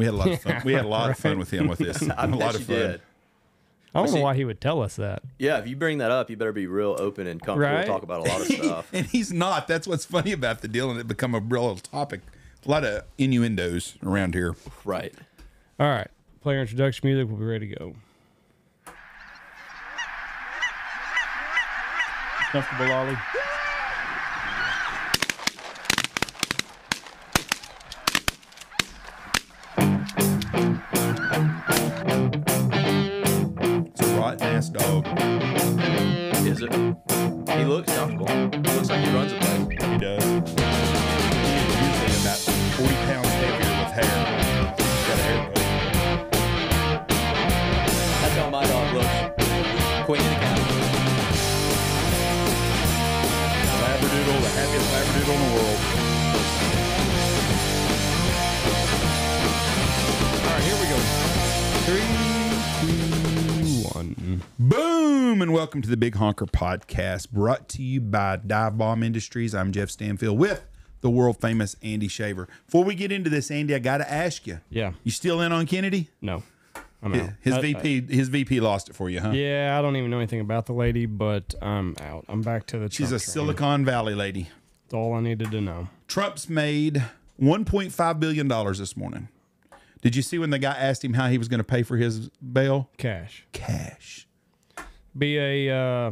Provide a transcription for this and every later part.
We had a lot of fun. We had a lot of fun with him with this. I a bet lot of fun. did. I don't know see- why he would tell us that. Yeah, if you bring that up, you better be real open and comfortable Right. to talk about a lot of stuff. and he's not. That's what's funny about the deal, and it become a real topic. A lot of innuendos around here. right. All right. Play our introduction music. We'll be ready to go. Comfortable, Ollie? Ass dog. Is it? He looks comfortable. He looks like he runs a place. He does. He's usually about 40 pounds heavier with hair. He's got a hair bow. That's how my dog looks. Queen of the county. Labradoodle, the happiest Labradoodle in the world. Boom! And welcome to the Big Honker Podcast, brought to you by Dive Bomb Industries. I'm Jeff Stanfield with the world famous Andy Shaver. Before we get into this, Andy, I got to ask you: Yeah. You still in on Kennedy? No. I'm out. His I- VP, his VP lost it for you, huh? Yeah, I don't even know anything about the lady, but I'm out. I'm back to the. She's a train. Silicon Valley lady. That's all I needed to know. Trump's made 1.5 billion dollars this morning. Did you see when the guy asked him how he was going to pay for his bail? Cash. Cash. Be a uh,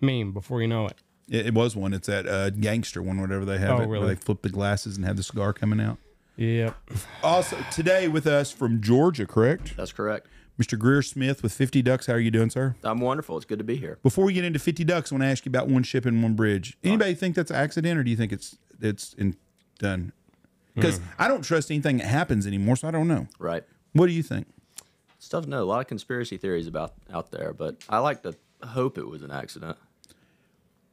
meme before you know it. It, it was one. It's that uh, gangster one, whatever they have Oh, it, really? where they flip the glasses and have the cigar coming out. Yep. Also, today with us from Georgia, correct? That's correct. Mr. Greer Smith with 50 Ducks. How are you doing, sir? I'm wonderful. It's good to be here. Before we get into 50 Ducks, I want to ask you about one ship and one bridge. Anybody think that's an accident or do you think it's it's in, done? Because I don't trust anything that happens anymore, so I don't know. Right. What do you think? It's tough to know. A lot of conspiracy theories about out there, but I like to hope it was an accident.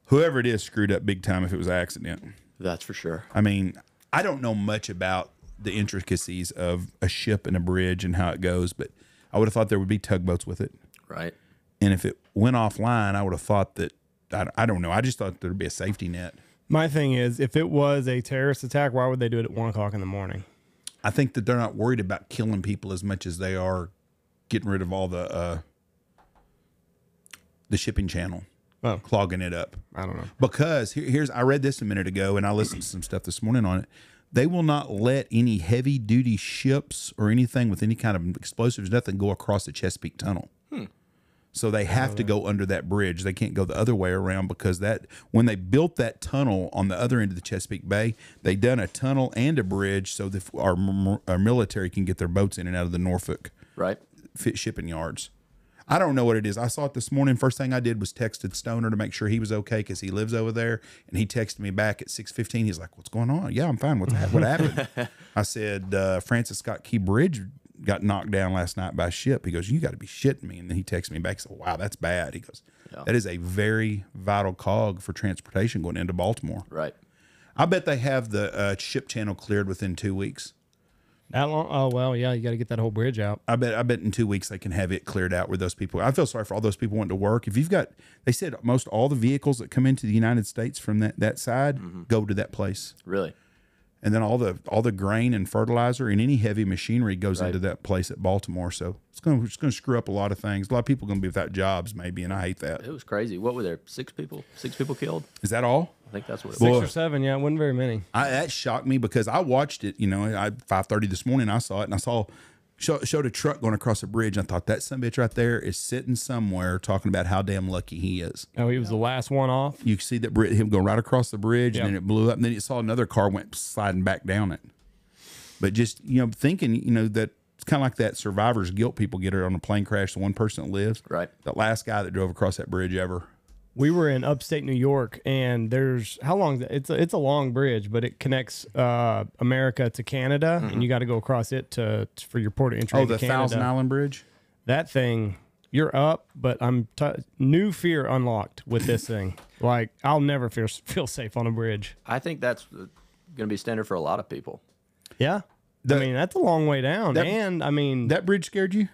Whoever it is screwed up big time if it was an accident. That's for sure. I mean, I don't know much about the intricacies of a ship and a bridge and how it goes, but I would have thought there would be tugboats with it. Right. And if it went offline, I would have thought that I, I don't know. I just thought there'd be a safety net. My thing is, if it was a terrorist attack, why would they do it at one o'clock in the morning? I think that they're not worried about killing people as much as they are getting rid of all the uh, the shipping channel, Oh. clogging it up. I don't know. Because here, here's I read this a minute ago and I listened to some stuff this morning on it. They will not let any heavy duty ships or anything with any kind of explosives, nothing go across the Chesapeake Tunnel. So they have to go under that bridge. They can't go the other way around because that when they built that tunnel on the other end of the Chesapeake Bay, they done a tunnel and a bridge so that our, our military can get their boats in and out of the Norfolk Right. Fit shipping yards. I don't know what it is. I saw it this morning. First thing I did was texted Stoner to make sure he was okay because he lives over there, and he texted me back at six fifteen. He's like, "What's going on?" Yeah, I'm fine. What's what happened? I said, uh, "Francis Scott Key Bridge got knocked down last night by a ship." He goes, "You got to be shitting me!" And then he texted me back. He said, "Wow, that's bad." He goes, "That is a very vital cog for transportation going into Baltimore." Right. I bet they have the uh, ship channel cleared within two weeks. That long? Oh well, yeah. You got to get that whole bridge out. I bet I bet in two weeks they can have it cleared out with those people. I feel sorry for all those people wanting to work. If you've got, they said most all the vehicles that come into the United States from that that side mm-hmm. go to that place, Really. and then all the all the grain and fertilizer and any heavy machinery goes Right. into that place at Baltimore. So it's going to it's going to screw up a lot of things. A lot of people going to be without jobs maybe, and I hate that. It was crazy. What were there? Six people? Six people killed? Is that all? I think that's what it Six was. Boy. or seven, yeah. It wasn't very many. I, that shocked me because I watched it. You know, I five thirty this morning. I saw it and I saw show, showed a truck going across a bridge. And I thought that some bitch right there is sitting somewhere talking about how damn lucky he is. Oh, he was the last one off. You see that bri- him go right across the bridge, Yep. and then it blew up. And then you saw another car went sliding back down it. But just you know, thinking you know that it's kind of like that survivor's guilt people get it on a plane crash. The one person that lives, Right. The last guy that drove across that bridge ever. We were in upstate New York, and there's how long? It's a, it's a long bridge, but it connects uh, America to Canada, and you got to go across it to for your port of entry. Oh, the Canada. Thousand Island Bridge. that thing you're up but i'm t- new fear unlocked with this thing like i'll never feel feel safe on a bridge I think that's going to be standard for a lot of people. yeah The- i mean that's a long way down That- and i mean That bridge scared you?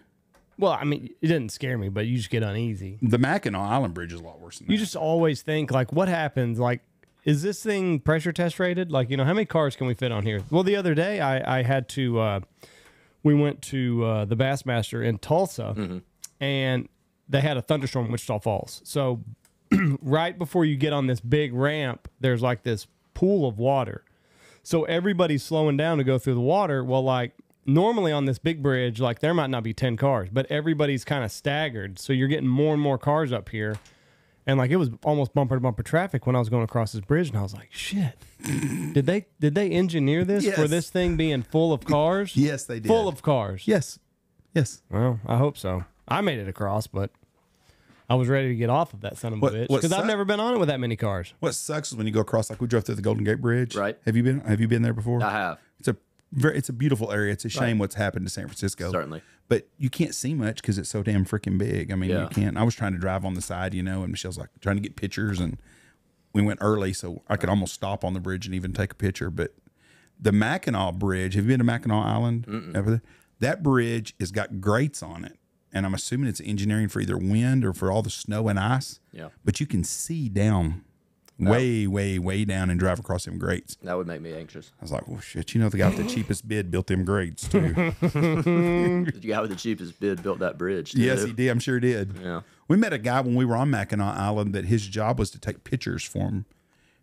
Well i mean it didn't scare me but you just get uneasy The Mackinac Island Bridge is a lot worse than that. you just always think like what happens like is this thing pressure test rated? Like, you know, how many cars can we fit on here? Well, the other day I, I had to, uh, we went to uh, the Bassmaster in Tulsa and they had a thunderstorm in Wichita Falls. So, right before you get on this big ramp, there's like this pool of water. So, everybody's slowing down to go through the water. Well, like, normally on this big bridge, like, there might not be 10 cars, but everybody's kind of staggered. So, you're getting more and more cars up here and like it was almost bumper to bumper traffic when I was going across this bridge, and I was like, "Shit, did they did they engineer this for this thing being full of cars? Yes, they did. full of cars. Yes. Yes. Well, I hope so. I made it across, but I was ready to get off of that son of a What- bitch what because I've never been on it with that many cars. What sucks is when you go across, like we drove through the Golden Gate Bridge. Right. Have you been? Have you been there before? I have. It's a very, it's a beautiful area. It's a shame what's happened to San Francisco. Certainly. But you can't see much because it's so damn freaking big. I mean, Yeah. you can't. I was trying to drive on the side, you know, and Michelle's like trying to get pictures, and we went early, so I could almost stop on the bridge and even take a picture. But the Mackinac Bridge, have you been to Mackinac Island? Ever there? That bridge has got grates on it, and I'm assuming it's engineering for either wind or for all the snow and ice. Yeah. But you can see down, way, way, way down, and drive across them grates. That would make me anxious. I was like, well, shit, you know, the guy with the cheapest bid built them grades too. the guy with the cheapest bid built that bridge. too. yes, he did. I'm sure he did. Yeah. We met a guy when we were on Mackinac Island that his job was to take pictures for him,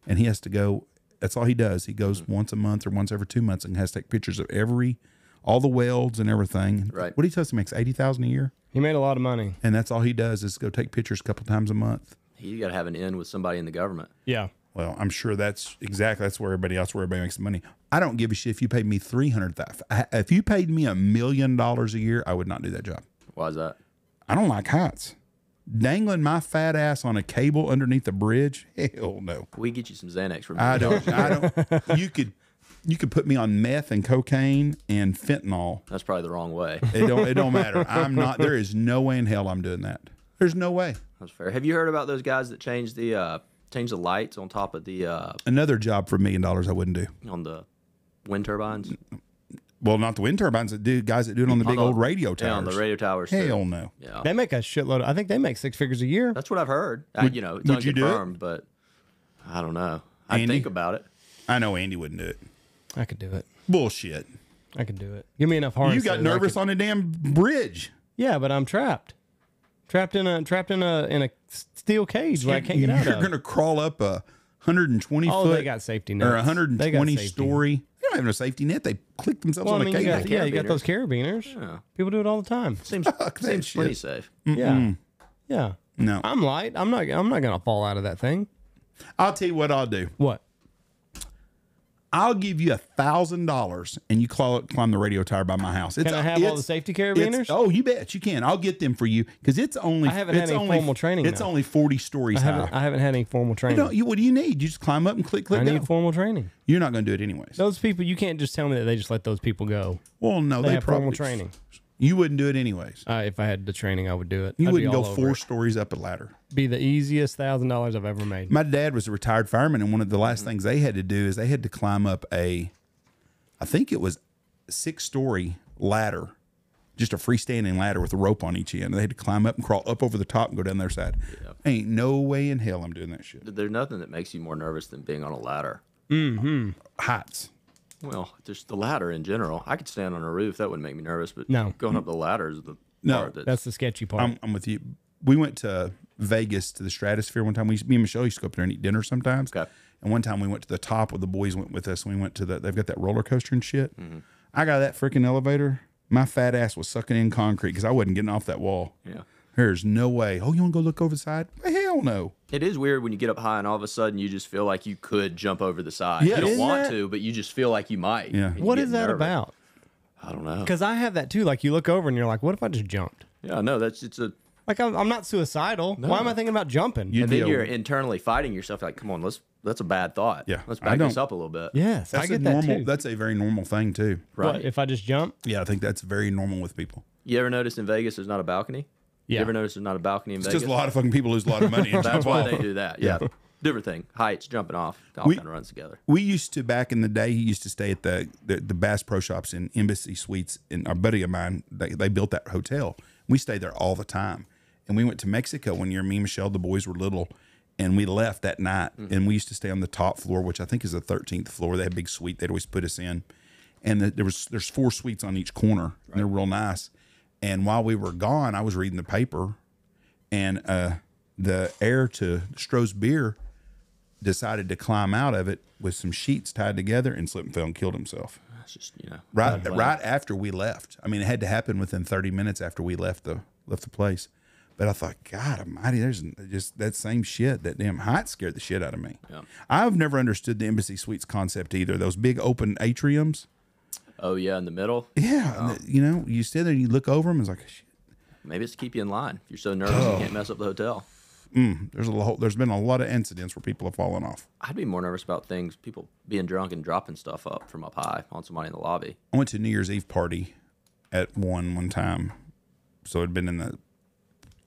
and he has to go. That's all he does. He goes Mm-hmm. once a month or once every two months and has to take pictures of every, all the welds and everything. Right. What do you tell us? He makes eighty thousand a year, He made a lot of money. and that's all he does is go take pictures a couple times a month. He got to have an end with somebody in the government. Yeah. Well, I'm sure that's exactly that's where everybody else where everybody makes money. I don't give a shit if you paid me three hundred thousand. If you paid me a million dollars a year, I would not do that job. Why is that? I don't like heights. Dangling my fat ass on a cable underneath the bridge? Hell no. We get you some Xanax from I don't. I don't. You could, you could put me on meth and cocaine and fentanyl. That's probably the wrong way. It don't. It don't matter. I'm not. There is no way in hell I'm doing that. There's no way. That's fair. Have you heard about those guys that change the uh, change the lights on top of the uh, Another job for a million dollars I wouldn't do. on the wind turbines? Well, not the wind turbines that do guys that do it on the big the- old radio Yeah, on towers. the radio towers. too. Hell no. Yeah, They make a shitload. Of, I think they make six figures a year. that's what I've heard. I, you know, it's would you do it? but I don't know. I think about it. I know Andy wouldn't do it. I could do it. Bullshit. I could do it. Give me enough harness. You got nervous on a damn bridge. Yeah, but I'm trapped. Trapped in a trapped in a in a steel cage where I can't get out You're of. gonna crawl up a 120 Oh, foot they got safety net or 120 safety. story. They don't have no safety net. They click themselves Well, I on mean, a you cable. got, yeah, you got those carabiners. Yeah. People do it all the time. Seems that seems pretty safe. Yeah, yeah. no, I'm light. I'm not. I'm not gonna fall out of that thing. I'll tell you what I'll do. What? I'll give you a thousand dollars and you climb, climb the radio tower by my house. It's Can I have all the safety carabiners? Oh, you bet you can. I'll get them for you because it's only. I haven't had any only, formal training, It's though. only forty stories I haven't. high. I haven't had any formal training. don't, you, what do you need? You just climb up and click, click. I go. need formal training. You're not going to do it anyways. Those people, you can't just tell me that they just let those people go. well, no, They, they, have probably formal training. You wouldn't do it anyways. Uh, if I had the training, I would do it. You I'd wouldn't go four it. stories up a ladder. Be the easiest thousand dollars I've ever made. My dad was a retired fireman, and one of the last Mm-hmm. things they had to do is they had to climb up a, I think it was six story ladder, just a freestanding ladder with a rope on each end. They had to climb up and crawl up over the top and go down their side. Ain't no way in hell I'm doing that shit. There's nothing that makes you more nervous than being on a ladder. Mm-hmm. Heights. Well, just the ladder in general. I could stand on a roof. That wouldn't make me nervous. But No. going up the ladder is the No, part that's, That's the sketchy part. I'm, I'm with you. We went to Vegas to the Stratosphere one time. We, me and Michelle used to go up there and eat dinner sometimes. Okay. And one time we went to the top where the boys went with us. And we went to the, they've got that roller coaster and shit. Mm-hmm. I got that freaking elevator. My fat ass was sucking in concrete because I wasn't getting off that wall. yeah. There's no way. Oh, you want to go look over the side? Hell no. It is weird when you get up high and all of a sudden you just feel like you could jump over the side. Yeah, you don't want that- to, but you just feel like you might. Yeah. and you what get is that nervous. about? I don't know. Because I have that too. Like you look over and you're like, what if I just jumped? Yeah, no, that's it's a. Like I'm, I'm not suicidal. Why am I thinking about jumping? You'd And then you're internally fighting yourself. Like, come on, let's. That's a bad thought. Yeah, let's back this up a little bit. yes, That's I a get that normal. too. That's a very normal thing too. Right. What, if I just jump? Yeah, I think that's very normal with people. You ever notice in Vegas there's not a balcony? Yeah. You ever notice there's not a balcony in It's Vegas? just a lot of fucking people lose a lot of money. And That's why off. they do that. Yeah. Different thing. Heights, jumping off, all We- kind of runs together. We used to back in the day. He used to stay at the the, the Bass Pro Shops in Embassy Suites. And our buddy of mine, they, they built that hotel. We stayed there all the time. And we went to Mexico one year. Me and Michelle, the boys were little, and we left that night. Mm-hmm. And we used to stay on the top floor, which I think is the thirteenth floor. They had a big suite. They'd always put us in, and the, there was there's four suites on each corner. And they're real nice. And while we were gone, I was reading the paper, and uh, the heir to Stroh's beer decided to climb out of it with some sheets tied together and slipped and fell and killed himself. It's just you know. Right, right after we left. I mean, it had to happen within 30 minutes after we left the left the place. But I thought, God Almighty, there's just that same shit. That damn height scared the shit out of me. Yeah. I've never understood the embassy suites concept either. Those big open atriums. Oh yeah, in the middle. Yeah, oh. and the- you know, you sit there and you look over them. It's like, shit, Maybe it's to keep you in line. If you're so nervous Oh. you can't mess up the hotel. Mm, there's a lot, there's been a lot of incidents where people have fallen off. I'd be more nervous about things, people being drunk and dropping stuff up from up high on somebody in the lobby. I went to a New Year's Eve party at one one time, so it'd been in the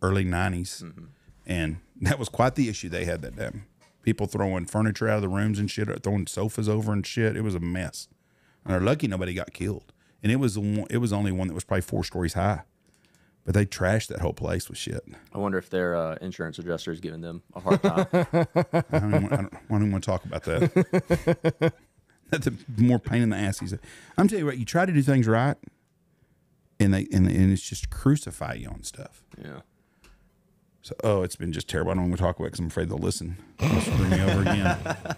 early 90s mm-hmm. and that was quite the issue they had that day. People throwing furniture out of the rooms and shit, throwing sofas over and shit. It was a mess. And they're lucky nobody got killed. And it was the one, it was only one that was probably four stories high, but they trashed that whole place with shit. I wonder if their uh, insurance adjuster is giving them a hard time. I don't, even, I, don't, I don't even want to talk about that. That's the more pain in the ass. He's. I'm telling you what. You try to do things right, and they and, and it's just crucify you on stuff. yeah. So oh, it's been just terrible. I don't want to talk about because I'm afraid they'll listen. They'll screw me over again.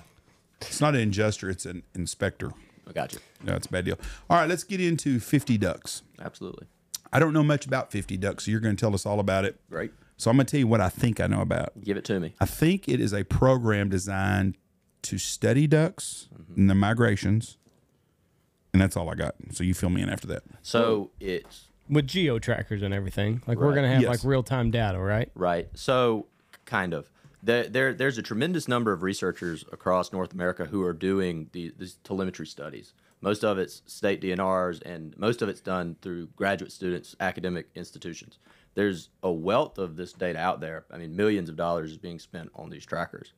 It's not an adjuster. It's an inspector. I got you. No, it's a bad deal. All right, let's get into 50 ducks. Absolutely. I don't know much about 50 ducks, so you're going to tell us all about it. Great. So I'm going to tell you what I think I know about. Give it to me. I think it is a program designed to study ducks mm-hmm. and their migrations. And that's all I got. So you fill me in after that. So it's with geo trackers and everything. Like we're gonna have Yes. like real time data, right? right. So kind of. There, there, there's a tremendous number of researchers across North America who are doing the, these telemetry studies. Most of it's state DNRs, and most of it's done through graduate students, academic institutions. There's a wealth of this data out there. I mean, millions of dollars is being spent on these trackers.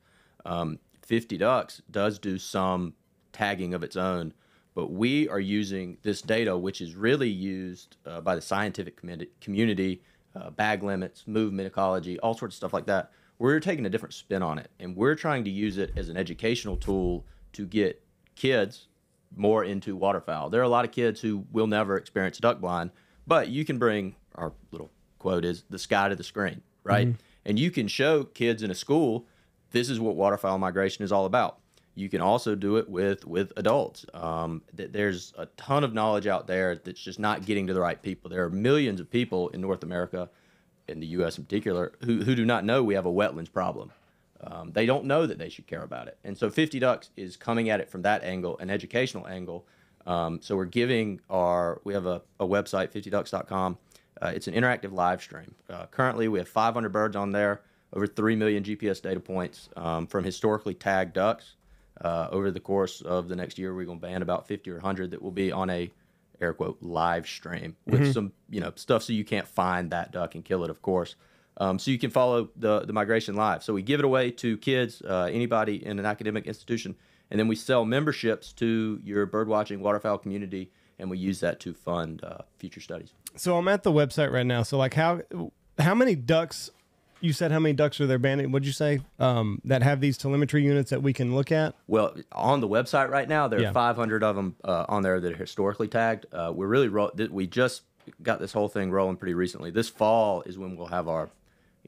Um, 50 Ducks does do some tagging of its own, but we are using this data, which is really used uh, by the scientific community, uh, bag limits, movement ecology, all sorts of stuff like that. We're taking a different spin on it, and we're trying to use it as an educational tool to get kids more into waterfowl. There are a lot of kids who will never experience duck blind, but you can bring our little quote is the sky to the screen, right? And you can show kids in a school this is what waterfowl migration is all about. You can also do it with with adults. Um, th- there's a ton of knowledge out there that's just not getting to the right people. There are millions of people in North America, in the U.S. in particular, who, who do not know we have a wetlands problem. Um, they don't know that they should care about it. And so 50 Ducks is coming at it from that angle, an educational angle. Um, so we're giving our, we have a, a website, 50ducks.com. Uh, it's an interactive live stream. Uh, currently, we have 500 birds on there, over 3 million GPS data points um, from historically tagged ducks. Uh, over the course of the next year, we're going to ban about 50 or 100 that will be on a air quote live stream with some you know stuff so you can't find that duck and kill it, of course. Um, so you can follow the the migration live. So we give it away to kids, uh, anybody in an academic institution, and then we sell memberships to your birdwatching waterfowl community, and we use that to fund uh, future studies. So I'm at the website right now. So like how how many ducks? You said how many ducks are there banded? What'd you say? Um, that have these telemetry units that we can look at. Well, on the website right now, there Yeah. are 500 of them uh, on there that are historically tagged. Uh, we're really ro- th- we just got this whole thing rolling pretty recently. This fall is when we'll have our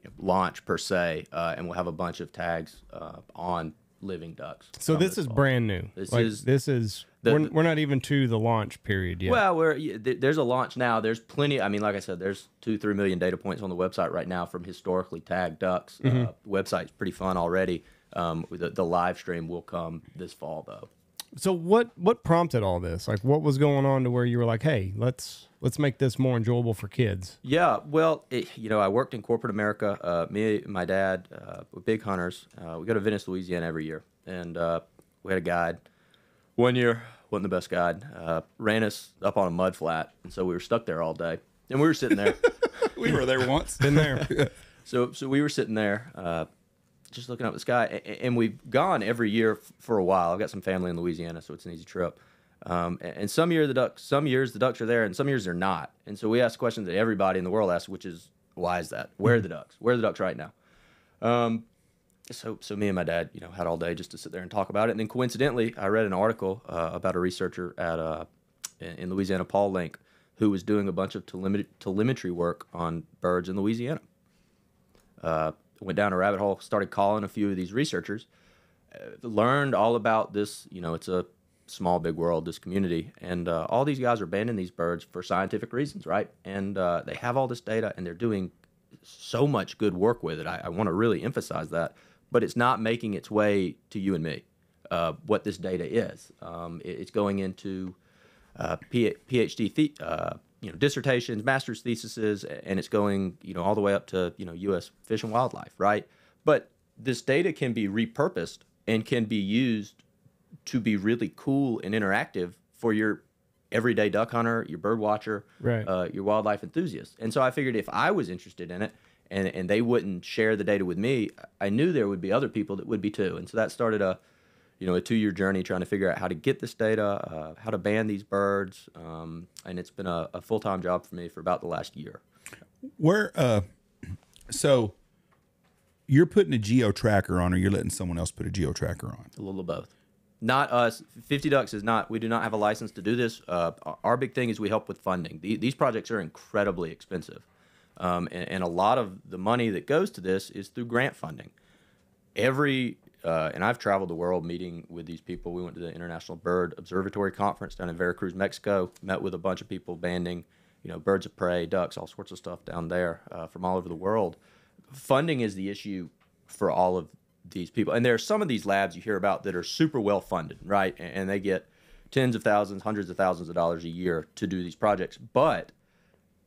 you know, launch per se, uh, and we'll have a bunch of tags uh, on living ducks. So this is fall. brand new. This Like, is- this is the- we're, we're not even to the launch period yet. Well, we're, there's a launch now. There's plenty. I mean, like I said, there's two, three million data points on the website right now from historically tagged ducks. Uh, the website's pretty fun already. Um, the, the live stream will come this fall, though. so what what prompted all this? Like what was going on to where you were like, hey, let's let's make this more enjoyable for kids. Yeah, well, it, you know, I worked in corporate America. Uh, me, and my dad, uh, were big hunters. Uh, we go to Venice, Louisiana every year, and uh, we had a guide. One year wasn't the best guide. Uh, ran us up on a mud flat, and so we were stuck there all day. And we were sitting there. We were there once. Been there. So, so we were sitting there, uh, just looking up at the sky, a- a- and we've gone every year for a while. I've got some family in Louisiana, so it's an easy trip. Um, and some year the ducks, some years the ducks are there, and some years they're not. And so we ask questions that everybody in the world asks, which is, why is that? Where are the ducks? Where are the ducks right now? Um, so so me and my dad, you know, had all day just to sit there and talk about it. And then coincidentally, I read an article uh, about a researcher at uh, in in Louisiana, Paul Link, who was doing a bunch of telemet- telemetry work on birds in Louisiana. Uh, went down a rabbit hole, started calling a few of these researchers, uh, learned all about this. You know, it's a small big world, this community, and uh, all these guys are banning these birds for scientific reasons, right? And uh, they have all this data, and they're doing so much good work with it. I, I want to really emphasize that, but it's not making its way to you and me. Uh, what this data is, um, it- it's going into uh, PhD the- uh, you know dissertations, master's theses, and it's going you know all the way up to you know U.S. Fish and Wildlife, right? But this data can be repurposed and can be used to be really cool and interactive for your everyday duck hunter, your bird watcher, Right. uh, your wildlife enthusiast. And so I figured if I was interested in it and, and they wouldn't share the data with me, I knew there would be other people that would be too. And so that started a, you know, a two-year journey trying to figure out how to get this data, uh, how to ban these birds, um, and it's been a, a full-time job for me for about the last year. Where uh so you're putting a geo tracker on or you're letting someone else put a geo tracker on. A little of both. Not us. 50 Ducks is not, we do not have a license to do this. Uh, our- big thing is we help with funding. The, these projects are incredibly expensive. Um, and, and a lot of the money that goes to this is through grant funding. Every, uh, and I've traveled the world meeting with these people. We went to the International Bird Observatory Conference down in Veracruz, Mexico, met with a bunch of people banding, you know, birds of prey, ducks, all sorts of stuff down there uh, from all over the world. Funding is the issue for all of these people. And there are some of these labs you hear about that are super well funded, right? And, and they get tens of thousands, hundreds of thousands of dollars a year to do these projects. But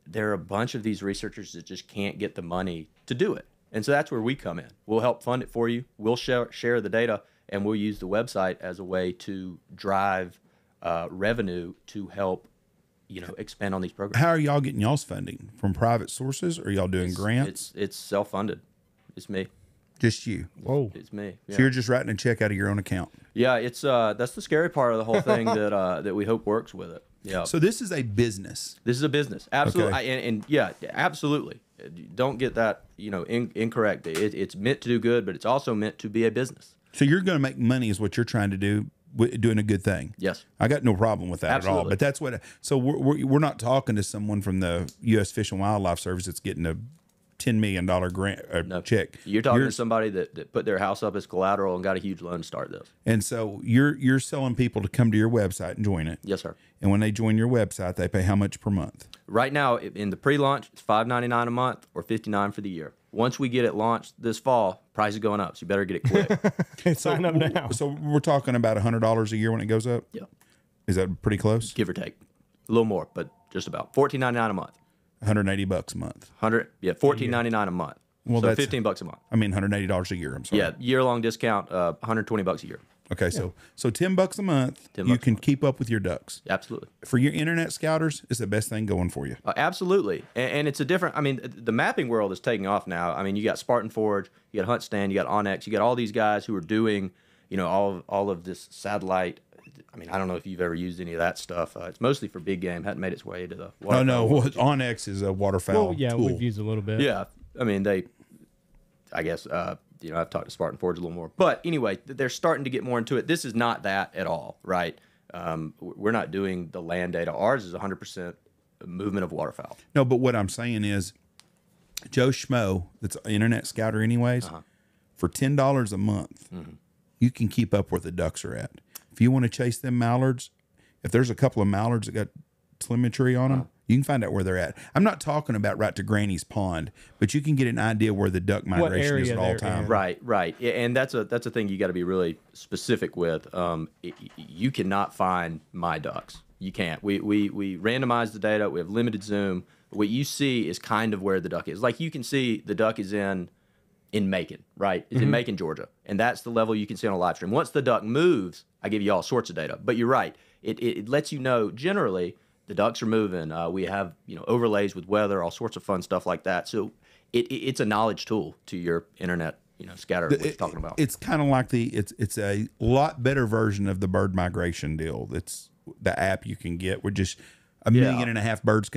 there are a bunch of these researchers that just can't get the money to do it. And so that's where we come in. We'll help fund it for you. We'll share, share the data, and we'll use the website as a way to drive uh, revenue to help, you know, expand on these programs. How are y'all getting y'all's funding? From private sources or y'all doing grants? It's it's self funded. It's me. Just you. Whoa. It's me. So you're just writing a check out of your own account. Yeah, it's uh that's the scary part of the whole thing that uh that we hope works with it. Yeah. So this is a business. this is a business. Absolutely. Okay. I, and, and yeah, absolutely. Don't get that, you know, in, incorrect. It, it's meant to do good, but it's also meant to be a business. So you're going to make money is what you're trying to do, doing a good thing. Yes. I got no problem with that at all. Absolutely. But that's what. So we're, we're we're not talking to someone from the U.S. Fish and Wildlife Service that's getting a ten million dollar grant uh, check. You're talking to somebody that, that put their house up as collateral and got a huge loan to start this. and so you're you're selling people to come to your website and join it. Yes, sir. And when they join your website, they pay how much per month? Right now, in the pre-launch, it's five ninety nine a month or fifty nine for the year. Once we get it launched this fall, price is going up, so you better get it quick. Sign up now. So we're talking about hundred dollars a year when it goes up. yeah, Is that pretty close? give or take, a little more, but just about fourteen ninety nine a month. 180 bucks a month. Hundred, yeah, fourteen ninety nine a month. Well, so that's- fifteen bucks a month. I mean, 180 dollars a year. I'm sorry. Yeah, year long discount, uh, one hundred twenty bucks a year. Okay, so so 10 bucks a month, 10 you bucks a can keep up with your ducks. Absolutely. For your internet scouters, it's the best thing going for you. Uh, absolutely, and, and it's a different. I mean, the mapping world is taking off now. I mean, you got Spartan Forge, you got Hunt Stand, you got onX, you got all these guys who are doing, you know, all of, all of this satellite. I mean, I don't know if you've ever used any of that stuff. Uh, it's mostly for big game. Hadn't made its way to the. Oh waterfowl no, world well, onX is a waterfowl Well, yeah, tool. we've used a little bit. Yeah, I mean they. I guess uh, you know I've talked to Spartan Forge a little more, but anyway, they're starting to get more into it. This is not that at all, right? Um, we're not doing the land data. Ours is 100% movement of waterfowl. No, but what I'm saying is, Joe Schmo, that's an internet scouter, anyways, Uh-huh. for ten dollars a month, Mm-hmm. you can keep up where the ducks are at. If you want to chase them mallards, if there's a couple of mallards that got telemetry on them, Uh-huh. you can find out where they're at. I'm not talking about right to Granny's Pond, but you can get an idea where the duck migration is at all they're times. in. Right, right, and that's a that's a thing you got to be really specific with. Um, it, you cannot find my ducks. You can't. We we we randomize the data. We have limited zoom. What you see is kind of where the duck is. Like you can see the duck is in in Macon, right? It's in Macon, Georgia, and that's the level you can see on a live stream. Once the duck moves, I give you all sorts of data. But you're right. It it, it lets you know generally the ducks are moving. Uh, we have you know overlays with weather, all sorts of fun stuff like that. So it, it it's a knowledge tool to your internet you know scatter. What you're talking about? It's kind of like the it's it's a lot better version of the bird migration deal. It's the app you can get. We're just a million and a half birds.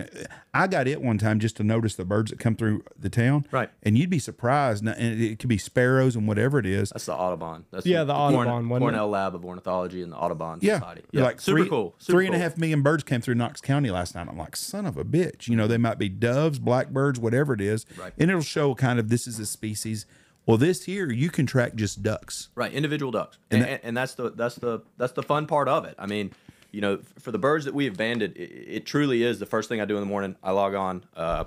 I got it one time just to notice the birds that come through the town. Right. And you'd be surprised. And it could be sparrows and whatever it is. That's the Audubon. That's Yeah, the Corn- Audubon, wasn't it? Cornell Lab of Ornithology and the Audubon Yeah. Society. Like super three, cool. Super Three and a cool. half million birds came through Knox County last night. I'm like, son of a bitch. You know, they might be doves, blackbirds, whatever it is. Right. And it'll show kind of this is a species. Well, this here you can track just ducks. Right, individual ducks, and, and, and that's the that's the that's the fun part of it. I mean, you know, for the birds that we have banded, it, it truly is the first thing I do in the morning. I log on uh,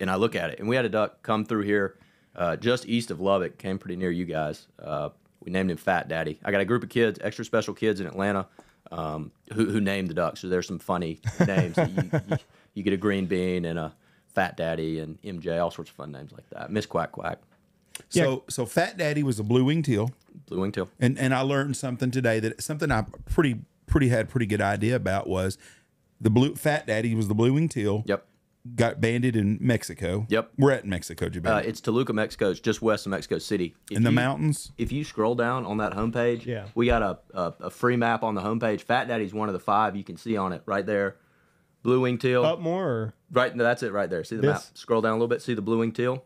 and I look at it, and we had a duck come through here uh, just east of Lubbock, came pretty near you guys. Uh, we named him Fat Daddy. I got a group of kids, extra special kids in Atlanta, um, who who named the duck. So there's some funny names. that you, you, you get a green bean and a Fat Daddy and MJ, all sorts of fun names like that. Miss Quack Quack, So so Fat Daddy was a blue winged teal. Blue Wing Teal. And and I learned something today that something I pretty pretty had a pretty good idea about was the blue Fat Daddy was the blue winged teal. Yep. Got banded in Mexico. Yep. We're at Mexico, Jabin. Uh, it's Toluca, Mexico. It's just west of Mexico City. If in the you- mountains. If you scroll down on that homepage, Yeah. we got a, a, a free map on the homepage. Fat Daddy's one of the five you can see on it right there. Blue wing teal. Up more. Or? Right, no, that's it right there. See the This? map. Scroll down a little bit. See the blue wing teal.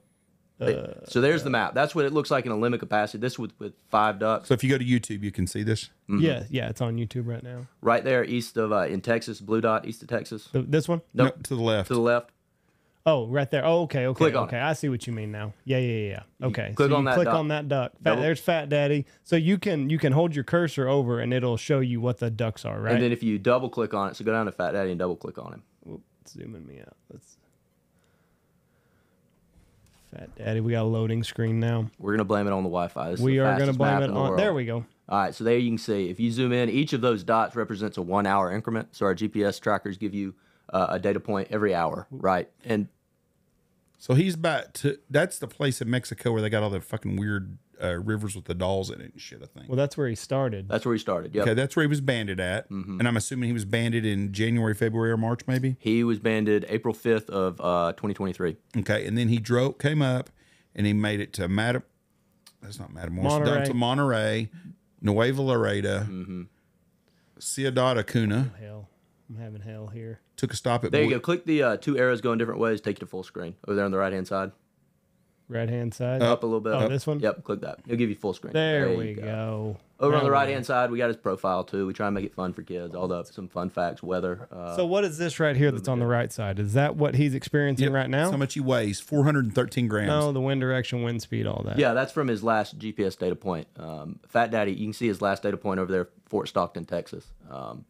They- so there's the map. That's what it looks like in a limit capacity. This with with five ducks. So if you go to YouTube, you can see this. Yeah, yeah, it's on YouTube right now. Right there, east of uh, in Texas, blue dot east of Texas. The, this one? Nope. No, to the left. To the left. Oh, right there. Oh, okay, okay, Click on okay. I see what you mean now. Yeah, yeah, yeah. yeah. Okay, click so on you that click duck. on that duck. Fat, Double- there's Fat Daddy. So you can you can hold your cursor over and it'll show you what the ducks are, right? And then if you double click on it, so go down to Fat Daddy and double click on him. Whoop, zooming me out. Let's. Fat Daddy, we got a loading screen now. We're gonna blame it on the Wi-Fi. This We the are going to blame it the on. world. There we go. All right, so there you can see. If you zoom in, each of those dots represents a one-hour increment. So our GPS trackers give you uh, a data point every hour, right? And So he's back to that's the place in Mexico where they got all the fucking weird uh, rivers with the dolls in it and shit. I think. Well, that's where he started. that's where he started. Yeah. okay, that's where he was banded at, Mm-hmm. and I'm assuming he was banded in January, February, or March, maybe. He was banded April 5th of uh, 2023. Okay, and then he drove, came up, and he made it to Madam. That's not Matamoros. Down Monterey. to Monterey, Nueva Laredo, Mm-hmm. Ciudad Acuna. hell, I'm having hell here. Took a stop at. There you Boy- go. Click the uh, two arrows going different ways, take you to full screen. Over there on the right-hand side. Right hand side. Up a little bit. Oh, this one? Yep, click that. He'll give you full screen. There, you we go. Over on Now the we right hand side, we got his profile too. We try and make it fun for kids. All the some fun facts, weather. Uh, So what is this right here that's on the right side? Is that what he's experiencing Yep, right that's now? how much he weighs? 413 grams. No, the wind direction, wind speed, all that. Yeah, that's from his last GPS data point. Um, Fat Daddy, you can see his last data point over there, Fort Stockton, Texas. Um,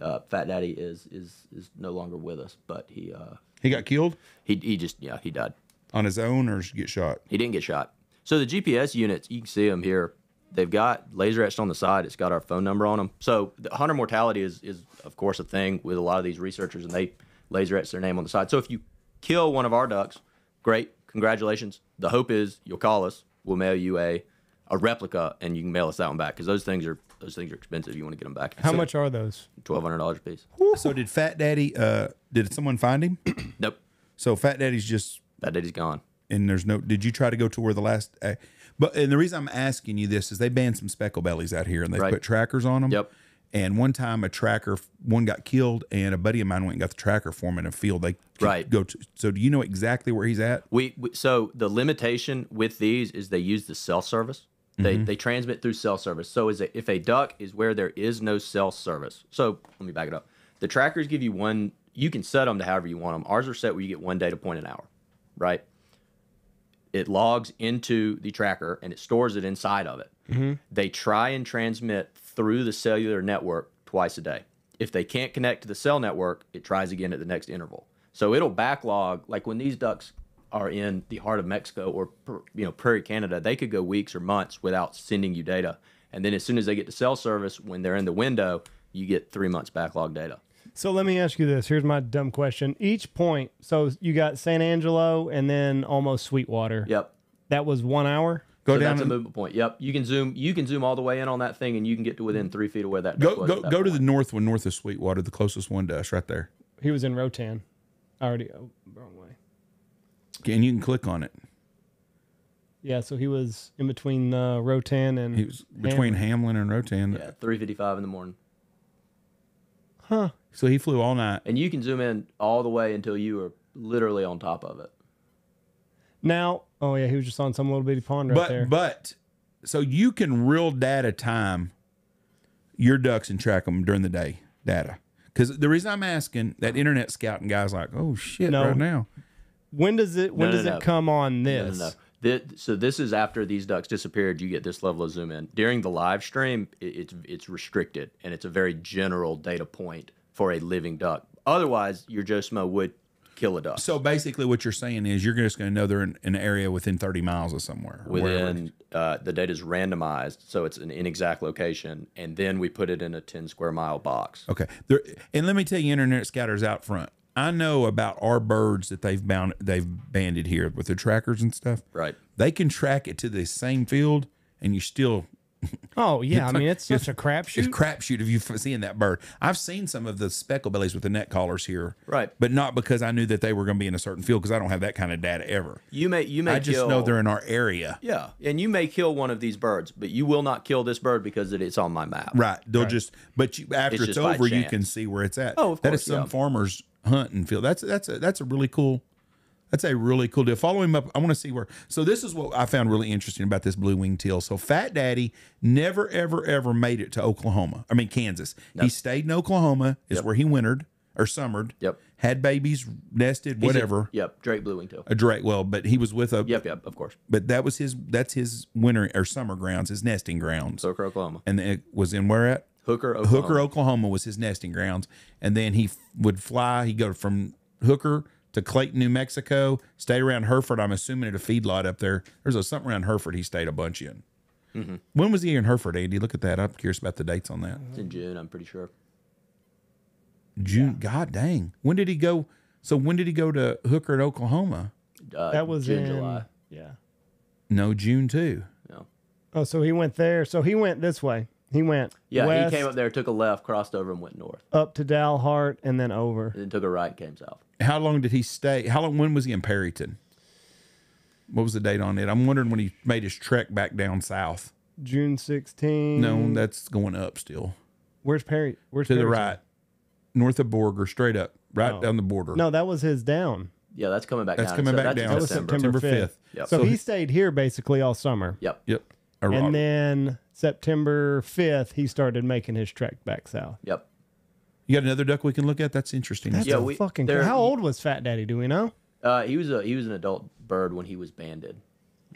uh, Fat Daddy is is is no longer with us, but he uh, He got killed he he just yeah he died. On his own or get shot. He didn't get shot. So the GPS units, you can see them here. They've got laser etched on the side. It's got our phone number on them. So the hunter mortality is is of course a thing with a lot of these researchers, and they laser etch their name on the side. So if you kill one of our ducks, great, congratulations. The hope is you'll call us. We'll mail you a a replica, and you can mail us that one back because those things are those things are expensive. You want to get them back. How much are those? Twelve hundred dollars a piece. So did Fat Daddy? Uh, did someone find him? Nope, so Fat Daddy's just that daddy's gone. and there's no. Did you try to go to where the last? Uh, but and the reason I'm asking you this is they banned some speckle bellies out here and they Right. put trackers on them. Yep. And one time a tracker, one got killed, and a buddy of mine went and got the tracker for him in a field. They Right. go to. So do you know exactly where he's at? We, we so the limitation with these is they use the cell service. They they transmit through cell service. So is a, if a duck is where there is no cell service. So let me back it up. The trackers give you one. You can set them to however you want them. Ours are set where you get one data point an hour, right? It logs into the tracker and it stores it inside of it. Mm-hmm. They try and transmit through the cellular network twice a day. If they can't connect to the cell network, it tries again at the next interval. So it'll backlog like when these ducks are in the heart of Mexico or you know Prairie Canada, they could go weeks or months without sending you data. And then as soon as they get to cell service, when they're in the window, you get three months backlog data. So let me ask you this. Here's my dumb question. Each point, so you got San Angelo and then almost Sweetwater. Yep. That was one hour. Go so down. that's a movement point. Yep. You can zoom. You can zoom all the way in on that thing, and you can get to within three feet of where that go go that go to the north one, north of Sweetwater, the closest one to us, right there. He was in Rotan. Already, oh, wrong way. And you can click on it. Yeah, so he was in between uh, Rotan and He was between Hamlin and Rotan. Yeah, three fifty-five in the morning. Huh. So he flew all night. and you can zoom in all the way until you are literally on top of it. Now, oh yeah, he was just on some little bitty pond right But there. but so you can real data time your ducks and track them during the day data. Because the reason I'm asking that internet scouting guy's like, oh shit, No. right now. when does it when No, no, does no. it come on No, this? no, no. Thi- so this is after these ducks disappeared. You get this level of zoom in during the live stream. It, it's it's restricted and it's a very general data point for a living duck. Otherwise, your Joe Schmo would kill a duck So basically, what you're saying is you're just going to know they're in an area within 30 miles of somewhere. or wherever it is. within uh, the data is randomized, so it's an inexact location, and then we put it in a ten square mile box. Okay. There, and let me tell you, internet scouters out front. I know about our birds that they've bound, they've banded here with the trackers and stuff. Right. They can track it to the same field, and you still Oh yeah, I mean it's such a crapshoot. it's crapshoot. crapshoot if you've seen that bird. I've seen some of the speckle bellies with the neck collars here, Right. But not because I knew that they were going to be in a certain field because I don't have that kind of data ever. You may you may I just kill, know they're in our area, yeah, and you may kill one of these birds, but you will not kill this bird because it, it's on my map. right? They'll just, but you, after It's it's, over, you can see where it's at. Oh, of course, is some yeah. farmers hunt and field. That's that's a that's a really cool. That's a really cool deal. Follow him up. I want to see where. So this is what I found really interesting about this blue wing teal. So Fat Daddy never ever ever made it to Oklahoma. I mean Kansas. He stayed in Oklahoma. Is where he wintered or summered. Yep. Had babies, nested, He's a- whatever. yep. Drake blue wing teal. A Drake. Well, but he was with a. Yep. Yep. Of course. But that was his. That's his winter or summer grounds. His nesting grounds. Hooker, Oklahoma. and it was in where at Hooker, Oklahoma. Hooker, Oklahoma was his nesting grounds. And then he would fly. He'd go from Hooker to Clayton, New Mexico, stay around Hereford. I'm assuming at a feedlot up there. There's a something around Hereford he stayed a bunch in. Mm-hmm. When was he in Hereford, Andy? Look at that. I'm curious about the dates on that. It's in June. I'm pretty sure. June. God dang. When did he go? So when did he go to Hooker at Oklahoma? Uh, that was June, in July. Yeah. No, June too. No. Oh, so he went there. So he went this way. He went Yeah, west, he came up there, took a left, crossed over, and went north. up to Dalhart, and then over. And then took a right and came south. How long did he stay? How long? When was he in Perryton? What was the date on it? I'm wondering when he made his trek back down south. June 16. No, that's going up still. Where's Perry? Where's to the Perryton? right, north of Borger, straight up, right Oh. down the border. No, that was his down. Yeah, that's coming back That's down. coming So back that's down. That was September. September, September 5th. 5th. Yep. So, So he, he- stayed here basically all summer. Yep. Yep. Or- And then September 5th, he started making his trek back south. Yep. You got another duck we can look at? That's interesting. That's Yeah, a we- fucking there- How old was Fat Daddy? Do we know? Uh, he was a he was an adult bird when he was banded.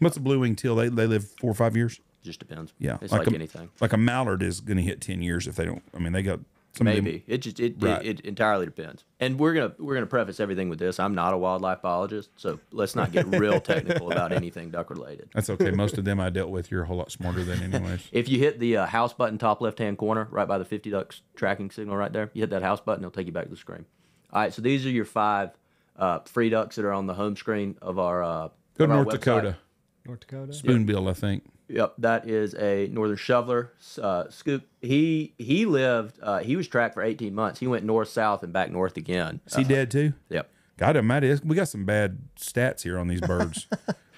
What's a blue wing teal? They they live four or five years. Just depends. Yeah, it's like, a, anything. Like a mallard is going to hit ten years if they don't. I mean, they got some of them- Maybe it just it, Right. it it entirely depends. And we're gonna we're gonna preface everything with this. I'm not a wildlife biologist, so let's not get real technical about anything duck related. That's okay. Most of them I dealt with. You're a whole lot smarter than anyways. If you hit the uh, house button top left hand corner, right by the 50 ducks tracking signal right there, you hit that house button, it'll take you back to the screen. All right, so these are your five uh, free ducks that are on the home screen of our. Uh, Go of to our North website. Dakota. North Dakota. Spoonbill, I think. Yep, that is a northern shoveler uh, scoop. He he lived. Uh, he was tracked for 18 months. He went north south and back north again. Is he dead too? Yep. God almighty, we got some bad stats here on these birds.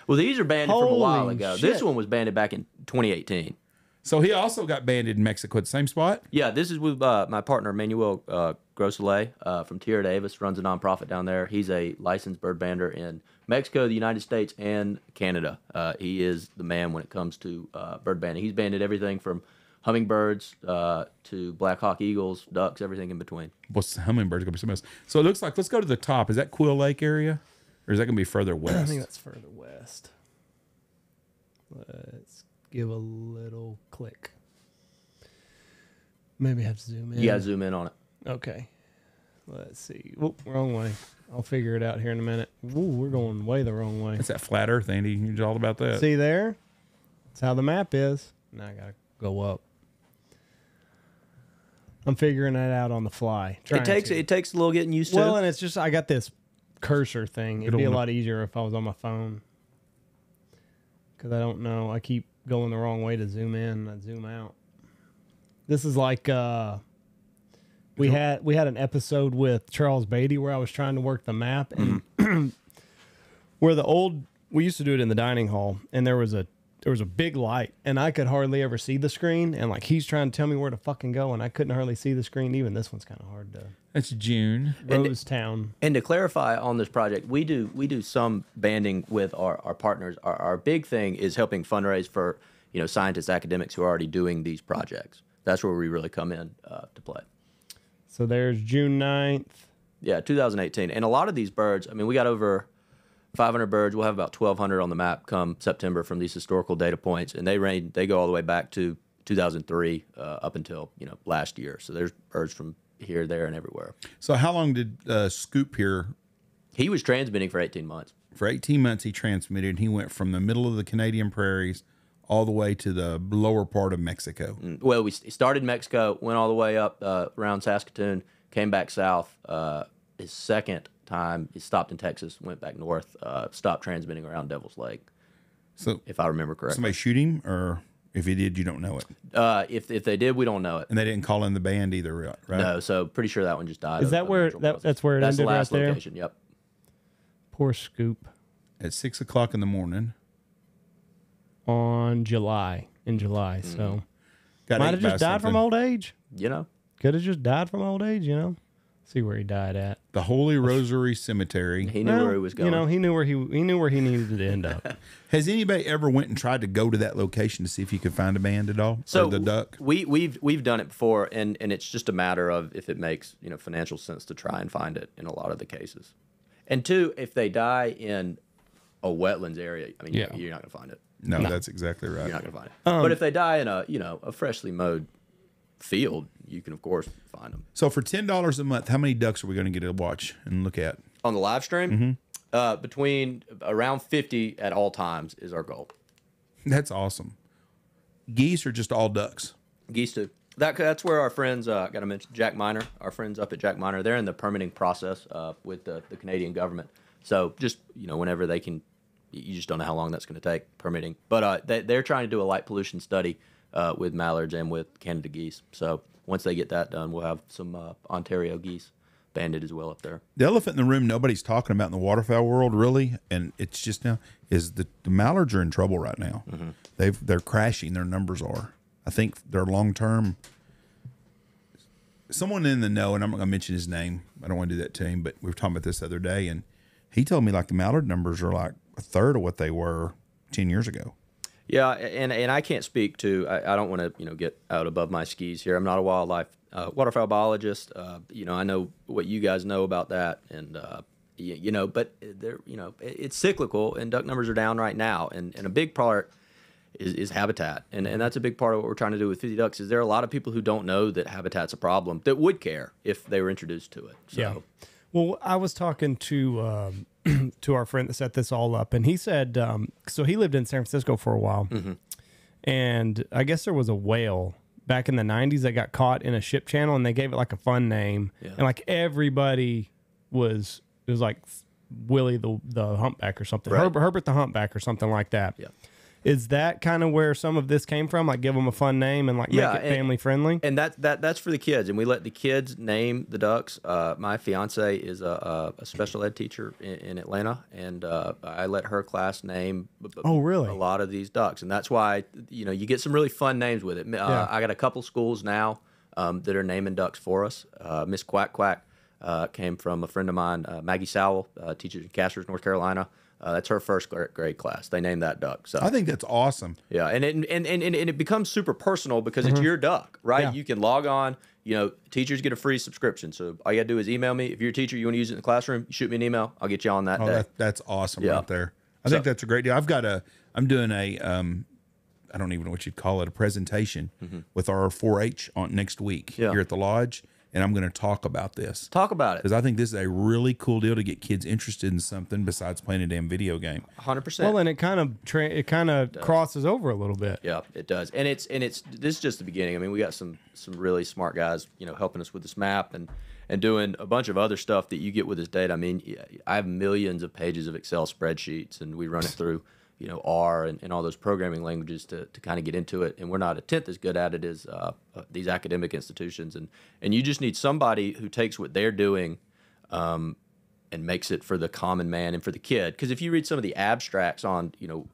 Well, these are banded from a while ago. shit. This one was banded back in 2018. so he also got banded in Mexico at the same spot. Yeah, this is with uh, my partner Manuel uh, Grosselet uh, from Tierra de Aves. Runs a nonprofit down there. He's a licensed bird bander in Mexico, the United States, and Canada. Uh, he is the man when it comes to uh, bird banding. He's banded everything from hummingbirds uh, to black hawk eagles, ducks, everything in between. What's hummingbirds gonna be something else? So it looks like let's go to the top. Is that Quill Lake area, or is that gonna be further west? I think that's further west. Let's give a little click. Maybe I have to zoom in. Yeah, zoom in on it. Okay. Let's see. Whoop, wrong way. I'll figure it out here in a minute. Ooh, we're going way the wrong way. It's that flat Earth, Andy. You're all about that. See there? That's how the map is. Now I gotta go up. I'm figuring that out on the fly. It takes to. it takes a little getting used to. well, and it's just I got this cursor thing. It'd be a lot easier if I was on my phone. Because I don't know. I keep going the wrong way to zoom in. and I zoom out. This is like uh, we had we had an episode with Charles Beatty where I was trying to work the map and where the old we used to do it in the dining hall and there was a there was a big light, and I could hardly ever see the screen. And like he's trying to tell me where to fucking go, and I couldn't hardly see the screen. Even this one's kind of hard to. That's June. Rosetown. And to clarify on this project, we do we do some banding with our, our partners. Our, our big thing is helping fundraise for you know scientists, academics who are already doing these projects. That's where we really come in uh, to play. So there's June 9th. Yeah, 2018. And a lot of these birds, I mean, we got over 500 birds. We'll have about 1,200 on the map come September from these historical data points, and they range. They go all the way back to 2003 uh, up until you know last year. So there's birds from here, there, and everywhere. So how long did uh, Scoop here? He was transmitting for 18 months. For 18 months, he transmitted. He went from the middle of the Canadian prairies all the way to the lower part of Mexico. Well, we started Mexico, went all the way up uh, around Saskatoon, came back south. Uh, his second time, he stopped in Texas, went back north, uh, stopped transmitting around Devil's Lake, So if I remember correctly. somebody shoot him, or if he did, you don't know it. Uh, if if they did, we don't know it. And they didn't call in the band either, right? right? No, so pretty sure that one just died. Is of- that of where- natural that- that's where it That's the ended right last there? location. Yep. Poor Scoop At six o'clock in the morning. On July in July. Mm. So Got might ate have by just died from something. old age. You know. Could have just died from old age. You know. See where he died at. the Holy Rosary Cemetery. He knew Well, where he was going. You know, he knew where he he knew where he needed to end up. Has anybody ever went and tried to go to that location to see if you could find a band at all? so or the duck. We we've we've done it before, and and it's just a matter of if it makes you know financial sense to try and find it in a lot of the cases. And two, if they die in a wetlands area, I mean, Yeah. you're, you're not gonna find it. No, that's exactly right. You're not gonna find it. Um, but if they die in a you know a freshly mowed field, you can of course find them So for ten dollars a month, how many ducks are we going to get to watch and look at? on the live stream. Mm-hmm. Uh, between around 50 at all times is our goal. That's awesome. Geese are just all ducks. Geese too. That that's where our friends uh, got to mention Jack Miner. Our friends up at Jack Miner, they're in the permitting process uh, with the, the Canadian government. So just you know, whenever they can, you just don't know how long that's going to take permitting. But uh, they, they're trying to do a light pollution study uh, with mallards and with Canada geese. So once they get that done, we'll have some uh, Ontario geese banded as well up there. The elephant in the room nobody's talking about in the waterfowl world really, and it's just now is the, the mallards are in trouble right now. They've they're crashing. Their numbers are. I think their long term. Someone in the know, and I'm not going to mention his name. I don't want to do that to him, but we were talking about this the other day, and he told me like the mallard numbers are like a third of what they were ten years ago. Yeah, and and I can't speak to. I, I don't want to you know get out above my skis here. I'm not a wildlife uh, waterfowl biologist. Uh, you know, I know what you guys know about that, and uh, you, you know, but they're you know it- it's cyclical, and duck numbers are down right now, and and a big part is, is habitat, and and that's a big part of what we're trying to do with 50 ducks. Is there are a lot of people who don't know that habitat's a problem that would care if they were introduced to it. So, Yeah. Well, I was talking to um, to our friend that set this all up, and he said um, so. He lived in San Francisco for a while, and I guess there was a whale back in the '90s that got caught in a ship channel, and they gave it like a fun name, and like everybody was it was like Willie the the Humpback or something, Right. Herbert, Herbert the Humpback or something like that. Yeah. Is that kind of where some of this came from? Like give them a fun name and like Yeah, make it and- family friendly. and that that that's for the kids, and we let the kids name the ducks. Uh, my fiance is a, a, a special ed teacher in, in Atlanta, and uh, I let her class name. Oh, really? A lot of these ducks, and that's why you know you get some really fun names with it. Uh, Yeah. I got a couple schools now um, that are naming ducks for us. Uh, Miss Quack Quack uh, came from a friend of mine, uh, Maggie Sowell, uh, teaches in Casters, North Carolina. Uh, that's her first grade class. They named that duck. So I think that's awesome. yeah, and it, and, and, and and it becomes super personal because it's your duck, right? Mm-hmm. Yeah. You can log on. You know, teachers get a free subscription. So all you gotta do is email me. If you're a teacher, you want to use it in the classroom, shoot me an email. I'll get you on that Oh, day. that, that's awesome Yeah. right there. I So- think that's a great deal. I've got a, I'm doing a, um, I don't even know what you'd call it, a presentation with our 4-H on next week Mm-hmm. Yeah. here at the lodge, and I'm going to talk about this Talk about it. because I think this is a really cool deal to get kids interested in something besides playing a damn video game. 100. percent Well, and it kind of tra- it kind of crosses over a little bit. Yeah, it does, and it's and it's this is just the beginning. I mean, we got some some really smart guys, you know, helping us with this map and and doing a bunch of other stuff that you get with this data. I mean, I have millions of pages of Excel spreadsheets, and we run it through, you know, R and, and all those programming languages to, to kind of get into it. And we're not a tenth as good at it as uh, uh, these academic institutions. And and you just need somebody who takes what they're doing and makes it for the common man and for the kid. Because if you read some of the abstracts on, you know,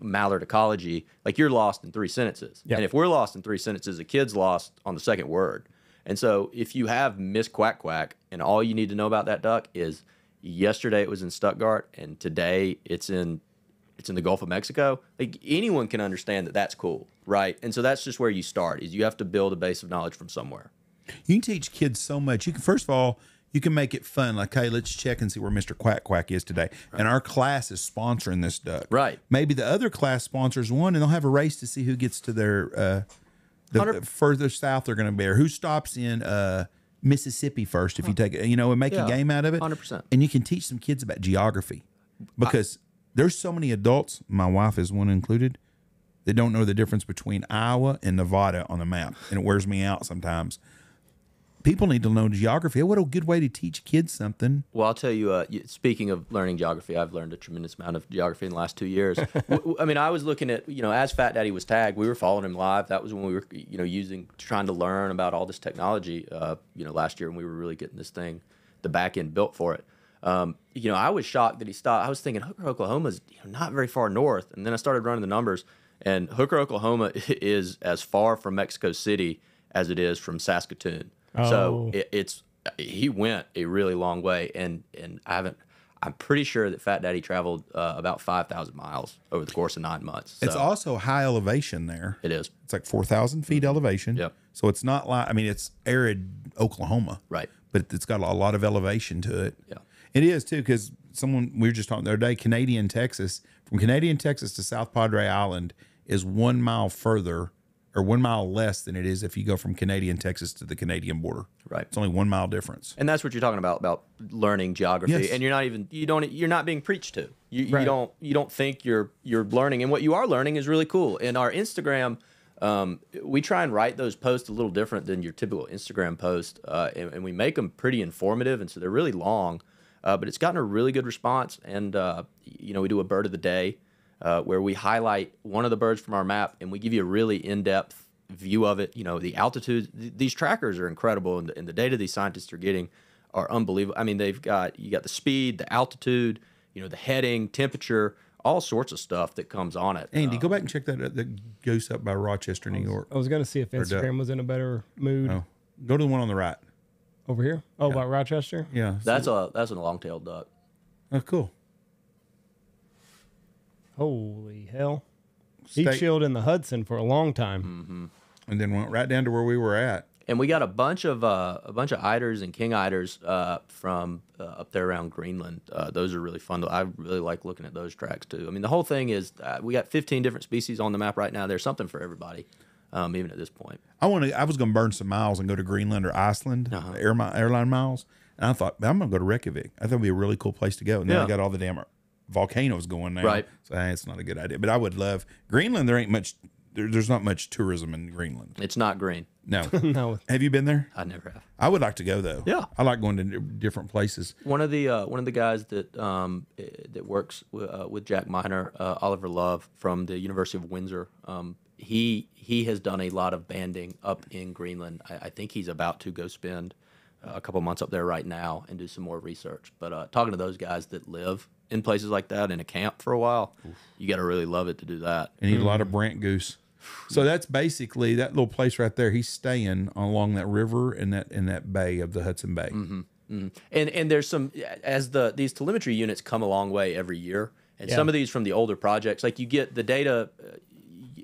mallard ecology, like you're lost in three sentences. Yeah. And if we're lost in three sentences, a kid's lost on the second word. And so if you have Miss Quack Quack and all you need to know about that duck is yesterday it was in Stuttgart and today it's in it's in the Gulf of Mexico, like anyone can understand that that's cool, right? And so that's just where you start is you have to build a base of knowledge from somewhere. You can teach kids so much. You can first of all, you can make it fun. Like, hey, let's check and see where Mr. Quack Quack is today. And our class is sponsoring this duck. Right. Maybe the other class sponsors one, and they'll have a race to see who gets to their uh, the Hundred- further south they're going to be, or who stops in uh, Mississippi first. If you take it, you know, and make Yeah, a game out of it. 100%. And you can teach some kids about geography because there's so many adults. My wife is one included. That don't know the difference between Iowa and Nevada on the map, and it wears me out sometimes people need to know geography. What a good way to teach kids something. Well, I'll tell you. Uh, speaking of learning geography, I've learned a tremendous amount of geography in the last two years. I mean, I was looking at you know as Fat Daddy was tagged, we were following him live. That was when we were you know using trying to learn about all this technology. Uh, you know, last year when we were really getting this thing, the back end built for it. Um, you know, I was shocked that he stopped. I was thinking Hooker, Oklahoma's you know, not very far north, and then I started running the numbers, and Hooker, Oklahoma is as far from Mexico City as it is from Saskatoon. So Oh. it, it's he went a really long way, and and I haven't. I'm pretty sure that Fat Daddy traveled uh, about five thousand miles over the course of nine months. So It's also high elevation there. it is It's like 4,000 feet elevation. Yep. So it's not like, I mean, it's arid Oklahoma. right. But it's got a lot of elevation to it. Yeah. It is too, because someone, we were just talking the other day, Canadian Texas, from Canadian Texas to South Padre Island is one mile further or one mile less than it is if you go from Canadian Texas to the Canadian border. Right. It's only one mile difference. And that's what you're talking about about learning geography, Yes. and you're not even you don't you're not being preached to. You, you don't you don't think you're you're learning, and what you are learning is really cool. In our Instagram, um, we try and write those posts a little different than your typical Instagram post, uh, and, and we make them pretty informative, and so they're really long, uh, but it's gotten a really good response. And uh, you know, we do a bird of the day uh, where we highlight one of the birds from our map, and we give you a really in-depth view of it. You know, the altitude. Th- these trackers are incredible, and the, and the data these scientists are getting are unbelievable. I mean, they've got you got the speed, the altitude, you know, the heading, temperature, all sorts of stuff that comes on it. Andy, go back and check that uh, the goose up by Rochester, New York. I was gonna see if duck. Instagram was in a better mood Oh, go to the one on the right. Over here. Oh, by Rochester. Yeah. That's a that's a long-tailed duck. oh, cool. Holy hell! He chilled in the Hudson for a long time. and then went right down to where we were at. And we got a bunch of uh, a bunch of eiders and king eiders uh, from uh, up there around Greenland. Uh, those are really fun. I really like looking at those tracks too. I mean, the whole thing is uh, we got 15 different species on the map right now. There's something for everybody, um, even at this point. I want to. I was going to burn some miles and go to Greenland or Iceland, Uh-huh. air mi- airline miles. And I thought I'm going to go to Reykjavik. I thought it'd be a really cool place to go. And then I got all the damn volcanoes going now. Right. So hey, it's not a good idea. But I would love Greenland. There ain't much. There, there's not much tourism in Greenland. It's not green. No. No, have you been there? I never have. I would like to go though. Yeah. I like going to different places. One of the uh, one of the guys that um, eh, that works w- uh, with Jack Miner, uh, Oliver Love from the University of Windsor. Um, he he has done a lot of banding up in Greenland. I, I think he's about to go spend uh, a couple months up there right now and do some more research. But uh, talking to those guys that live in places like that in a camp for a while, you got to really love it to do that. and eat a lot of Brant goose. So that's basically that little place right there. He's staying along that river and that in that bay of the Hudson Bay. And and there's some as the these telemetry units come a long way every year, and Yeah. some of these from the older projects, like you get the data, uh,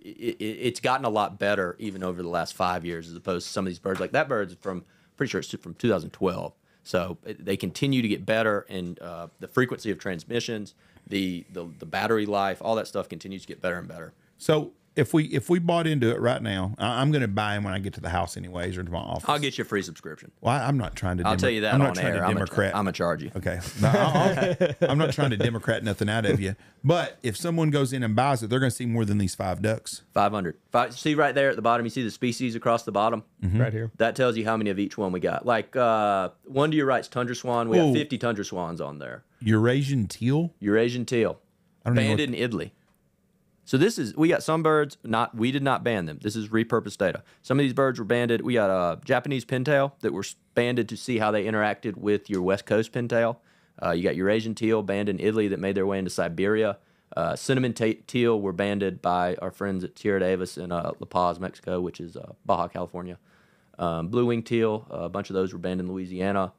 it, gotten a lot better even over the last five years, as opposed to some of these birds. Like that bird's from pretty sure it's from 2012, so they continue to get better, and uh, the frequency of transmissions, the, the the battery life, all that stuff continues to get better and better. So if we if we bought into it right now, I- I'm going to buy them when I get to the house anyways or to my office. I'll get you a free subscription. well, I, I'm not trying to. I'll demo- tell you that I'm on not trying air. to I'm Democrat. a, I'm a charge you. okay, No, I'll- I'll- I'm not trying to Democrat nothing out of you. But if someone goes in and buys it, they're going to see more than these five ducks. 500. Five, see right there at the bottom, you see the species across the bottom. right here. That tells you how many of each one we got. Like uh, one to your right's tundra swan. We Ooh. got 50 tundra swans on there. Eurasian teal. Eurasian teal, I don't know. banded in Italy. So this is we got some birds. Not we did not ban them. This is repurposed data. Some of these birds were banded. We got a Japanese pintail that were banded to see how they interacted with your West Coast pintail. Uh, you got Eurasian teal banded in Italy that made their way into Siberia. Uh, cinnamon teal were banded by our friends at Tierra de Aves in uh, La Paz, Mexico, which is uh, Baja California. Um, blue wing teal, a bunch of those were banned in Louisiana.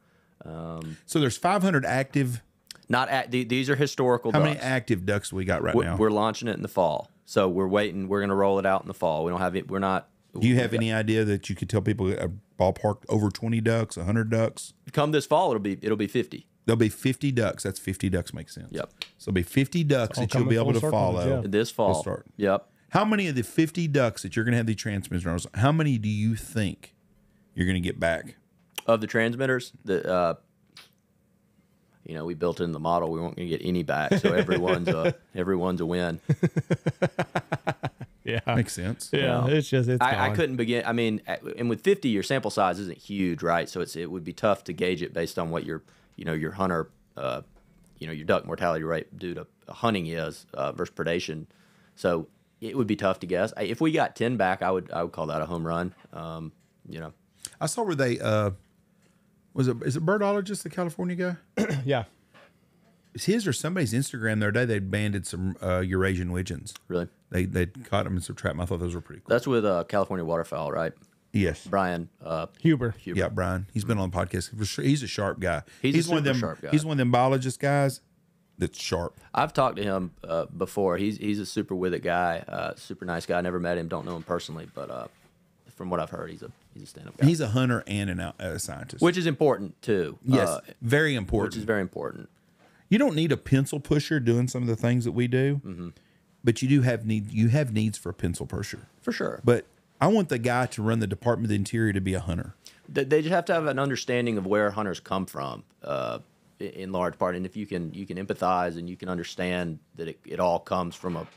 So there's 500 active. Not at, the, these are historical. How ducks. many active ducks we got right We're, now? we're launching it in the fall, so we're waiting. We're going to roll it out in the fall. We don't have it. We're not. Do you have any idea that you could tell people a ballpark over 20 ducks, 100 ducks? Come this fall, it'll be it'll be fifty. There'll be 50 ducks. That's 50 ducks makes sense. Yep. So there'll be 50 ducks that you'll be able to follow. yeah. This fall. start. Yep. How many of the 50 ducks that you're going to have the transmitters how many do you think you're going to get back? Of the transmitters, the uh, you know we built in the model. We weren't going to get any back, so everyone's a everyone's a win. Yeah. Makes sense. Yeah. No. It's just, it's I, I couldn't begin. I mean, and with 50, your sample size isn't huge, right? So it's it would be tough to gauge it based on what your you know your hunter, uh, you know your duck mortality rate due to hunting is uh, versus predation. So it would be tough to guess. If we got 10 back, I would I would call that a home run. Um, you know, I saw where they, uh, was it, is it birdologist, the California guy? Yeah. It's his or somebody's Instagram the other day, they banded some uh, Eurasian widgeons. really. They they caught them in some trap. I thought those were pretty cool. That's with uh, California waterfowl, right? yes. Brian uh, Huber. Huber. Yeah, Brian. He's been on the podcast. For sure. He's a sharp guy. He's a one of them. sharp guy. He's one of them biologist guys that's sharp. I've talked to him uh, before. He's he's a super with it guy, uh, super nice guy. Never met him, don't know him personally, but uh, from what I've heard, he's a he's a stand up guy, He's a hunter and an uh, scientist. which is important too. yes, uh, very which important. is very important. you don't need a pencil pusher doing some of the things that we do, Mm-hmm. but you do have need. You have needs for a pencil pusher. For sure. But I want the guy to run the Department of the Interior to be a hunter. They, they just have to have an understanding of where hunters come from, uh, in large part. And if you can you can empathize and you can understand that it, it all comes from a,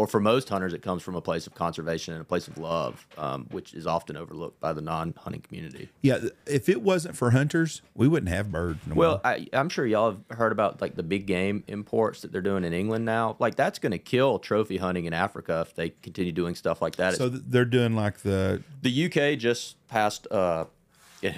or for most hunters, it comes from a place of conservation and a place of love, um, which is often overlooked by the non-hunting community. Yeah, if it wasn't for hunters, we wouldn't have birds. No Well. I, I'm sure y'all have heard about like the big game imports that they're doing in England now. Like that's going to kill trophy hunting in Africa if they continue doing stuff like that. so th- they're doing like the the UK just passed. Uh, it,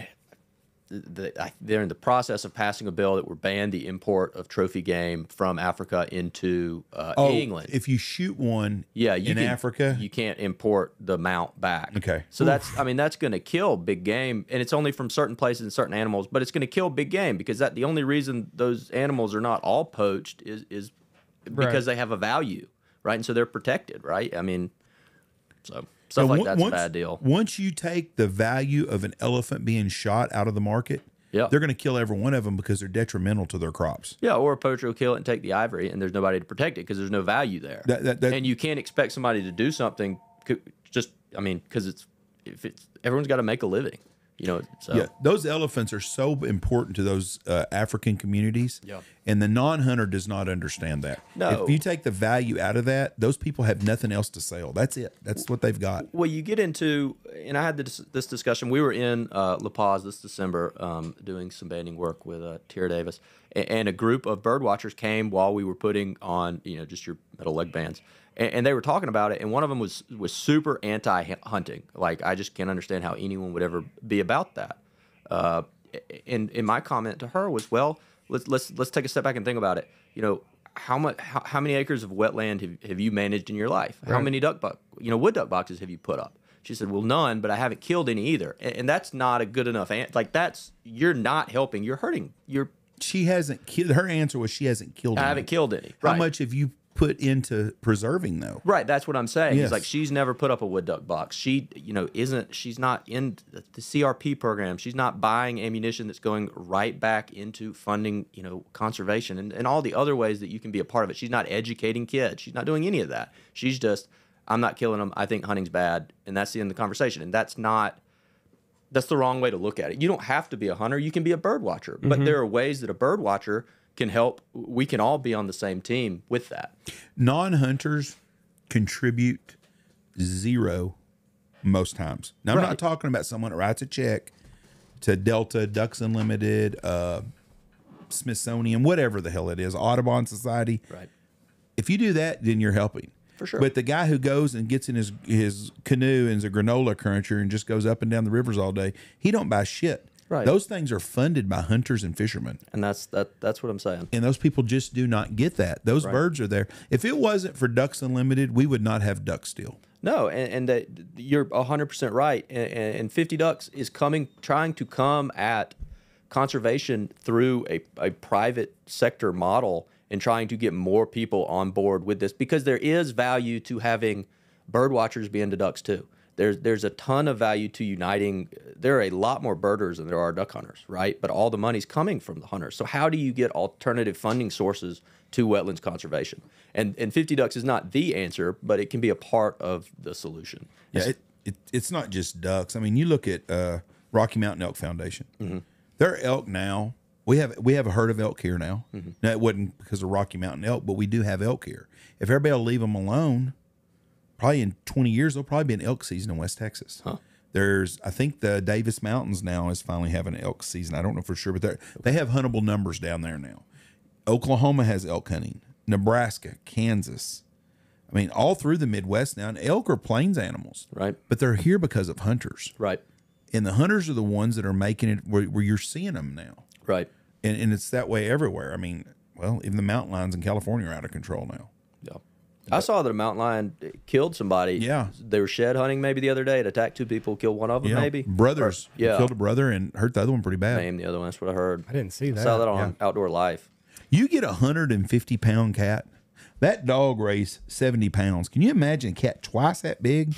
the, they're in the process of passing a bill that would ban the import of trophy game from Africa into uh, oh, England. if you shoot one, yeah, you in can- Africa, you can't import the mount back. Okay. so that's I mean that's going to kill big game, and it's only from certain places and certain animals, but it's going to kill big game because that the only reason those animals are not all poached is is because Right. they have a value, right? And so they're protected, right? I mean, so stuff So like that's once, a bad deal. Once you take the value of an elephant being shot out of the market, Yeah. they're going to kill every one of them because they're detrimental to their crops. Yeah, or a poacher will kill it and take the ivory, and there's nobody to protect it because there's no value there. That- that- that- and you can't expect somebody to do something. Just, I mean, because it's if it's everyone's got to make a living, you know. So Yeah, those elephants are so important to those uh, African communities. Yeah. And the non-hunter does not understand that. No. If you take the value out of that, those people have nothing else to sell. That's it. That's what they've got. well, you get into, and I had this, this discussion. We were in uh, La Paz this December um, doing some banding work with uh, Davis, and, and a group of bird watchers came while we were putting on, you know, just your metal leg bands, and, and they were talking about it. And one of them was was super anti-hunting. Like, I just can't understand how anyone would ever be about that. Uh, and, and my comment to her was, well, let's let's let's take a step back and think about it. You know, how much how, how many acres of wetland have, have you managed in your life? How many duck buck you know wood duck boxes have you put up? She said, well, none, but I haven't killed any either. And, and that's not a good enough an- like that's you're not helping. You're hurting. You're She hasn't killed. Her answer was she hasn't killed. I any. haven't killed any. How Right. much have you put into preserving though? Right, that's what I'm saying. Yes. He's like she's never put up a wood duck box. She, you know, isn't she's not in the the CRP program. She's not buying ammunition that's going right back into funding, you know, conservation and, and all the other ways that you can be a part of it. She's not educating kids. She's not doing any of that. She's just I'm not killing them. I think hunting's bad, and that's the end of the conversation. And that's not that's the wrong way to look at it. You don't have to be a hunter. You can be a bird watcher. But mm-hmm. there are ways that a bird watcher can help. We can all be on the same team with that. Non-hunters contribute zero most times. Now I'm Right. not talking about someone that writes a check to Delta, Ducks Unlimited, uh, Smithsonian, whatever the hell it is, Audubon Society. Right. If you do that, then you're helping. For sure. But the guy who goes and gets in his his canoe and is a granola cruncher and just goes up and down the rivers all day, he don't buy shit. Right. Those things are funded by hunters and fishermen. And that's that. That's what I'm saying. And those people just do not get that. Those birds are there. If it wasn't for Ducks Unlimited, we would not have duck still. No, and, and that you're 100% right. And, and 50 Ducks is coming, trying to come at conservation through a, a private sector model and trying to get more people on board with this because there is value to having bird watchers be into ducks too. There's, there's a ton of value to uniting. There are a lot more birders than there are duck hunters, right? But all the money's coming from the hunters. So how do you get alternative funding sources to wetlands conservation? And and 50 ducks is not the answer, but it can be a part of the solution. Yeah, it, it, it's not just ducks. I mean, you look at uh, Rocky Mountain Elk Foundation. Their elk now. We have we have a herd of elk here now. Now it wasn't because of Rocky Mountain elk, but we do have elk here. If everybody will leave them alone, probably in twenty years there'll probably be an elk season in West Texas. There's I think the Davis Mountains now is finally having an elk season. I don't know for sure, but they they have huntable numbers down there now. Oklahoma has elk hunting. Nebraska, Kansas. I mean, all through the Midwest now, and elk are plains animals Right. but they're here because of hunters Right. and the hunters are the ones that are making it where, where you're seeing them now Right. and, and it's that way everywhere i mean well even the mountain lions in california are out of control now Yeah. I saw that a mountain lion killed somebody. Yeah. They were shed hunting maybe the other day. It attacked two people, killed one of them yeah maybe. brothers Or- yeah. killed a brother and hurt the other one pretty bad Named the other one. That's what I heard. I didn't see that. I that. saw that on Outdoor Life. you get a 150 pound cat that dog weighs 70 pounds can you imagine a cat twice that big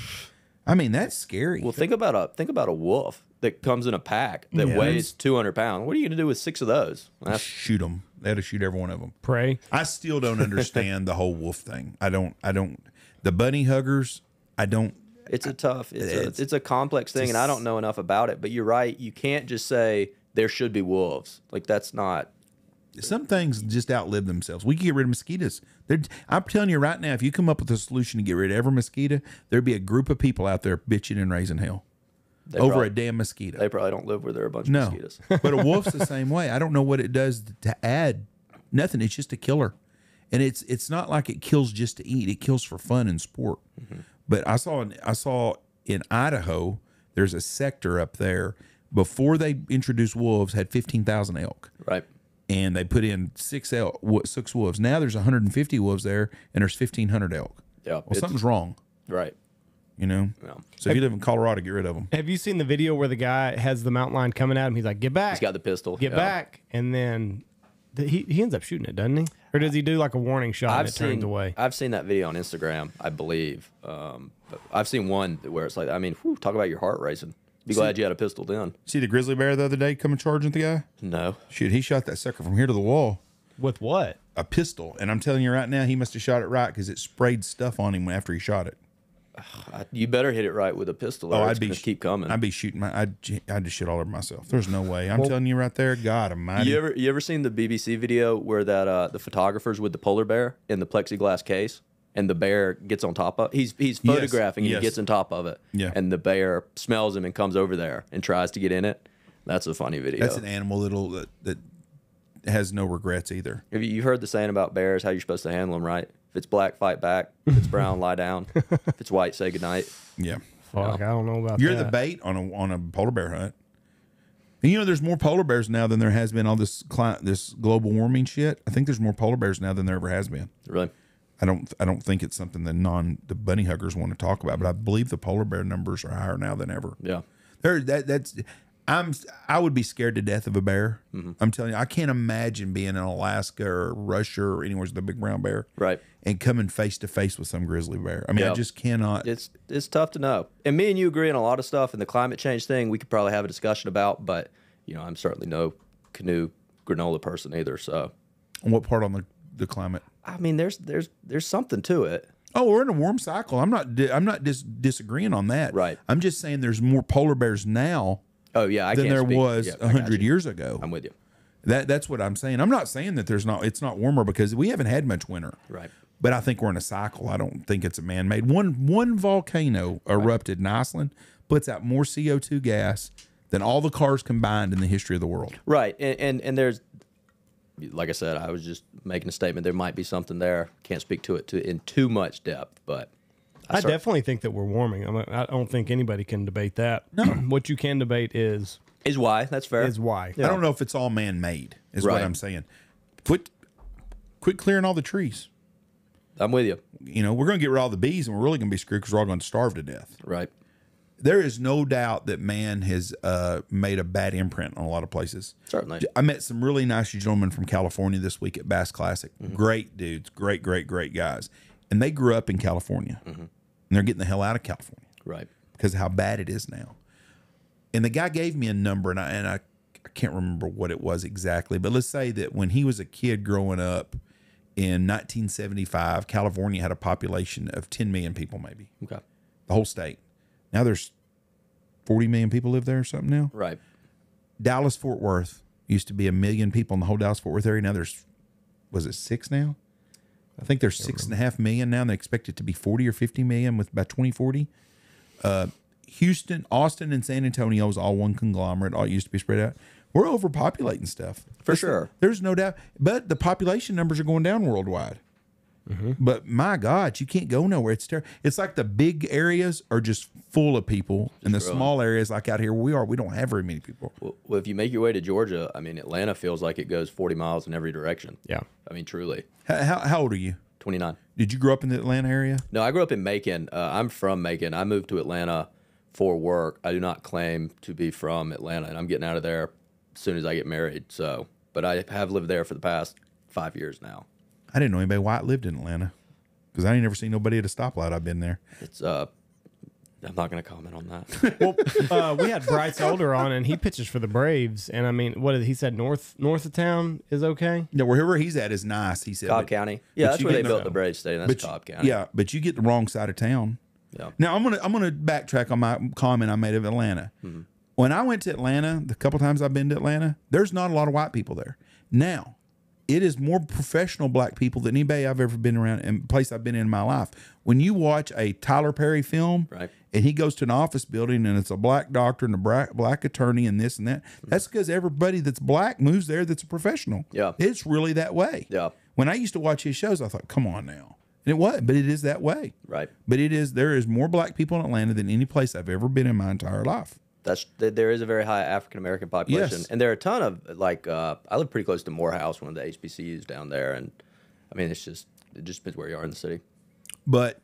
i mean that's scary Well, think about a think about a wolf that comes in a pack that Yeah. weighs 200 pounds. What are you going to do with six of those? That's, shoot them they had to shoot every one of them Pray. I still don't understand the whole wolf thing. I don't. I don't. The bunny huggers. I don't. it's a tough. It's, It's- a, it's a complex thing, and I don't know enough about it. But you're right. You can't just say there should be wolves. Like that's not. Some things just outlive themselves. We can get rid of mosquitoes. They're, I'm telling you right now, if you come up with a solution to get rid of every mosquito, there'd be a group of people out there bitching and raising hell They over probably, a damn mosquito. They probably don't live where there are a bunch no, of mosquitoes. but a wolf's the same way. I don't know what it does to add. Nothing. It's just a killer, and it's it's not like it kills just to eat. It kills for fun and sport. Mm-hmm. But I saw in, I saw in Idaho, there's a sector up there before they introduced wolves had fifteen thousand elk, Right. And they put in six elk, wo- six wolves. Now there's 150 wolves there, and there's 1500 elk. Yeah. Well, something's wrong, right. you know. Yeah. So if you live in Colorado, get rid of them. Have you seen the video where the guy has the mountain lion coming at him? He's like, "Get back! He's got the pistol. get yeah. back!" And then th- he he ends up shooting it, doesn't he? Or does he do like a warning shot I've it turns seen away? I've seen that video on Instagram, I believe. Um, but I've seen one where it's like, I mean, whew, talk about your heart racing. Be glad you had a pistol then. See the grizzly bear the other day coming charging at the guy. No. Shit, he shot that sucker from here to the wall. With what? A pistol, and I'm telling you right now, he must have shot it right because it sprayed stuff on him after he shot it. You better hit it right with a pistol. Or Oh, I'd be keep coming. I'd be shooting my. I'd, j- I'd just shit all over myself. There's no way. I'm telling you right there. God Almighty. you ever you ever seen the BBC video where that uh, the photographers with the polar bear in the plexiglass case and the bear gets on top of he's he's Yes, photographing and yes. he gets on top of it Yeah. and the bear smells him and comes over there and tries to get in it. That's a funny video. That's an animal that'll that, uh, that has no regrets either. Have you you've heard the saying about bears how you're supposed to handle them, right? If it's black, fight back. If it's brown, lie down. If it's white, say goodnight. Yeah. Fuck, I don't know about You're that. the bait on a on a polar bear hunt. And you know, there's more polar bears now than there has been all this cli- this global warming shit. I think there's more polar bears now than there ever has been. Really? I don't I don't think it's something that non the bunny huggers want to talk about, but I believe the polar bear numbers are higher now than ever. Yeah. There that that's I'm I would be scared to death of a bear. Mm-hmm. I'm telling you, I can't imagine being in Alaska or Russia or anywhere with a big brown bear, Right. and coming face to face with some grizzly bear. I mean, I just cannot. It's it's tough to know. And me and you agree on a lot of stuff and the climate change thing we could probably have a discussion about, but you know, I'm certainly no canoe granola person either. So what part on the the climate? I mean there's there's there's something to it. Oh, we're in a warm cycle. I'm not. I'm not dis- disagreeing on that. Right. I'm just saying there's more polar bears now Oh yeah, I than can't there speak. was a hundred years ago. I'm with you. That that's what I'm saying. I'm not saying that there's not. It's not warmer because we haven't had much winter. Right. But I think we're in a cycle. I don't think it's a man-made. One one volcano erupted in Iceland, puts out more CO2 gas than all the cars combined in the history of the world. Right. And, and and there's like I said, I was just making a statement. There might be something there. Can't speak to it to in too much depth, but I cer- definitely think that we're warming. I, mean, I don't think anybody can debate that. No. what you can debate is Is why that's fair. is why. I don't know if it's all man made. Is what I'm saying. Quit, quit clearing all the trees. I'm with you. You know, we're going to get rid of all the bees, and we're really going to be screwed because we're all going to starve to death. Right. There is no doubt that man has uh, made a bad imprint on a lot of places. Certainly. I met some really nice gentlemen from California this week at Bass Classic. Great dudes, great, great, great guys, and they grew up in California, and they're getting the hell out of California Right. because of how bad it is now. And the guy gave me a number, and I and I, I can't remember what it was exactly, but let's say that when he was a kid growing up in 1975, California had a population of 10 million people, maybe Okay. the whole state. Now there's 40 million people live there or something now. Right. Dallas Fort Worth used to be a million people in the whole Dallas Fort Worth area. Now there's was it six now? I think there's six and a half million now, and they expect it to be 40 or 50 million with by 2040. Uh, Houston, Austin, and San Antonio is all one conglomerate. All used to be spread out. We're overpopulating stuff For There's- sure. There's no doubt, but the population numbers are going down worldwide. But my God, you can't go nowhere. It's ter- It's like the big areas are just full of people, and the growing. small areas, like out here where we are, we don't have very many people. Well, well, if you make your way to Georgia, I mean, Atlanta feels like it goes 40 miles in every direction. Yeah. I mean, truly. How, how, how old are you? 29. Did you grow up in the Atlanta area? No, I grew up in Macon. Uh, I'm from Macon. I moved to Atlanta for work. I do not claim to be from Atlanta, and I'm getting out of there as soon as I get married. So, but I have lived there for the past five years now. I didn't know anybody white lived in Atlanta because I ain't never seen nobody at a stoplight. I've been there. It's uh, I'm not going to comment on that. Well, uh, we had Bryce Elder on, and he pitches for the Braves. And I mean, what did he said? North north of town is okay. No, wherever he's at is nice. He said Cobb but- County. Yeah, but that's you where they get- built the Braves Stadium. That's but Cobb County. Yeah, but you get the wrong side of town. Yeah. Now I'm gonna I'm gonna backtrack on my comment I made of Atlanta. Mm-hmm. When I went to Atlanta, the couple times I've been to Atlanta, there's not a lot of white people there. Now, it is more professional black people than anybody I've ever been around and place I've been in my life. When you watch a Tyler Perry film, Right. and he goes to an office building and it's a black doctor and a black, black attorney and this and that, mm-hmm. that's because everybody that's black moves there that's a professional. Yeah. It's really that way. Yeah. When I used to watch his shows, I thought, come on now. And it was, but it is that way. Right. But it is there is more black people in Atlanta than any place I've ever been in my entire life. That's there is a very high African American population, Yes. and there are a ton of like uh, I live pretty close to Morehouse, one of the HBCUs down there, and I mean it's just it just depends where you are in the city. But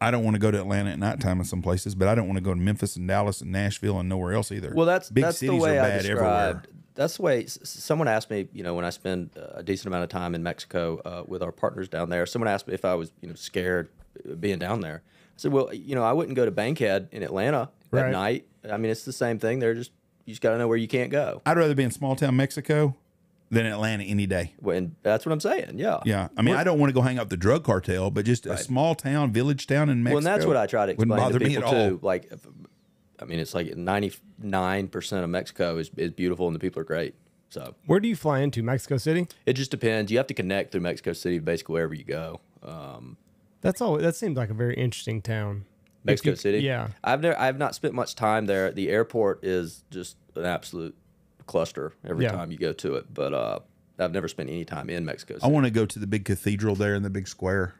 I don't want to go to Atlanta at nighttime in some places, but I don't want to go to Memphis and Dallas and Nashville and nowhere else either. Well, that's big that's the cities way are I bad described. That's the way someone asked me. You know, when I spend a decent amount of time in Mexico uh, with our partners down there, someone asked me if I was you know scared uh, being down there. I said, well, you know, I wouldn't go to Bankhead in Atlanta Right. at night. I mean, it's the same thing. They're just you just got to know where you can't go. I'd rather be in small town Mexico than Atlanta any day. Well, And that's what I'm saying. Yeah. Yeah, I mean, I don't want to go hang out with the drug cartel, but just a small town, village town in Mexico. Well, and that's what I try to wouldn't explain to bother me people at all. too. Like, if, I mean, it's like ninety nine percent of Mexico is, is beautiful and the people are great. So Where do you fly into? Mexico City? it just depends. You have to connect through Mexico City, basically wherever you go. Um, That's all. That seems like a very interesting town. If Mexico you- City. Yeah. I've never, I've not spent much time there. The airport is just an absolute cluster every Yeah. time you go to it. But uh, I've never spent any time in Mexico City. I want to go to the big cathedral there in the big square.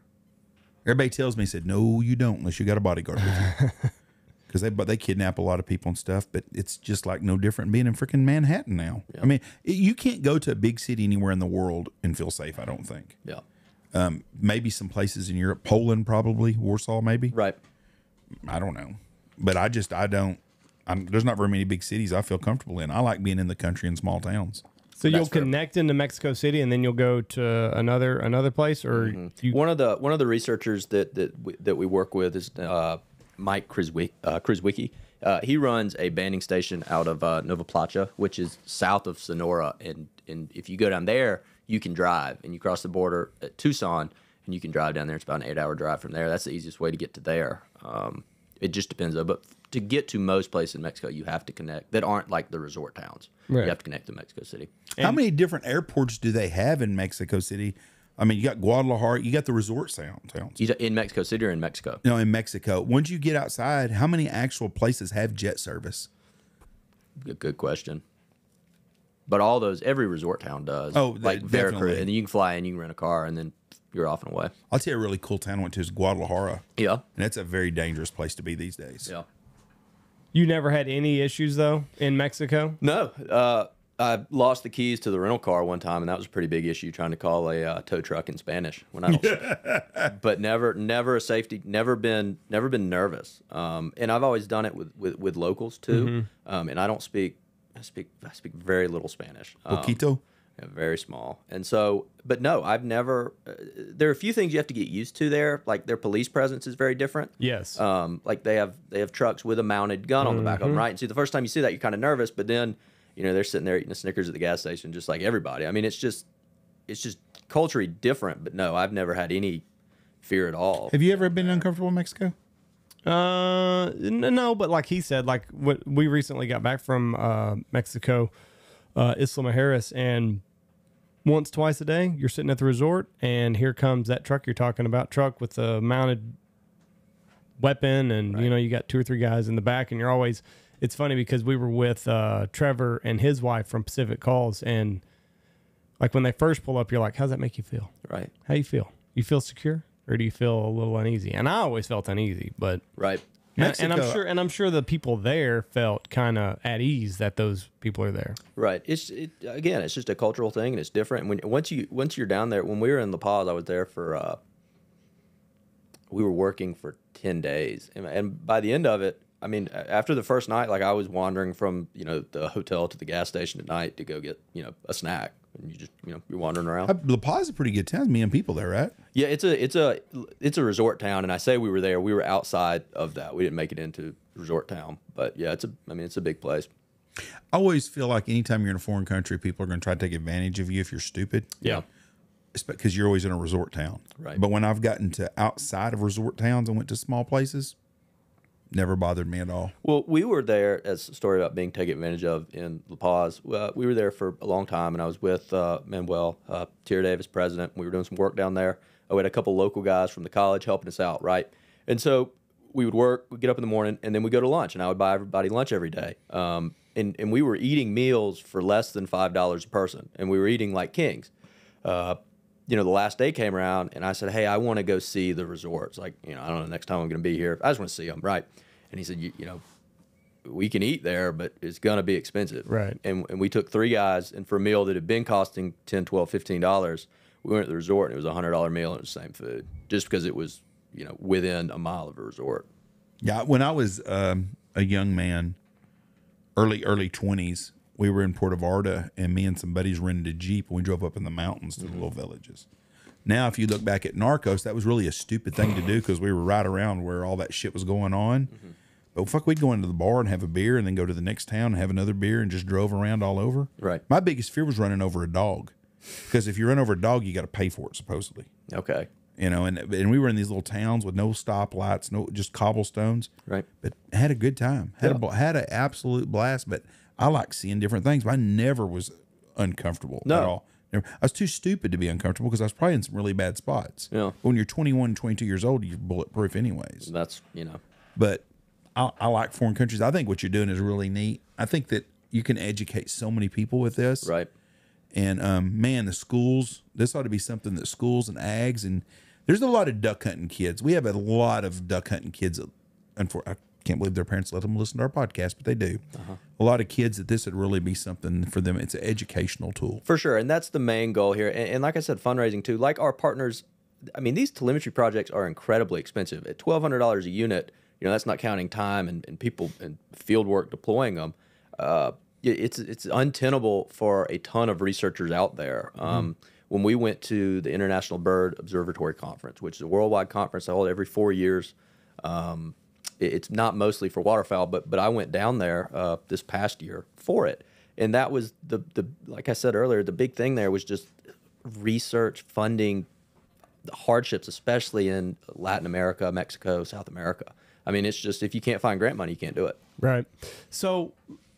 Everybody tells me, said, no, you don't, unless you got a bodyguard with you. Because they, but they kidnap a lot of people and stuff. But it's just like no different being in freaking Manhattan now. I mean, it- you can't go to a big city anywhere in the world and feel safe. I don't think. yeah. Um, maybe some places in Europe, Poland, probably Warsaw, maybe. Right. I don't know, but I just I don't. I'm, there's not very many big cities I feel comfortable in. I like being in the country in small towns. So you'll fair. connect into Mexico City, and then you'll go to another another place, or Mm-hmm. you. one of the one of the researchers that that we, that we work with is uh, Mike Krizwick, uh, Krizwicki. Uh, he runs a banding station out of uh, Nova Placha, which is south of Sonora, and and if you go down there, you can drive and you cross the border at Tucson, and you can drive down there. It's about an eight-hour drive from there. That's the easiest way to get to there. Um, it just depends though, but to get to most places in Mexico, you have to connect that aren't like the resort towns. Right. You have to connect to Mexico City. How many different airports do they have in Mexico City? I mean, you got Guadalajara, you got the resort sound towns. You in Mexico City or in Mexico? No, in Mexico, once you get outside, how many actual places have jet service? Good, good question. But all those, every resort town does. Oh, like th- Veracruz, definitely. and then you can fly in, you can rent a car, and then you're off and away. I'll tell you a really cool town I went to is Guadalajara, Yeah, and that's a very dangerous place to be these days. yeah. You never had any issues though in Mexico. No, uh, I lost the keys to the rental car one time, and that was a pretty big issue trying to call a uh, tow truck in Spanish when I don't. but never, never a safety, never been, never been nervous. Um, and I've always done it with with, with locals too. Um, and I don't speak, I speak, I speak very little Spanish. Um, Poquito. yeah, very small. And so, but no, I've never. Uh, there are a few things you have to get used to there. Like their police presence is very different. Yes. Um, like they have they have trucks with a mounted gun on the back of them, right? And see, the first time you see that, you're kind of nervous, but then, you know, they're sitting there eating a Snickers at the gas station, just like everybody. I mean, it's just, it's just culturally different. But no, I've never had any fear at all. Have you ever been uncomfortable in Mexico? Uh, no, but like he said, like what we recently got back from uh, Mexico, uh, Isla Mujeres, and once, twice a day, you're sitting at the resort, and here comes that truck you're talking about, truck with a mounted weapon, and you know you got two or three guys in the back, and you're always. It's funny because we were with uh, Trevor and his wife from Pacific Calls, and like when they first pull up, you're like, "How's that make you feel? Right. How you feel? You feel secure, or do you feel a little uneasy?" And I always felt uneasy, but Right. and, and I'm sure, and I'm sure the people there felt kind of at ease that those people are there. Right. It's it, again, it's just a cultural thing, and it's different. When once you once you're down there, when we were in La Paz, I was there for. Uh, we were working for ten days, and, and by the end of it, I mean, after the first night, like I was wandering from you know the hotel to the gas station at night to go get you know a snack, and you just you know you're wandering around. Uh, La Paz is a pretty good town. A million people there, right? Yeah, it's a it's a it's a resort town, and I say we were there. We were outside of that. We didn't make it into resort town, but yeah, it's a I mean it's a big place. I always feel like anytime you're in a foreign country, people are going to try to take advantage of you if you're stupid. Yeah. because you're always in a resort town. Right. But when I've gotten to outside of resort towns and went to small places, never bothered me at all. Well, we were there as a story about being taken advantage of in La Paz. Uh, we were there for a long time, and I was with uh, Manuel uh, Tierra de Aves, president. We were doing some work down there. Uh, we had a couple local guys from the college helping us out, right? And so we would work, we'd get up in the morning, and then we go to lunch, and I would buy everybody lunch every day. Um, and, and we were eating meals for less than $5 a person, and we were eating like kings. Uh, you know, the last day came around and I said, Hey, I want to go see the resorts. Like, you know, I don't know, next time I'm going to be here. I just want to see them. Right. And he said, you, you know, we can eat there, but it's going to be expensive. Right. And, and we took three guys and for a meal that had been costing 10, 12, 15 dollars, we went to the resort and it was a hundred dollar meal and it was the same food just because it was, you know, within a mile of a resort. Yeah, when I was um, a young man, early early twenties, we were in Puerto Vallarta, and me and some buddies rented a jeep, and we drove up in the mountains to the mm-hmm. little villages. Now, if you look back at Narcos, that was really a stupid thing to do because we were right around where all that shit was going on. Mm-hmm. But fuck, we'd go into the bar and have a beer, and then go to the next town and have another beer, and just drove around all over. Right. My biggest fear was running over a dog, because if you run over a dog, you got to pay for it supposedly Okay. you know, and and we were in these little towns with no stoplights, no just cobblestones, Right. But had a good time, had a bl- had an absolute blast. But I like seeing different things. But I never was uncomfortable No. at all. Never, I was too stupid to be uncomfortable because I was probably in some really bad spots. Yeah. But when you're 21, 22 years old, you're bulletproof anyways. That's, you know, But I, I like foreign countries. I think what you're doing is really neat. I think that you can educate so many people with this. right. And um, man, the schools, this ought to be something that schools and ags and there's a lot of duck hunting kids. We have a lot of duck hunting kids. That, unfor- I can't believe their parents let them listen to our podcast, but they do. A lot of kids that this would really be something for them. It's an educational tool. For sure, and that's the main goal here. And, and like I said, fundraising too. Like our partners, I mean, these telemetry projects are incredibly expensive. At twelve hundred dollars a unit, you know, that's not counting time and, and people and field work deploying them. Uh, it- it's it's untenable for a ton of researchers out there. Um, When we went to the International Bird Observatory Conference, which is a worldwide conference I hold every four years, um, it's not mostly for waterfowl, but but I went down there uh, this past year for it, and that was the the like I said earlier, the big thing there was just research funding the hardships, especially in Latin America, Mexico, South America. I mean, it's just if you can't find grant money, you can't do it. Right. So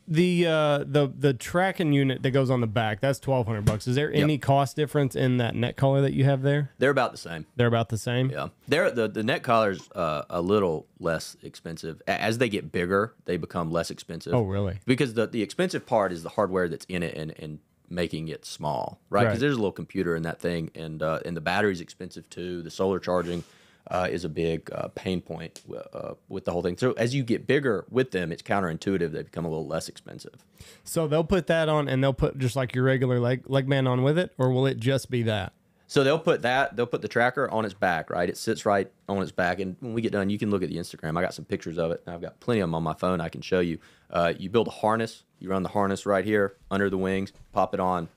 the uh, the the tracking unit that goes on the back that's twelve hundred bucks. Is there any cost difference in that net collar that you have there? They're about the same. They're about the same. Yeah, they're the the net collar's uh, a little less expensive as they get bigger. They become less expensive. Oh, really? Because the the expensive part is the hardware that's in it and and making it small, right? Because Right. there's a little computer in that thing, and uh, and the battery's expensive too. The solar charging. Uh, is a big uh, pain point w- uh, with the whole thing. So as you get bigger with them, it's counterintuitive. They become a little less expensive. So they'll put that on, and they'll put just like your regular leg leg band on with it, or will it just be that? So they'll put that, they'll put the tracker on its back, right? It sits right on its back. And when we get done, you can look at the Instagram. I got some pictures of it. I've got plenty of them on my phone I can show you. Uh, you build a harness, you run the harness right here under the wings, pop it on,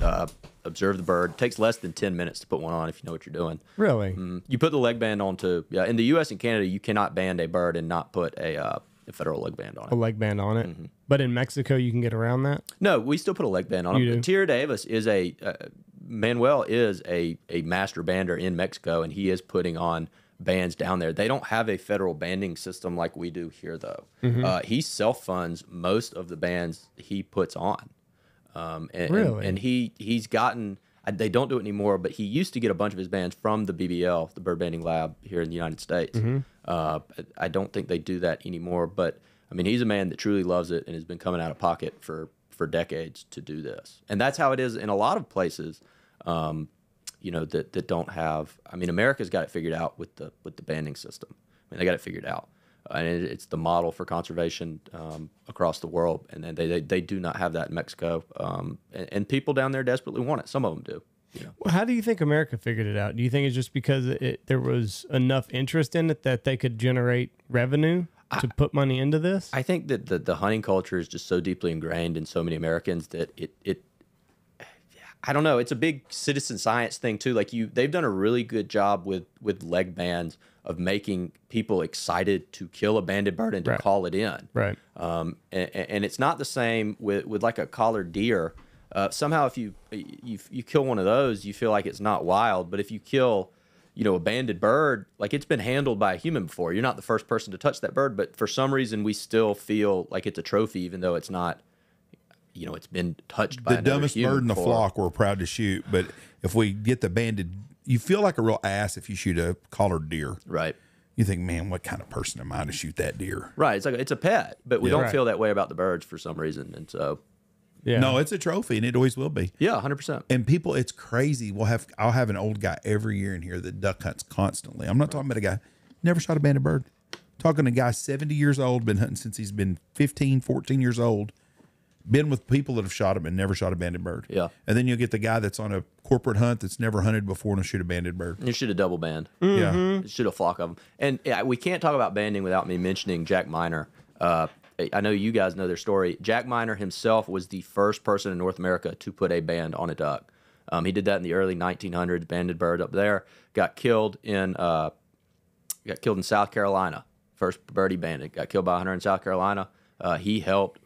uh, observe the bird. It takes less than 10 minutes to put one on if you know what you're doing. Really? Mm, You put the leg band onto, yeah, in the US and Canada, you cannot band a bird and not put a, uh, a federal leg band on it. A leg band on Mm-hmm. it. But in Mexico, you can get around that. No, we still put a leg band on You do? Tierra de Aves is a uh, Manuel is a a master bander in Mexico, and he is putting on bands down there. They don't have a federal banding system like we do here, though. Mm-hmm. Uh, he self funds most of the bands he puts on. Um, and, and- Really? and, he he's gotten. They don't do it anymore, but he used to get a bunch of his bands from the BBL, the Bird Banding Lab here in the United States. Mm-hmm. Uh, I don't think they do that anymore, but I mean, he's a man that truly loves it and has been coming out of pocket for for decades to do this, and that's how it is in a lot of places. Um, you know that that don't have. I mean, America's got it figured out with the with the banding system. I mean, they got it figured out, and it, it's the model for conservation um, across the world. And then they, they they do not have that in Mexico, um, and, and people down there desperately want it. Some of them do. You know. Well, how do you think America figured it out? Do you think it's just because it, there was enough interest in it that they could generate revenue to put money into this? I think that the, the hunting culture is just so deeply ingrained in so many Americans that it it I don't know. It's a big citizen science thing too. Like you, they've done a really good job with with leg bands of making people excited to kill a banded bird and to Right. call it in. right. Um, and, and it's not the same with, with like a collared deer. Uh, somehow, if you, you you kill one of those, you feel like it's not wild. But if you kill, you know, a banded bird, like it's been handled by a human before. You're not the first person to touch that bird, but for some reason, we still feel like it's a trophy, even though it's not. You know, it's been touched by the dumbest human bird in the before. flock we're proud to shoot. But if we get the banded, you feel like a real ass if you shoot a collared deer. Right. You think, man, what kind of person am I to shoot that deer? Right. It's like it's a pet, but we don't Right. feel that way about the birds for some reason, and so Yeah. No, it's a trophy, and it always will be. yeah, hundred percent. And people, it's crazy. We'll have I'll have an old guy every year in here that duck hunts constantly. I'm not talking about a guy never shot a banded bird. Talking to a guy 70 years old, been hunting since he's been 15, 14 years old. Been with people that have shot him and never shot a banded bird. Yeah. And then you'll get the guy that's on a corporate hunt that's never hunted before and will shoot a banded bird. You should have double band. Yeah. should a flock of them. And yeah, we can't talk about banding without me mentioning Jack Miner. Uh, I know you guys know their story. Jack Miner himself was the first person in North America to put a band on a duck. Um, he did that in the early 1900s. Banded bird up there got killed in uh, got killed in South Carolina. First birdie banded got killed by a hunter in South Carolina. Uh, he helped.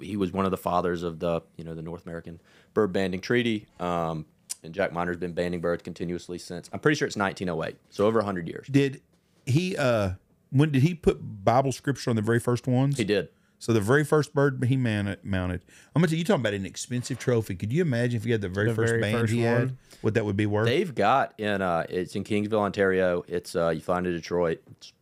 He was one of the fathers of the you know the North American Bird Banding Treaty. Um, and Jack Miner's been banding birds continuously since. I'm pretty sure it's 1908, so over 100 years. Did he uh when did he put Bible scripture on the very first ones? He did. So the very first bird he mounted, mounted. I'm gonna tell you, you talking about an expensive trophy. Could you imagine if you had the very The first very band first he one. had? What that would be worth? They've got in uh, it's in Kingsville, Ontario. It's uh, you fly into Detroit. It's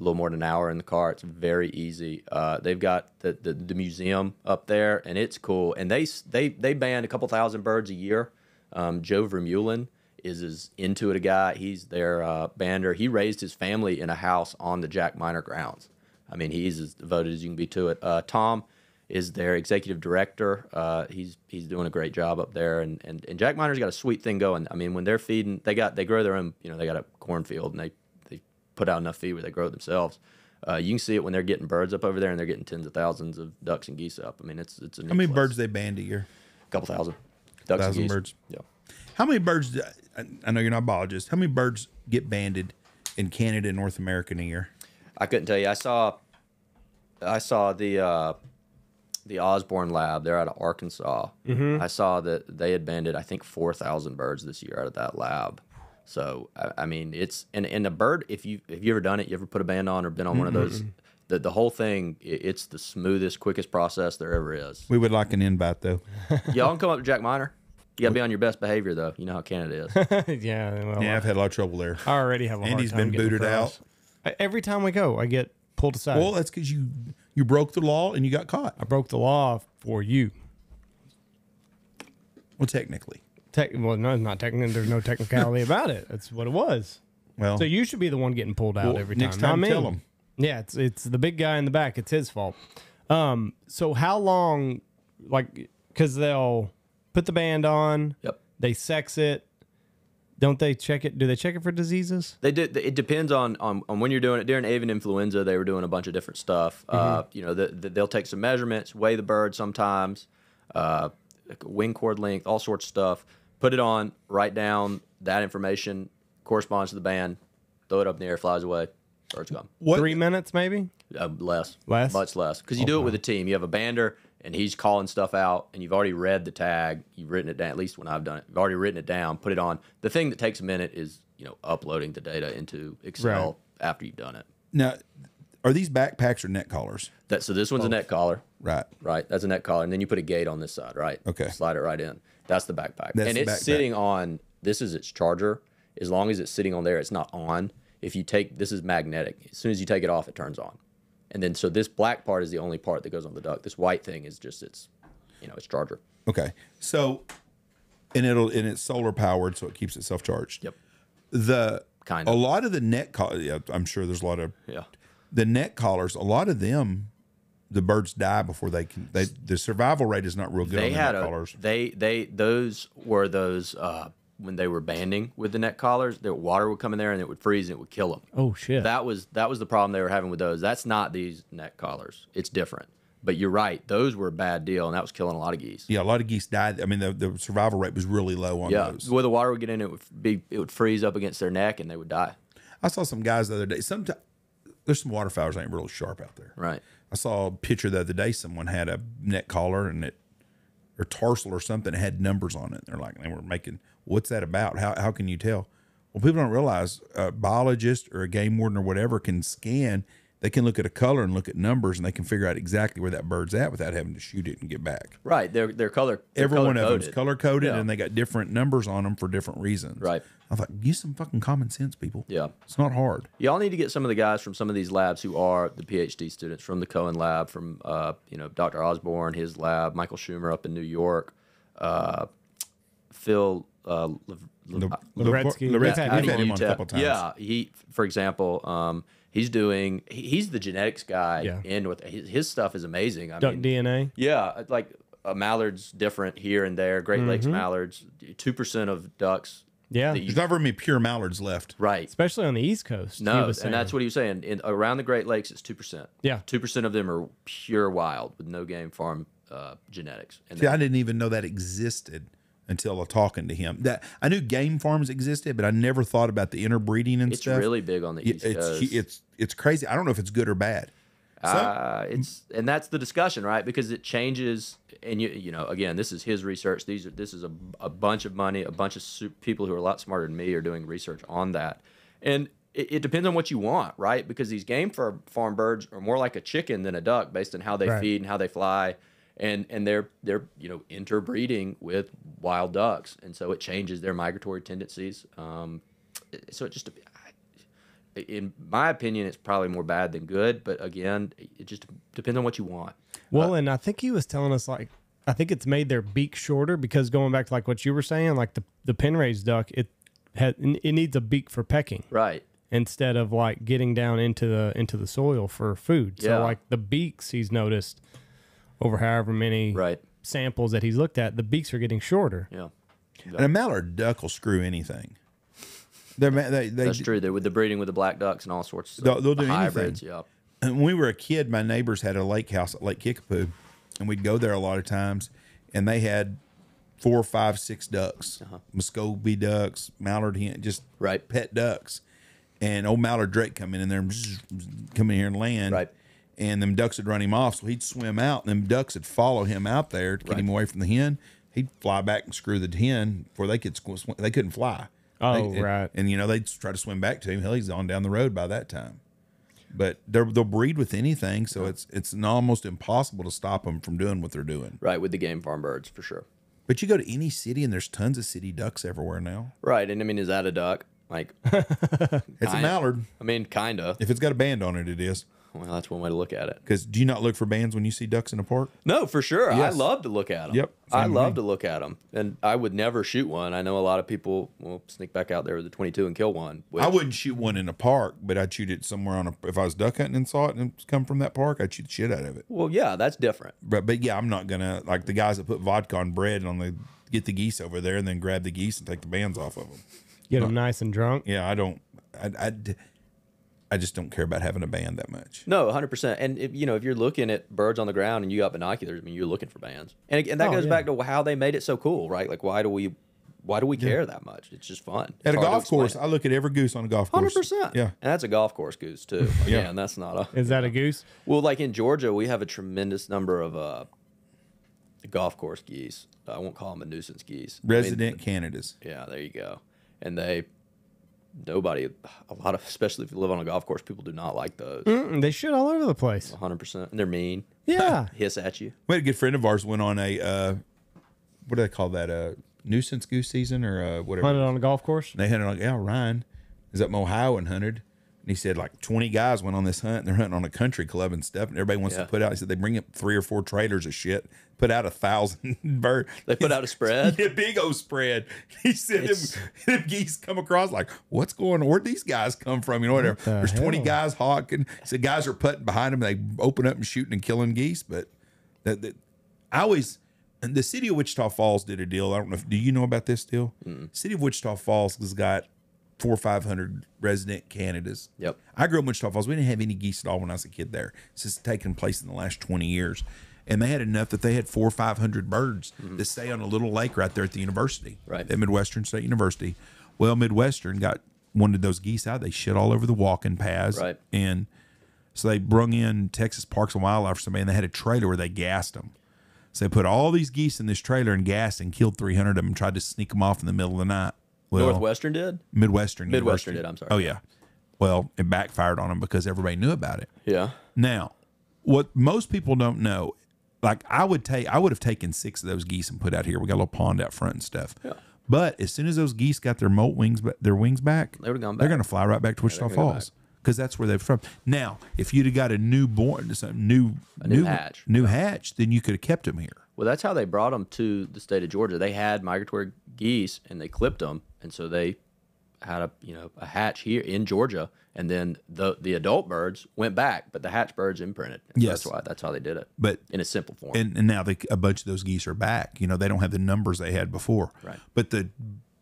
a little more than an hour in the car. It's very easy. Uh, they've got the, the the museum up there, and it's cool. And they they they band a couple thousand birds a year. Um, Joe Vermeulen is as into it a guy. He's their uh, bander. He raised his family in a house on the Jack Miner grounds. I mean, he's as devoted as you can be to it. Uh, Tom is their executive director. Uh, he's he's doing a great job up there, and, and and Jack Miner's got a sweet thing going. I mean, when they're feeding, they got they grow their own. You know, they got a cornfield, and they put out enough feed where they grow it themselves. Uh, you can see it when they're getting birds up over there, and they're getting tens of thousands of ducks and geese up. I mean, it's it's a How many birds they band a year? A couple thousand ducks Thousand and geese. birds. Yeah. How many birds? do- I, I know you're not a biologist. How many birds get banded in Canada and North America in a year? I couldn't tell you. I saw, I saw the uh, the Osborne Lab. They're out of Arkansas. I saw that they had banded, I think, four thousand birds this year out of that lab. So I, I mean, it's and and a bird. If you have you ever done it, you ever put a band on or been on one of those? The, the whole thing, i- it's the smoothest, quickest process there ever is. We would like an invite though. Y'all can come up to Jack Miner. You gotta be on your best behavior though. You know how Canada is. yeah. Well, Yeah, I've had a lot of trouble there. I already have a Andy's hard time been booted out. Every time we go, I get pulled aside. Well, that's because you you broke the law and you got caught. I broke the law for you. Well, technically, Tech, well, no, it's not technical. There's no technicality about it. That's what it was. Well, So you should be the one getting pulled out well, every time. next not time me. tell them. Yeah, it's it's the big guy in the back. It's his fault. Um, so how long, like, because they'll put the band on, Yep. they sex it. Don't they check it? Do they check it for diseases? They did. It depends on, on on when you're doing it. During avian influenza, they were doing a bunch of different stuff. Uh, you know, the, the, they'll take some measurements, weigh the bird sometimes, uh, like wing cord length, all sorts of stuff. Put it on, write down that information, corresponds to the band, throw it up in the air, flies away, bird's gone. What? Three minutes, maybe. Uh, less, Less? much less, because you do it with a team. You have a bander, and he's calling stuff out, and you've already read the tag. You've written it down. At least when I've done it, you've already written it down. Put it on. The thing that takes a minute is you know uploading the data into Excel Right. after you've done it. Now, are these backpacks or neck collars? That so this one's a neck collar, Right. right? That's a neck collar, and then you put a gate on this side, right? Okay. Slide it right in. That's the backpack, That's and the it's backpack. sitting on. This is its charger. As long as it's sitting on there, it's not on. If you take this is magnetic. As soon as you take it off, it turns on. And then so this black part is the only part that goes on the duck. This white thing is just its, you know, its charger. Okay. So, and it'll and it's solar powered, so it keeps itself charged. Yep. The Kind of a lot of the neck collars. Yeah, I'm sure there's a lot of Yeah. the neck collars. A lot of them, the birds die before they can. They the survival rate is not real good They on the had neck a collars. they they those were those uh, when they were banding with the neck collars. The water would come in there and it would freeze and it would kill them. Oh shit! That was that was the problem they were having with those. That's not these neck collars. It's different. But you're right; those were a bad deal, and that was killing a lot of geese. Yeah, a lot of geese died. I mean, the, the survival rate was really low on Yeah, those. where the water would get in, it would be it would freeze up against their neck, and they would die. I saw some guys the other day. Sometimes there's some waterfowlers ain't real sharp out there. Right. I saw a picture the other day. Someone had a neck collar and it or tarsal or something. It had numbers on it. They're like they were making. What's that about? How how can you tell? Well, people don't realize a biologist or a game warden or whatever can scan. They can look at a color and look at numbers, and they can figure out exactly where that bird's at without having to shoot it and get back. Right. They're they're color. They're Every one of them is color coded, Yeah. and they got different numbers on them for different reasons. Right. I thought, use some fucking common sense, people. Yeah. it's not hard. Y'all need to get some of the guys from some of these labs who are the PhD students from the Cohen lab, from uh, you know Dr. Osborne, his lab, Michael Schummer up in New York, uh, Phil. Uh, Le- Le- Le- Loretsky. Loretsky, We've had we've him had on a couple times. Yeah, he, for example, um, he's doing. He's the genetics guy Yeah. in with his, his stuff is amazing. I Duck mean, DNA. yeah, like a mallard's different here and there. Great Lakes Mm-hmm. mallards, two percent of ducks. Yeah, that you- There's not very many pure mallards left. right. especially on the East Coast. No, and that's what he was saying. In around the Great Lakes, it's two percent. Yeah. two percent of them are pure wild with no game farm uh, genetics. And See, I didn't even know that existed until talking to him. That I knew game farms existed, but I never thought about the interbreeding and it's stuff. really big on the East it's Coast. it's it's crazy. I don't know if it's good or bad. Uh, it's and that's the discussion, right? Because it changes, and you you know, again, this is his research. These are this is a, a bunch of money. A bunch of people who are a lot smarter than me are doing research on that, and it, it depends on what you want, right? Because these game farm farm birds are more like a chicken than a duck, based on how they Right. feed and how they fly, and and they're they're you know interbreeding with wild ducks, and so it changes their migratory tendencies. Um, so it just in my opinion, it's probably more bad than good. But again, it just depends on what you want. Well, and I think he was telling us like I think it's made their beak shorter because going back to like what you were saying, like the the pen raised duck, it had it needs a beak for pecking Right. instead of like getting down into the into the soil for food. Yeah. So like the beaks he's noticed over however many Right. samples that he's looked at, the beaks are getting shorter. Yeah. And a mallard duck will screw anything. They're they they That's true. They're with the breeding with the black ducks and all sorts of They'll- stuff. they'll The do anything. hybrids. Yeah. And when we were a kid, my neighbors had a lake house at Lake Kickapoo, and we'd go there a lot of times, and they had four, five, six ducks, uh-huh. Muscovy ducks, mallard hen, just Right. pet ducks. And old Mallard Drake come in, and there, come in here and land, Right. And them ducks would run him off, so he'd swim out, and them ducks would follow him out there to get him away from the hen. He'd fly back and screw the hen before they could sw- sw- they couldn't fly. Oh, They- right. And you know they'd try to swim back to him. Hell, he's on down the road by that time but they're, they'll breed with anything, so it's it's almost impossible to stop them from doing what they're doing. Right. With the game farm birds for sure. But you go to any city, and there's tons of city ducks everywhere now. Right. And I mean, is that a duck? Like, It's a mallard. I mean, kinda. If it's got a band on it, it is. Well, that's one way to look at it. Because do you not look for bands when you see ducks in a park? No, for sure. Yes. I love to look at them. Yep, I love me. to look at them, and I would never shoot one. I know a lot of people will sneak back out there with a 22 and kill one. Which, I wouldn't shoot one in a park, but I'd shoot it somewhere on a. If I was duck hunting and saw it and it's come from that park, I'd shoot the shit out of it. Well, yeah, that's different. But but yeah, I'm not gonna like the guys that put vodka on bread on the get the geese over there and then grab the geese and take the bands off of them. Get them nice and drunk. Yeah, I don't. I, I, I just don't care about having a band that much. No, 100. percent And if, you know, if you're looking at birds on the ground and you got binoculars, I mean, you're looking for bands, and and that Oh, goes yeah. back to how they made it so cool, right? Like, why do we, why do we care that much? It's just fun. At a golf course, explain. I look at every goose on a golf course. Hundred percent. Yeah. and that's a golf course goose too. Yeah. yeah, and that's not a. Is that a goose? Well, like in Georgia, we have a tremendous number of uh, golf course geese. I won't call them a nuisance geese. I mean, Resident Canadas. yeah, there you go. And they, nobody, a lot of, especially if you live on a golf course, people do not like those. Mm-mm, they shit all over the place. 100%. And they're mean, Yeah. hiss at you. We had a good friend of ours went on a uh, what do they call that? A nuisance goose season or uh, whatever. Hunted on a golf course. They hunted on, yeah, Ryan is up in Ohio and hunted. And he said like 20 guys went on this hunt and they're hunting on a country club and stuff. And everybody wants Yeah. to put out, he said they bring up three or four trailers of shit, put out a thousand bird. They put out a spread. Yeah, big old spread. He said It's- them, them geese come across like, what's going on? Where'd these guys come from? You know, whatever. the There's 20 guys hawking. He said guys are putting behind them. They open up and shooting and killing geese. But that, that I always, and the city of Wichita Falls did a deal. I don't know if, do you know about this deal? City of Wichita Falls has got four or 500 resident Canadas. Yep. I grew up in Wichita Falls. We didn't have any geese at all when I was a kid there. This has taken place in the last 20 years. And they had enough that they had four or 500 birds that stay on a little lake right there at the university. Mm-hmm. Right. At Midwestern State University. Well, Midwestern got wanted those geese out. They shit all over the walking paths. Right. And so they brung in Texas Parks and Wildlife or somebody, and they had a trailer where they gassed them. So they put all these geese in this trailer and gassed and killed 300 of them and tried to sneak them off in the middle of the night. Well, Northwestern did? Midwestern. Midwestern University. did, I'm sorry. Oh yeah. Well, it backfired on them because everybody knew about it. Yeah. Now, what most people don't know, like I would take, I would have taken six of those geese and put out here. We got a little pond out front and stuff. Yeah. But as soon as those geese got their molt wings, their wings back, They gone They're going to fly right back to Wichita gonna Falls because that's where they're from. Now, if you'd have got a newborn, some new, new hatch. new hatch, then you could have kept them here. Well, that's how they brought them to the state of Georgia. They had migratory geese and they clipped them, and so they had a you know a hatch here in Georgia, and then the the adult birds went back, but the hatch birds imprinted. And Yes. that's why that's how they did it. But in a simple form. and, and now they, a bunch of those geese are back. You know, they don't have the numbers they had before. Right. But the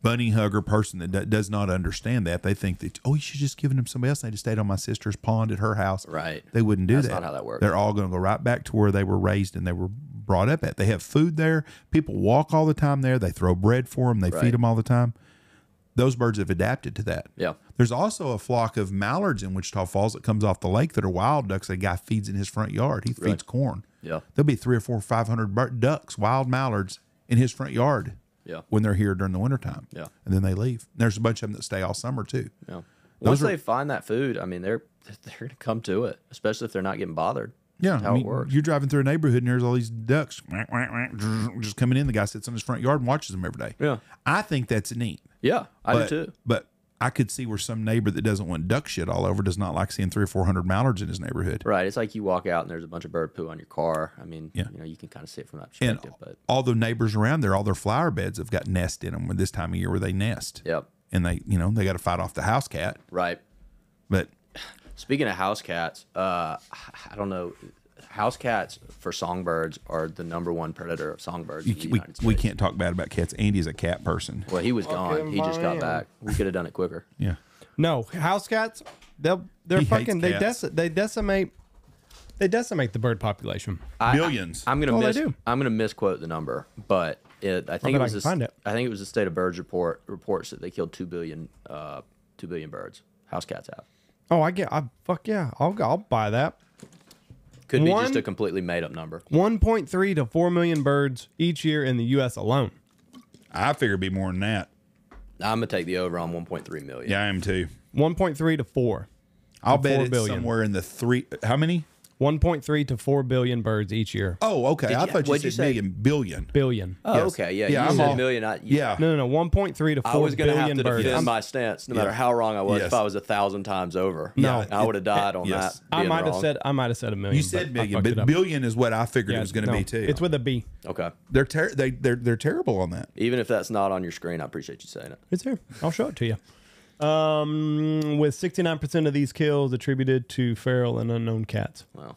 bunny hugger person that do- does not understand that, they think that, oh, you should just give them somebody else. They just stayed on my sister's pond at her house. Right. They wouldn't do That's that. not how that works. They're all going to go right back to where they were raised and they were brought up at. They have food there. People walk all the time there. They throw bread for them. They feed them all the time. Those birds have adapted to that. Yeah. There's also a flock of mallards in Wichita Falls that comes off the lake that are wild ducks. A guy feeds in his front yard. He feeds corn. Yeah. There'll be three or four, five hundred ducks, wild mallards, in his front yard. Yeah. When they're here during the wintertime. Yeah. And then they leave. There's a bunch of them that stay all summer too. Yeah. Once are- they find that food, I mean, they're they're gonna come to it, especially if they're not getting bothered. Yeah, That's how I mean, it works. You're driving through a neighborhood and there's all these ducks just coming in. The guy sits on his front yard and watches them every day. Yeah. I think that's neat. Yeah, I but, do too. But I could see where some neighbor that doesn't want duck shit all over does not like seeing three or four hundred mallards in his neighborhood. Right. It's like you walk out and there's a bunch of bird poo on your car. I mean, Yeah. you know, you can kind of see it from that And but all the neighbors around there, all their flower beds have got nest in them this time of year where they nest. yep. And they, you know, they got to fight off the house cat. Right. But Speaking of house cats, uh, I don't know. House cats for songbirds are the number one predator of songbirds you, in the we, United we States. can't talk bad about cats. Andy's a cat person. Well, he was gone. him, He just got man. back. We could have done it quicker. Yeah. No, house cats. They'll they're He hates fucking. They cats. deci- they decimate. They decimate the bird population. I- Billions. I, am gonna Oh, they miss. do. I'm gonna misquote the number, but it, I think bet it I was can the, find it. I think it was the state of birds report reports that they killed two billion uh, two billion birds. House cats have. Oh, I get. I fuck yeah. I'll go- I'll buy that. Could be One- just a completely made up number. 1.3 to 4 million birds each year in the U.S. alone. I figure it'd be more than that. I'm gonna take the over on 1.3 million. Yeah, I am too. 1.3 to 4. I'll To bet four it's billion. somewhere in the three. How many? 1.3 to 4 billion birds each year. Oh, okay. I you- thought you what'd said you say? million, billion. Billion. Oh, Yes. okay. Yeah. Yeah, you I'm said all- million. I, Yeah. No, no, no. 1.3 to 4 I was going to have billion to birds. defend I'm- my stance, no matter Yeah. how wrong I was. Yes. If I was a thousand times over, No. I would have died on Yes. that. I being might have wrong. said I might have said a million. You but said I million, fucked it but up. billion is what I figured Yeah, it was going to no, be too. It's with a B. Okay. they're ter- they they're they're terrible on that. Even if that's not on your screen, I appreciate you saying it. It's here. I'll show it to you. Um, with 69% of these kills attributed to feral and unknown cats. Wow.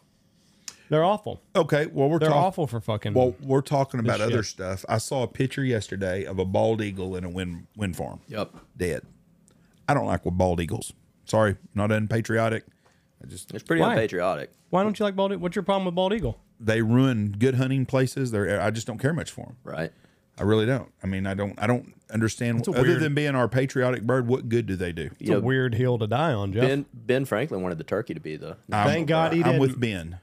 They're awful. Okay, well we're They're talking. awful for fucking. Well, we're talking about shit. other stuff. I saw a picture yesterday of a bald eagle in a wind wind farm. Yep. Dead. I don't like with bald eagles. Sorry, not unpatriotic. I just It's pretty Why? unpatriotic. Why don't you like bald? What's your problem with bald eagle? they ruin good hunting places. They're I just don't care much for them. Right. I really don't. I mean, I don't. I don't understand. a Other weird- than being our patriotic bird, what good do they do? It's You a know, weird hill to die on, Jeff. Ben Ben Franklin wanted the turkey to be the. I'm- Thank God he I'm didn't. with Ben.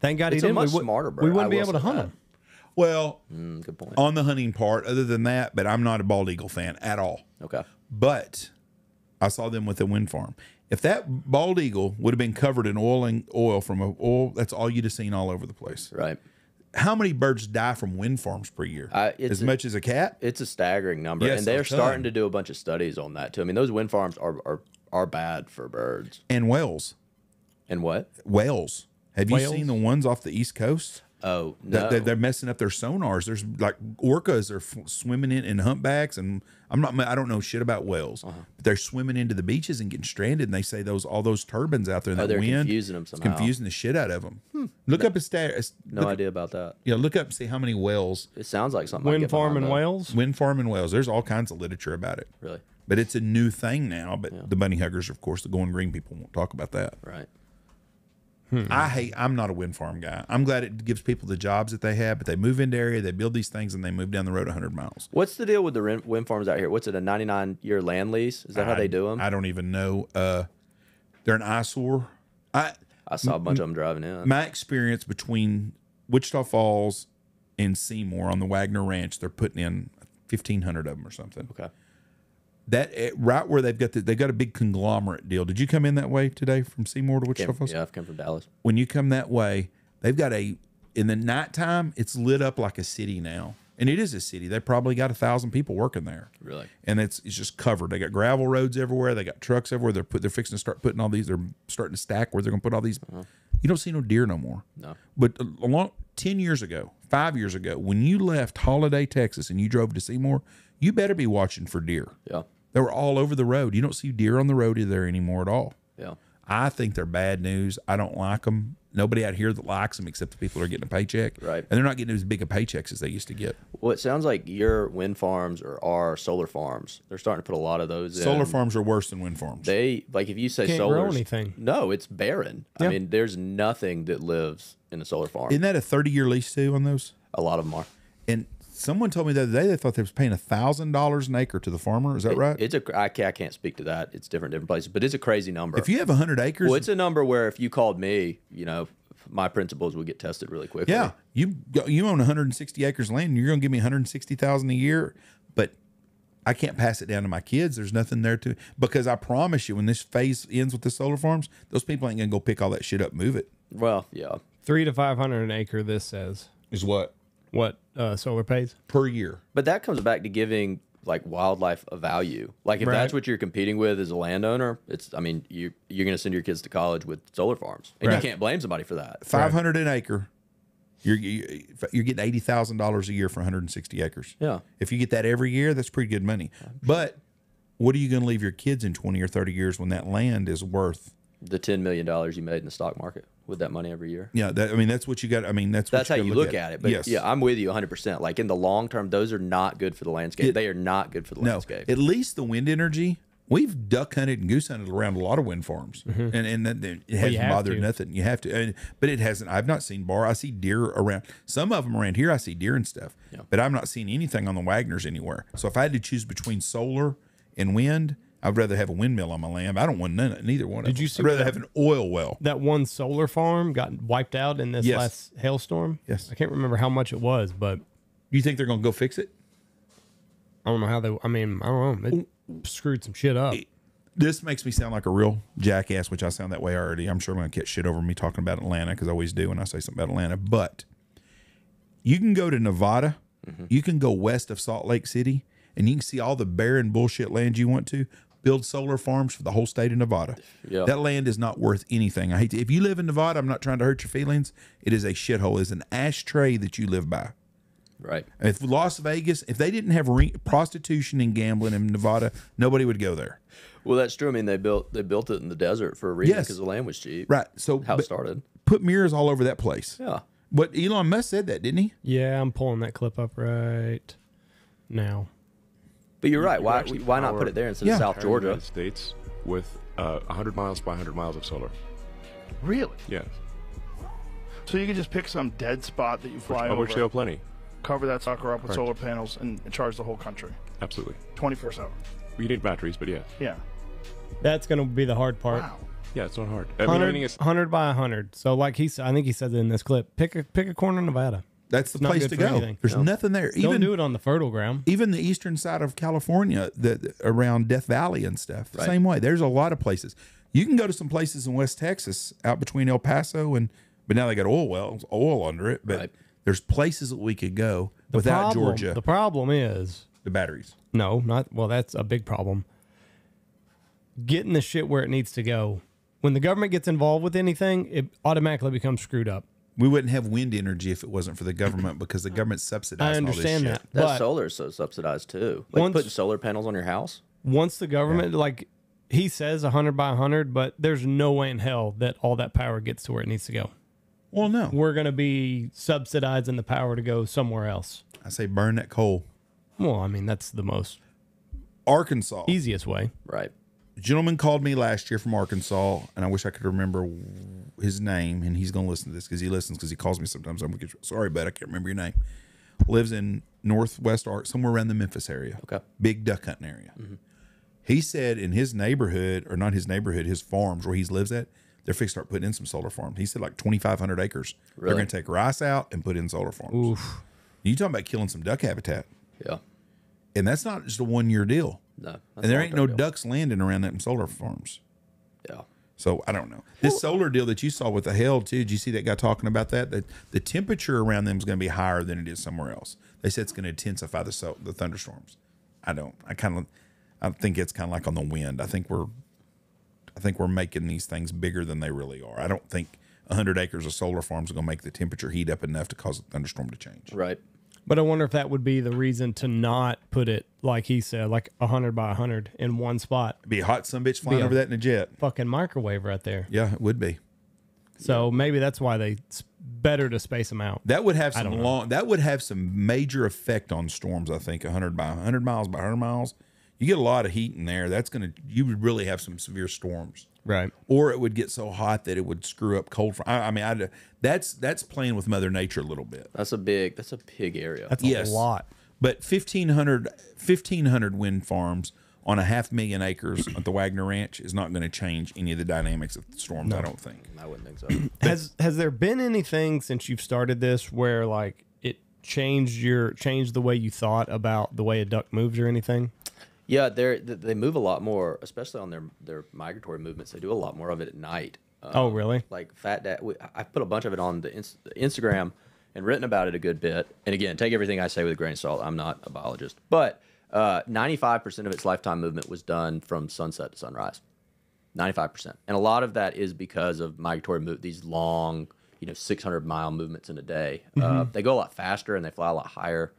Thank God he It's a didn't. much we, would, smarter bird, we I wouldn't be able to hunt that. him. Well, Mm, good point. on the hunting part, other than that, but I'm not a bald eagle fan at all. Okay. But I saw them with a wind farm. If that bald eagle would have been covered in oil and oil from a oil, that's all you'd have seen all over the place. Right. How many birds die from wind farms per year? Uh, it's as a- much as a cat. It's a staggering number, Yes, and they're starting to do a bunch of studies on that too. I mean, those wind farms are are, are bad for birds. And whales. And what? Whales. Have you seen the ones off the east coast? Oh That no. they're, they're messing up their sonars. There's like orcas are f- swimming in and humpbacks, and I'm not. I don't know shit about whales, Uh-huh. but they're swimming into the beaches and getting stranded. And they say those all those turbines out there in Oh, that wind, confusing 'em it's somehow. Hmm. confusing the shit out of them. Look up a stat. no look, idea about that. Yeah, look up and see how many whales It sounds like something. Wind farm behind, in though. Wales. wind farm in Wales. There's all kinds of literature about it, Really. but it's a new thing now. But the bunny huggers, of course, the going green people won't talk about that. Right. I hate. I'm not a wind farm guy. I'm glad it gives people the jobs that they have, but they move into area, they build these things, and they move down the road 100 miles. What's the deal with the wind farms out here? What's it? A 99 year land lease? Is that how they do them? I don't even know. Uh, they're an eyesore. I I saw a bunch of them driving in. my experience between Wichita Falls and Seymour on the Waggoner Ranch, they're putting in 1,500 of them or something. Okay. That eh, right where they've got the, they got a big conglomerate deal. Did you come in that way today from Seymour to Wichita Falls? yeah, I've come from Dallas. When you come that way, they've got a in the nighttime. It's lit up like a city now, and it is a city. They probably got a thousand people working there. Really? and it's it's just covered. They got gravel roads everywhere. They got trucks everywhere. They're put they're fixing to start putting all these. They're starting to stack where they're going to put all these. You don't see no deer no more. No. But a long ten years ago, five years ago, when you left Holliday, Texas, and you drove to Seymour, you better be watching for deer. Yeah. They were all over the road. You don't see deer on the road there anymore at all. Yeah. I think they're bad news. I don't like them. Nobody out here that likes them except the people who are getting a paycheck. Right. And they're not getting as big a paychecks as they used to get. Well, it sounds like your wind farms or our solar farms. They're starting to put a lot of those in. Solar farms are worse than wind farms. They like if you say Can't solar grow anything. No, it's barren. I mean, there's nothing that lives in a solar farm. Isn't that a 30 year lease too on those? a lot of them are. And someone told me the other day they thought they was paying a thousand dollars an acre to the farmer. Is that right? It's a I can't, I can't speak to that. It's different different places, but it's a crazy number. if you have hundred acres, well, it's a number where if you called me, you know, my principles would get tested really quickly. yeah, you you own 160 acres of land, and you're going to give me 160,000 a year, but I can't pass it down to my kids. There's nothing there to because I promise you, when this phase ends with the solar farms, those people ain't going to go pick all that shit up, move it. Well, yeah. Three to 500 an acre, this says. Is what What uh, solar pays? per year? But that comes back to giving like wildlife a value. Like if Right. that's what you're competing with as a landowner, it's I mean you you're going to send your kids to college with solar farms, and Right. you can't blame somebody for that. 500 an acre. You're you're getting eighty thousand dollars a year for 160 acres. Yeah. If you get that every year, that's pretty good money. But what are you going to leave your kids in 20 or 30 years when that land is worth? The ten million dollars you made in the stock market with that money every year. Yeah, that, I mean that's what you got. I mean that's what That's how gotta you look at, it. But yes. yeah, I'm with you 100. percent Like in the long term, those are not good for the landscape. It- they are not good for the no. landscape. At least the wind energy. We've duck hunted and goose hunted around a lot of wind farms, and and that, that- it hasn't Mm-hmm. bothered to. nothing. You have to, I mean, but it hasn't. I've not seen bar. I see deer around. Some of them around here. I see deer and stuff, but I'm not seeing anything on the Waggoners anywhere. So if I had to choose between solar and wind, I'd rather have a windmill on my land. I don't want none, neither one. Of them. Did of you see I'd rather that- have an oil well. That one solar farm got wiped out in this Yes. last hailstorm. Yes. I can't remember how much it was, but You think they're going to go fix it? I don't know how they. I mean, I don't know. It screwed some shit up. this makes me sound like a real jackass, which I sound that way already. I'm sure I'm going to get shit over me talking about Atlanta because I always do when I say something about Atlanta. But you can go to Nevada, mm-hmm. you can go west of Salt Lake City, and you can see all the barren bullshit land you want to. Build solar farms for the whole state of Nevada. Yeah. That land is not worth anything. I hate to, if you live in Nevada, I'm not trying to hurt your feelings. It is a shithole. It's an ashtray that you live by. Right. If Las Vegas, if they didn't have re- prostitution and gambling in Nevada, nobody would go there. Well, that's true. I mean, they built they built it in the desert for a reason Yes. because the land was cheap. Right. So How it started. put mirrors all over that place. Yeah. But Elon Musk said that, didn't he? Yeah, I'm pulling that clip up right now. But you're right. you Why why not put it there instead Yeah. of South Georgia? United States with uh, 100 miles by 100 miles of solar. Really? Yes. So you can just pick some dead spot that you fly Of which over, they have plenty. cover that sucker up with Correct. solar panels, and charge the whole country Absolutely. 24 7. You need batteries, but yeah. Yeah. That's going to be the hard part. Wow. Yeah, it's not hard. I mean, 100, everything is 100 by 100. So, like he said, I think he said it in this clip. Pick a pick a corner of Nevada. That's the not place to go. anything. There's nothing there. Don't Even do it on the fertile ground. even the eastern side of California, the around Death Valley and stuff. Right. Same way. There's a lot of places. You can go to some places in West Texas, out between El Paso and, but now they got oil wells, oil under it. But Right. there's places that we could go The without problem, Georgia. The problem is the batteries. no, not well. That's a big problem. Getting the shit where it needs to go. When the government gets involved with anything, it automatically becomes screwed up. We wouldn't have wind energy if it wasn't for the government because the government subsidized I all this understand shit. that, That but solar is so subsidized too. Like Once- putting solar panels on your house. once the government, like he says, 100 by 100, but there's no way in hell that all that power gets to where it needs to go. Well, no. We're going to be subsidizing the power to go somewhere else. I say burn that coal. Well, I mean, that's the most Arkansas. easiest way. Right. Gentleman called me last year from Arkansas, and I wish I could remember his name. And he's going to listen to this because he listens because he calls me sometimes. I'm gonna get, sorry, but I can't remember your name. Lives in Northwest Ark, somewhere around the Memphis area. Okay. big duck hunting area. Mm-hmm. He said in his neighborhood, or not his neighborhood, his farms where he lives at, they're fixed to start putting in some solar farms. He said like 2,500 acres. They're going to take rice out and put in solar farms. You talking about killing some duck habitat, Yeah. and that's not just a one year deal. No. and there ain't no deal. ducks landing around them solar farms. Yeah. So I don't know. This solar deal that you saw with the hell too. Did you see that guy talking about that? That the temperature around them is going to be higher than it is somewhere else. They said it's going to intensify the so, the thunderstorms. I don't. I kind of. I think it's kind of like on the wind. I think we're. I think we're making these things bigger than they really are. I don't think 100 acres of solar farms are going to make the temperature heat up enough to cause a thunderstorm to change. Right. But I wonder if that would be the reason to not put it, like he said, like 100 by 100 in one spot. Be a hot some bitch flying Be a- over that in a jet. Fucking microwave right there. Yeah, it would be. So maybe that's why they it's better to space them out. That would have some long. That would have some major effect on storms. I think 100 by 100 miles by 100 miles. You get a lot of heat in there. That's gonna. You would really have some severe storms. Right. Or it would get so hot that it would screw up cold. Front. I, I mean, I, that's that's playing with Mother Nature a little bit. That's a big. That's a big area. That's Yes. a lot. But 1,500, 1,500 wind farms on a half million acres at the Waggoner Ranch is not going to change any of the dynamics of the storms. I don't think. I wouldn't think so. Has has there been anything since you've started this where like it changed your changed the way you thought about the way a duck moves or anything? Yeah, they're they move a lot more, especially on their their migratory movements. They do a lot more of it at night. Um, Oh, really? Like Fat Dad, we, I put a bunch of it on the ins- Instagram and written about it a good bit. And again, take everything I say with a grain of salt. I'm not a biologist, but uh, 95% of its lifetime movement was done from sunset to sunrise. 95%, and a lot of that is because of migratory move. These long, you know, 600 mile movements in a day. Uh, they go a lot faster and they fly a lot higher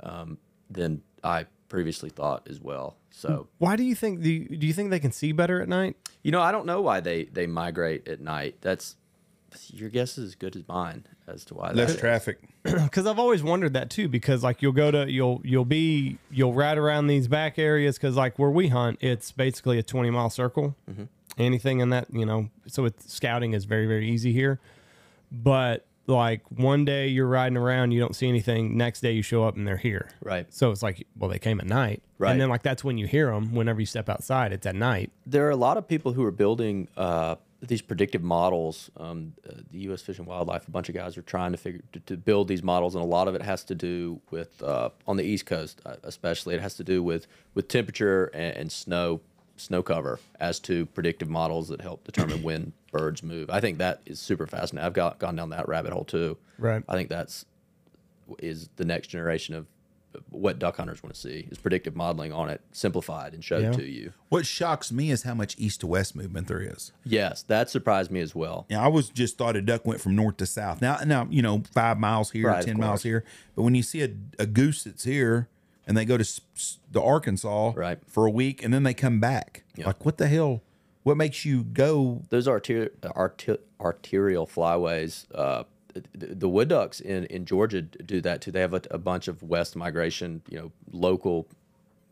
um, than I previously thought as well. So Why do you think do you, do you think they can see better at night? you know, I don't know why they they migrate at night. That's your guess is as good as mine as to why. Less is. traffic. because I've always wondered that too. Because like you'll go to you'll you'll be you'll ride around these back areas because like where we hunt, it's basically a twenty mile circle. Mm-hmm. Anything in that you know, so it's scouting is very very easy here. But like one day you're riding around, you don't see anything. Next day you show up and they're here. Right. So it's like well they came at night. Right. And then like that's when you hear them. Whenever you step outside, it's at night. There are a lot of people who are building uh, these predictive models. Um, uh, the U.S. Fish and Wildlife, a bunch of guys are trying to figure to, to build these models, and a lot of it has to do with uh, on the East Coast, uh, especially. It has to do with with temperature and, and snow snow cover as to predictive models that help determine when birds move. I think that is super fascinating. I've got gone down that rabbit hole too. Right. I think that's is the next generation of what duck hunters want to see is predictive modeling on it simplified and showed Yeah. to you. What shocks me is how much east to west movement there is. Yes, that surprised me as well. Yeah, I was just thought a duck went from north to south. Now, now you know, five miles here, Right, ten miles here. But when you see a, a goose that's here and they go to s- s- the Arkansas Right. for a week and then they come back, Yeah. like what the hell? What makes you go? those arter- arter- arterial flyways, uh, the, the wood ducks in, in Georgia do that too. They have a, a bunch of west migration, you know, local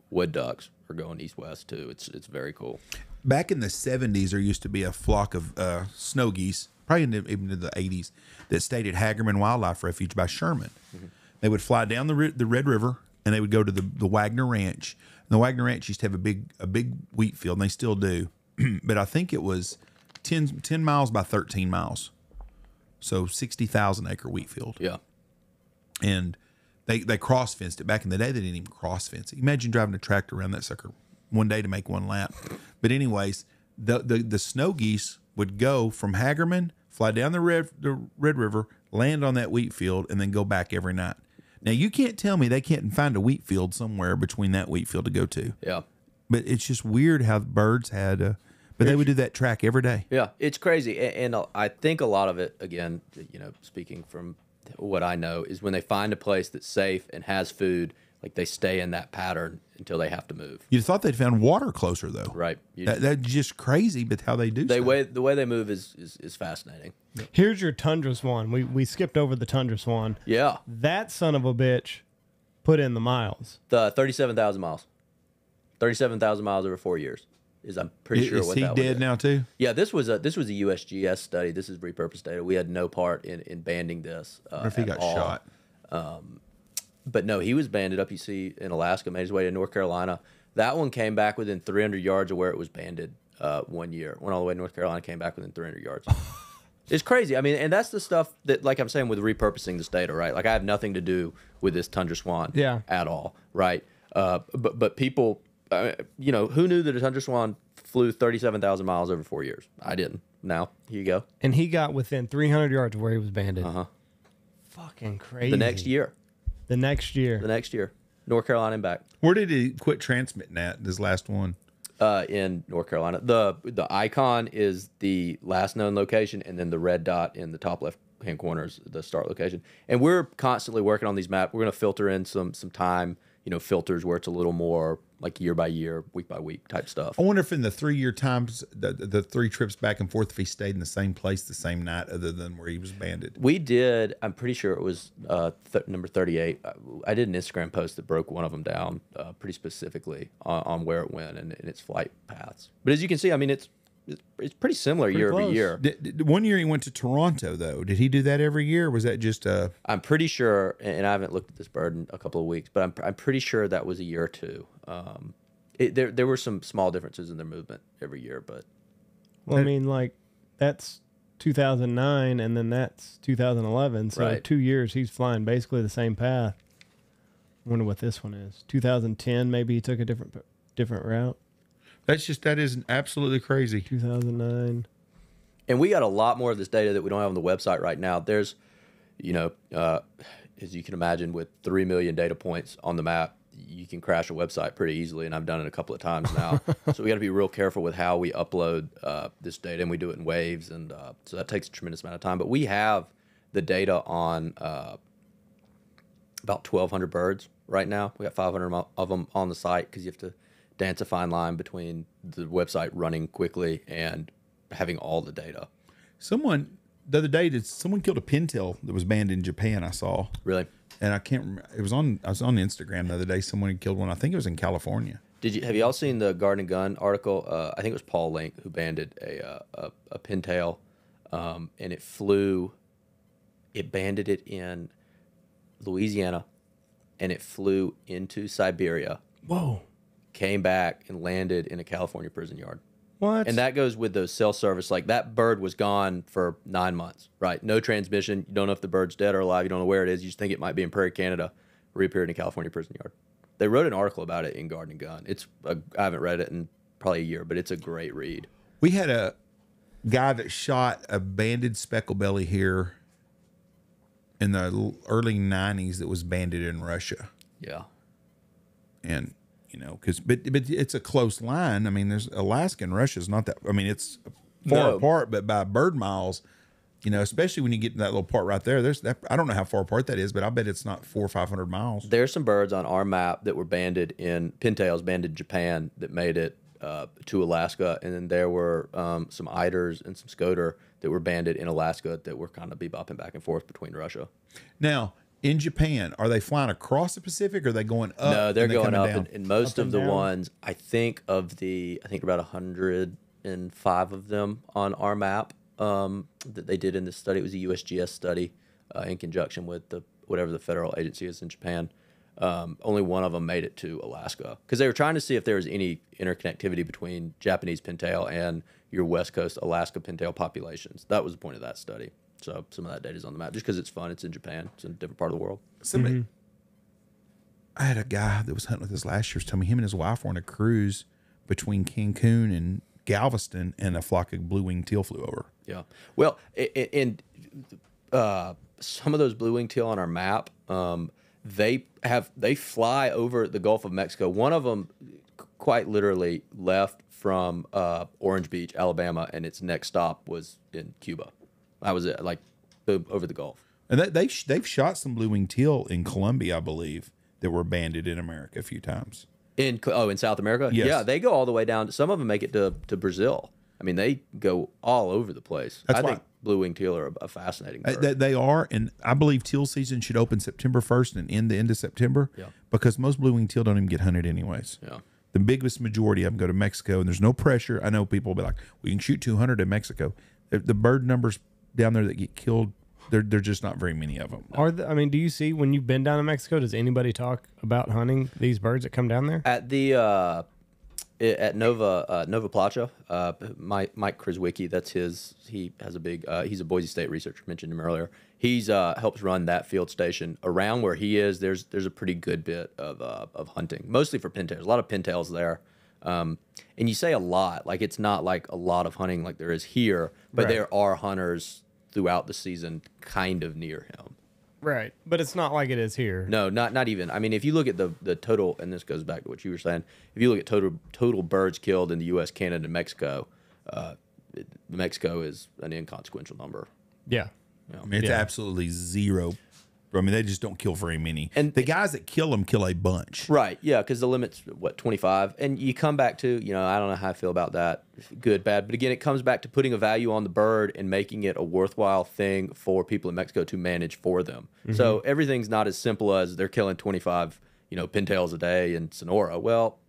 wood ducks are going east west too. It's it's very cool. Back in the seventies, there used to be a flock of uh, snow geese, probably in the, even in the eighties, that stayed at Hagerman Wildlife Refuge by Sherman. They would fly down the the Red River and they would go to the, the Waggoner Ranch. And the Waggoner Ranch used to have a big a big wheat field, and they still do. but I think it was 10, 10 miles by thirteen miles, so sixty thousand acre wheat field Yeah, and they they cross fenced it. Back in the day, they didn't even cross fence it. Imagine driving a tractor around that sucker one day to make one lap. But anyways, the the, the snow geese would go from Hagerman, fly down the red the Red River, land on that wheat field, and then go back every night. Now you can't tell me they can't find a wheat field somewhere between that wheat field to go to. yeah, But it's just weird how birds had. Uh, but they would do that track every day. yeah. It's crazy, A- and uh, I think a lot of it, again, you know, speaking from what I know, is when they find a place that's safe and has food, like they stay in that pattern until they have to move. You'd thought they'd found water closer though. Right. You- That, that's just crazy, but how they do. they stuff. way the way they move is is, is fascinating. Here's your tundra swan. We we skipped over the tundra swan. Yeah, That son of a bitch put in the miles. the thirty-seven thousand miles, thirty-seven thousand miles over four years is I'm pretty Is, sure is what he that dead now too? Yeah, this was a this was a USGS study. This is repurposed data. We had no part in in banding this. Uh, if he at got all. shot? but no, he was banded up. You see in Alaska, made his way to North Carolina. That one came back within 300 yards of where it was banded uh, one year. Went all the way to North Carolina, came back within 300 yards. it's crazy. I mean, and that's the stuff that, like I'm saying, with repurposing this data, right? Like I have nothing to do with this tundra swan, Yeah. at all, right? Uh, but but people, uh, you know, who knew that a tundra swan flew 37,000 miles over four years? I didn't. Now here you go. And he got within 300 yards of where he was banded. Uh-huh. Fucking crazy. The next year, The next year. the next year, North Carolina and back. Where did he quit transmitting at this last one? uh, in North Carolina. The the icon is the last known location, and then the red dot in the top left hand corner is the start location. And we're constantly working on these maps. We're going to filter in some some time, you know, filters where it's a little more like year by year, week by week type stuff. I wonder if in the three year times, the, the three trips back and forth, if he stayed in the same place the same night, other than where he was banded. We did. I'm pretty sure it was uh, th- number 38. I, I did an Instagram post that broke one of them down uh, pretty specifically on, on where it went and, and its flight paths. But as you can see, I mean, it's it's, it's pretty similar year over year. Did, did- one year he went to Toronto though. Did he do that every year? Or was that just uh I'm pretty sure, and I haven't looked at this bird in a couple of weeks, but I'm, I'm pretty sure that was a year or two. Um, it, there there were some small differences in their movement every year, but Well, I mean, like that's 2009, and then that's 2011. So Right. two years, he's flying basically the same path. I Wonder what this one is. 2010, maybe he took a different different route. That's just that is absolutely crazy. 2009. and we got a lot more of this data that we don't have on the website right now. There's, you know, uh, as you can imagine, with three million data points on the map, you can crash a website pretty easily, and I've done it a couple of times now. so we got to be real careful with how we upload uh, this data, and we do it in waves, and uh, so that takes a tremendous amount of time. But we have the data on uh, about 1,200 birds right now. We got 500 of them on the site because you have to dance a fine line between the website running quickly and having all the data. Someone the other day did someone killed a pintail that was banned in Japan. I saw, Really? and I can't. remember. It was on. I was on Instagram the other day. Someone had killed one. I think it was in California. Did you have you all seen the Garden Gun article? Uh, I think it was Paul Link who banded a uh, a, a pintail, um, and it flew. It banded it in Louisiana, and it flew into Siberia, Whoa. Came back and landed in a California prison yard. What? And that goes with those cell service. Like that bird was gone for nine months, right? No transmission. You don't know if the bird's dead or alive. You don't know where it is. You just think it might be in Prairie, Canada. Reappeared in a California prison yard. They wrote an article about it in Garden and Gun. It's uh, I haven't read it in probably a year, but it's a great read. We had a guy that shot a banded speckle belly here in the early '90s that was banded in Russia, Yeah. and you know, because but but it's a close line. I mean, there's Alaska and Russia is not that. I mean, it's far No. apart, but by bird miles, you know, especially when you get to that little part right there. There's that. I don't know how far apart that is, but I bet it's not four or five hundred miles. There's some birds on our map that were banded in pintails, banded in Japan, that made it uh, to Alaska, and then there were um, some eiders and some scoter that were banded in Alaska that were kind of bebopping back and forth between Russia. Now, in Japan, are they flying across the Pacific or are they going up? no, they're and they going coming up, down? and, and most Up of and the down? ones I think of the I think about hundred and five of them on our map um, that they did in this study. It was a USGS study uh, in conjunction with the whatever the federal agency is in Japan. Um, only one of them made it to Alaska because they were trying to see if there was any interconnectivity between Japanese pintail and your West Coast Alaska pintail populations. That was the point of that study. So some of that data is on the map just because it's fun. It's in Japan. It's in a different part of the world. Somebody, I had a guy that was hunting with us last year. Was telling me him and his wife were on a cruise between Cancun and Galveston, and a flock of blue winged teal flew over. Yeah. Well, i- i- and uh, some of those blue-winged teal on our map, um, they have they fly over the Gulf of Mexico. One of them, quite literally, left from uh, Orange Beach, Alabama, and its next stop was in Cuba. I was uh, like over the Gulf. And they, they they've shot some blue winged teal in Colombia, I believe, that were banded in America a few times. In oh, in South America, Yes. yeah, they go all the way down. Some of them make it to, to Brazil. I mean, they go all over the place. That's I why- think blue wing teal are a, fascinating. Bird. They, they are, and I believe teal season should open September first and end the end of September. Yeah. Because most blue winged teal don't even get hunted anyways. Yeah. The biggest majority of them go to Mexico, and there's no pressure. I know people will be like, "We can shoot 200 in Mexico." The bird numbers down there that get killed, they're they're just not very many of them. Are the, I mean, do you see when you've been down to Mexico? Does anybody talk about hunting these birds that come down there? at the uh, at Nova uh, Nova Placha, uh, Mike Mike Krizwicki, that's his. He has a big. Uh, he's a Boise State researcher. Mentioned him earlier. He's uh, helps run that field station around where he is. There's there's a pretty good bit of uh, of hunting, mostly for pintails. A lot of pintails there. Um, and you say a lot, like it's not like a lot of hunting like there is here, but Right. there are hunters throughout the season, kind of near him. Right, but it's not like it is here. No, not not even. I mean, if you look at the the total, and this goes back to what you were saying, if you look at total total birds killed in the U.S., Canada, and Mexico, uh, Mexico is an inconsequential number. Yeah, I mean, it's Yeah. absolutely zero. I mean, they just don't kill very many. And the guys that kill them kill a bunch. Right. Yeah, because the limit's what twenty five, and you come back to you know I don't know how I feel about that, good bad, but again it comes back to putting a value on the bird and making it a worthwhile thing for people in Mexico to manage for them. Mm-hmm. So everything's not as simple as they're killing twenty five you know pintails a day in Sonora. Well,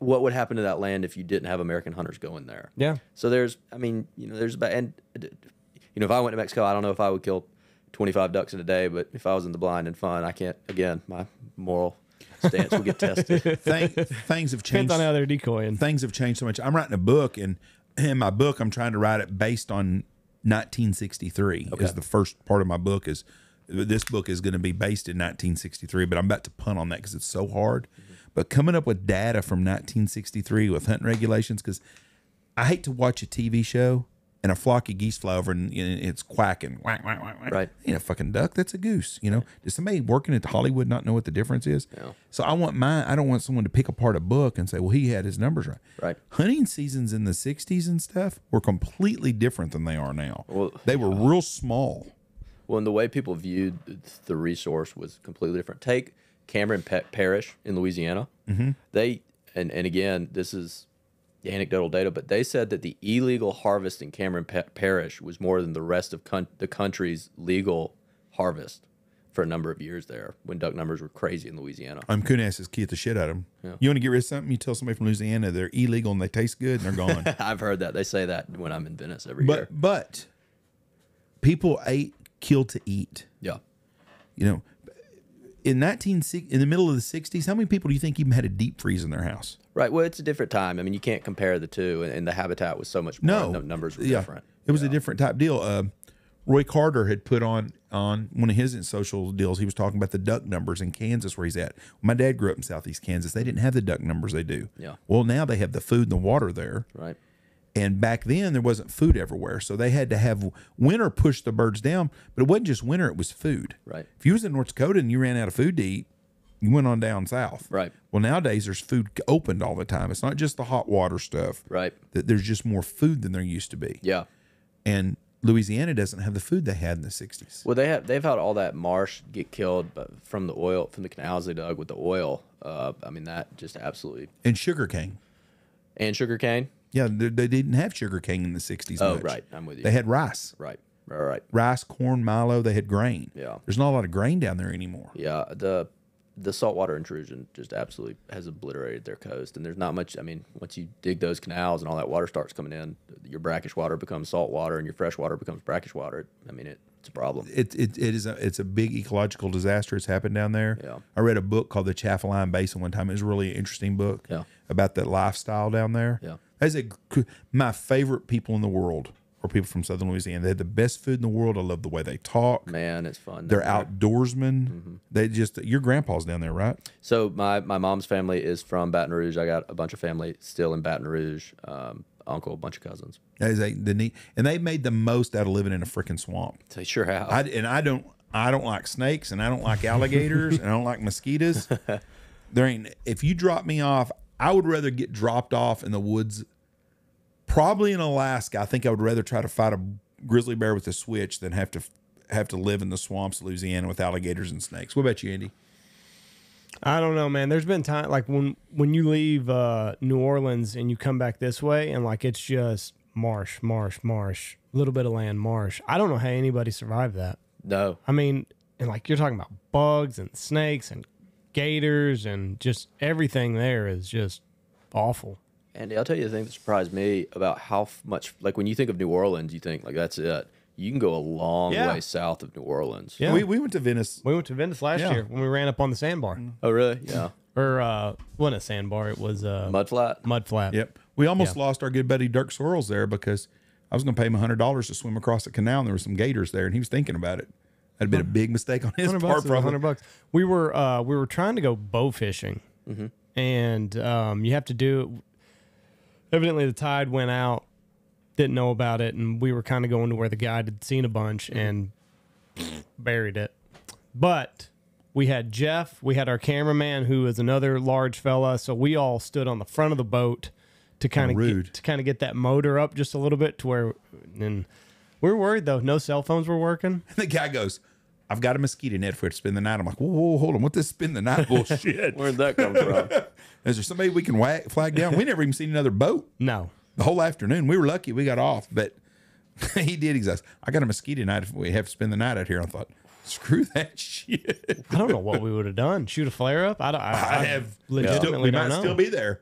what would happen to that land if you didn't have American hunters going there? yeah. So there's, I mean, you know, there's about, and you know, if I went to Mexico, I don't know if I would kill 25 ducks in a day, but if I was in the blind and fun, I can't. Again, my moral stance will get tested. Thing, things have changed. Depends changed. on how they're decoying. things have changed so much. I'm writing a book, and in my book, I'm trying to write it based on 1963. Is the first part of my book is this book is going to be based in 1963, but I'm about to punt on that because it's so hard. Mm-hmm. But coming up with data from 1963 with hunting regulations, because I hate to watch a TV show and a flock of geese fly over and, and it's quacking, whack, whack, whack, whack. Right. Ain't a fucking duck. That's a goose. You know, does somebody working at Hollywood not know what the difference is? So I want my, I don't want someone to pick apart a book and say, well, he had his numbers right. Right. Hunting seasons in the 60s and stuff were completely different than they are now. Well, they were real small. Well, and the way people viewed the resource was completely different. Take Cameron Pe- Parish in Louisiana. Mm-hmm. They and and again, this is anecdotal data, but they said that the illegal harvest in Cameron Pa- Parish was more than the rest of the country's legal harvest for a number of years there when duck numbers were crazy in Louisiana. I'm ask this kid the shit out of them. You want to get rid of something? You tell somebody from Louisiana they're illegal and they taste good and they're gone. I've heard that they say that when I'm in Venice every but year. but people ate killed to eat. Yeah. You know, in 19 in the middle of the 60s, how many people do you think even had a deep freeze in their house? Right. Well, it's a different time. I mean, you can't compare the two, and, and the habitat was so much more. No, num- numbers were yeah, different. It was a different type deal. Uh, Roy Carter had put on on one of his social deals. He was talking about the duck numbers in Kansas where he's at. My dad grew up in southeast Kansas. They didn't have the duck numbers they do. Yeah. Well, now they have the food and the water there. Right. And back then there wasn't food everywhere, so they had to have winter push the birds down. But it wasn't just winter; it was food. Right. If you was in North Dakota and you ran out of food to eat, you went on down south. Right. Well, nowadays there's food opened all the time. It's not just the hot water stuff. Right. That there's just more food than there used to be. Yeah. And Louisiana doesn't have the food they had in the '60s. Well, they have they've had all that marsh get killed from the oil from the canals they dug with the oil. Uh, I mean that just absolutely And sugarcane. and sugarcane. Yeah, they, they didn't have sugar cane in the '60s. Oh, much. right. I'm with you. They had rice, Right. Right. Right. rice, corn, milo. They had grain. Yeah. There's not a lot of grain down there anymore. Yeah. The the saltwater intrusion just absolutely has obliterated their coast, and there's not much. I mean, once you dig those canals and all that water starts coming in, your brackish water becomes salt water, and your fresh water becomes brackish water. I mean, it, it's a problem. it, it, it is a it's a big ecological disaster. It's happened down there. Yeah. I read a book called The Atchafalaya Basin one time. It was a really interesting book. Yeah. About that lifestyle down there. Yeah. That's a my favorite people in the world are people from Southern Louisiana. They have the best food in the world. I love the way they talk. Man, it's fun. They're there. outdoorsmen. Mm-hmm. They just your grandpa's down there, right? So my my mom's family is from Baton Rouge. I got a bunch of family still in Baton Rouge. Um, uncle, a bunch of cousins. That is a, the neat, and they made the most out of living in a freaking swamp. They sure have. I and I don't I don't like snakes and I don't like alligators and I don't like mosquitoes. There ain't if you drop me off, I would rather get dropped off in the woods. Probably in Alaska, I think I would rather try to fight a grizzly bear with a switch than have to have to live in the swamps of Louisiana with alligators and snakes. What about you, Andy? I don't know, man. There's been time like when when you leave uh, New Orleans and you come back this way, and like it's just marsh, marsh, marsh, little bit of land, marsh. I don't know how anybody survived that. no, I mean, and like you're talking about bugs and snakes and gators and just everything there is just awful. Andy, I'll tell you the thing that surprised me about how f- much like when you think of New Orleans, you think like that's it. You can go a long Yeah. way south of New Orleans. Yeah. We, we went to Venice. We went to Venice last Yeah. year when we ran up on the sandbar, Oh, really? Yeah. or uh, wasn't a sandbar? It was uh, Mud flat. mud flat. Yep. We almost Yeah. lost our good buddy Dirk Swirls there because I was going to pay him hundred dollars to swim across the canal, and there were some gators there, and he was thinking about it. That'd been a big mistake on his part. bucks. is Probably. hundred bucks. We were uh, we were trying to go bow fishing, and um, you have to do. Evidently, the tide went out. Didn't know about it, and we were kind of going to where the guide had seen a bunch and buried it. But we had Jeff. We had our cameraman, who is another large fella. So we all stood on the front of the boat to kind of get, to kind of get that motor up just a little bit to where. And we were worried though. No cell phones were working. And the guy goes, I've got a mosquito net for it to spend the night. I'm like, whoa, whoa, hold on. What this spend the night bullshit? Where'd that come from? Is there somebody we can whack, flag down? We never even seen another boat No, the whole afternoon. We were lucky we got off, but he did. He goes, I got a mosquito net if we have to spend the night out here. I thought, screw that shit. I don't know what we would have done. Shoot a flare up? I, don't, I, I I have, legitimately still, we don't might know. still be there.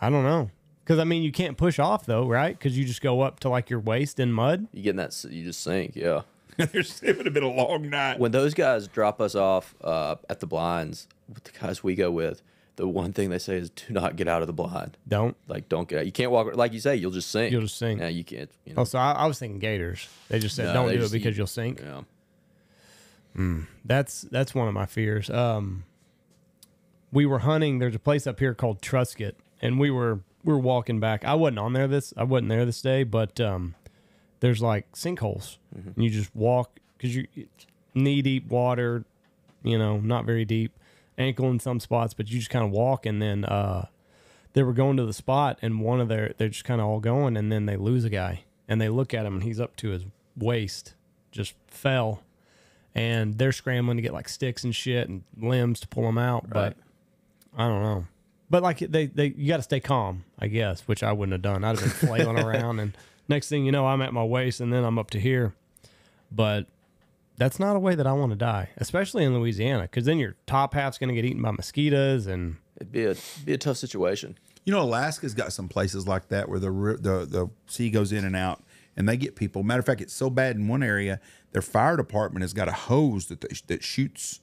I don't know. Because I mean, you can't push off though, right? Because you just go up to like your waist in mud. You getting that? You just sink. Yeah. There's, it would have been a long night. When those guys drop us off uh, at the blinds with the guys we go with, the one thing they say is, "Do not get out of the blind. Don't. Like, don't get. out. You can't walk. Like you say, you'll just sink. You'll just sink. Yeah, you can't. You know. Oh, so I, I was thinking gators. They just said No, don't do just- it because you- you'll sink. Yeah. That's that's one of my fears. Um, we were hunting. There's a place up here called Truscott, and we were we were walking back. I wasn't on there this. I wasn't there this day, but um, there's like sinkholes, Mm-hmm. and you just walk because you knee deep water. You know, not very deep, ankle in some spots, but you just kind of walk, and then uh, they were going to the spot, and one of their they're just kind of all going, and then they lose a guy, and they look at him, and he's up to his waist, just fell and they're scrambling to get like sticks and shit and limbs to pull him out. Right. But I don't know. But like they, they you got to stay calm, I guess, which I wouldn't have done. I'd have been flailing around, and next thing you know, I'm at my waist, and then I'm up to here. But that's not a way that I want to die, especially in Louisiana, because then your top half's going to get eaten by mosquitoes, and It'd be a be a tough situation. You know, Alaska's got some places like that where the the the sea goes in and out, and they get people. Matter of fact, it's so bad in one area, their fire department has got a hose that they, that shoots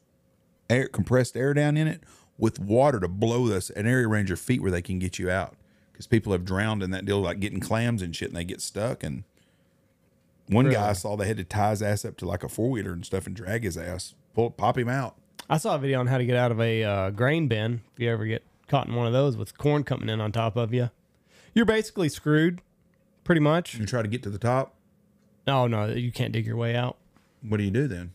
air compressed air down in it with water to blow this an area around your feet where they can get you out because people have drowned in that deal, like getting clams and shit, and they get stuck. And One guy I saw they had to tie his ass up to like a four wheeler and stuff and drag his ass, pull, pop him out. I saw a video on how to get out of a uh, grain bin. If you ever get caught in one of those with corn coming in on top of you, you're basically screwed, pretty much. You try to get to the top. No, no, you can't dig your way out. What do you do then?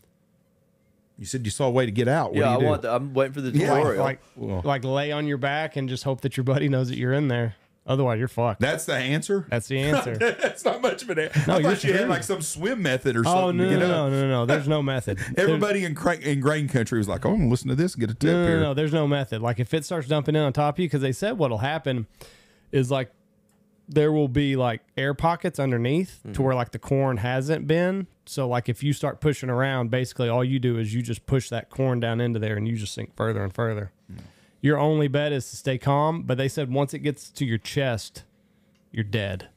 You said you saw a way to get out. What yeah, do I do? want. The, I'm waiting for the Yeah, tutorial. Like, like lay on your back and just hope that your buddy knows that you're in there. Otherwise, you're fucked. That's the answer. That's the answer. That's not much of an answer. No, I thought you had like some swim method or oh, something. oh no, to no, get no, no, no, no. There's no method. There's- Everybody in, cra- in grain country was like, "Oh, I'm gonna listen to this and get a tip No, no, here." no, no, there's no method. Like if it starts dumping in on top of you, because they said what'll happen is like there will be like air pockets underneath to mm-hmm. where like the corn hasn't been. So like if you start pushing around, basically all you do is you just push that corn down into there and you just sink further and further. Mm. Your only bet is to stay calm, but they said once it gets to your chest, you're dead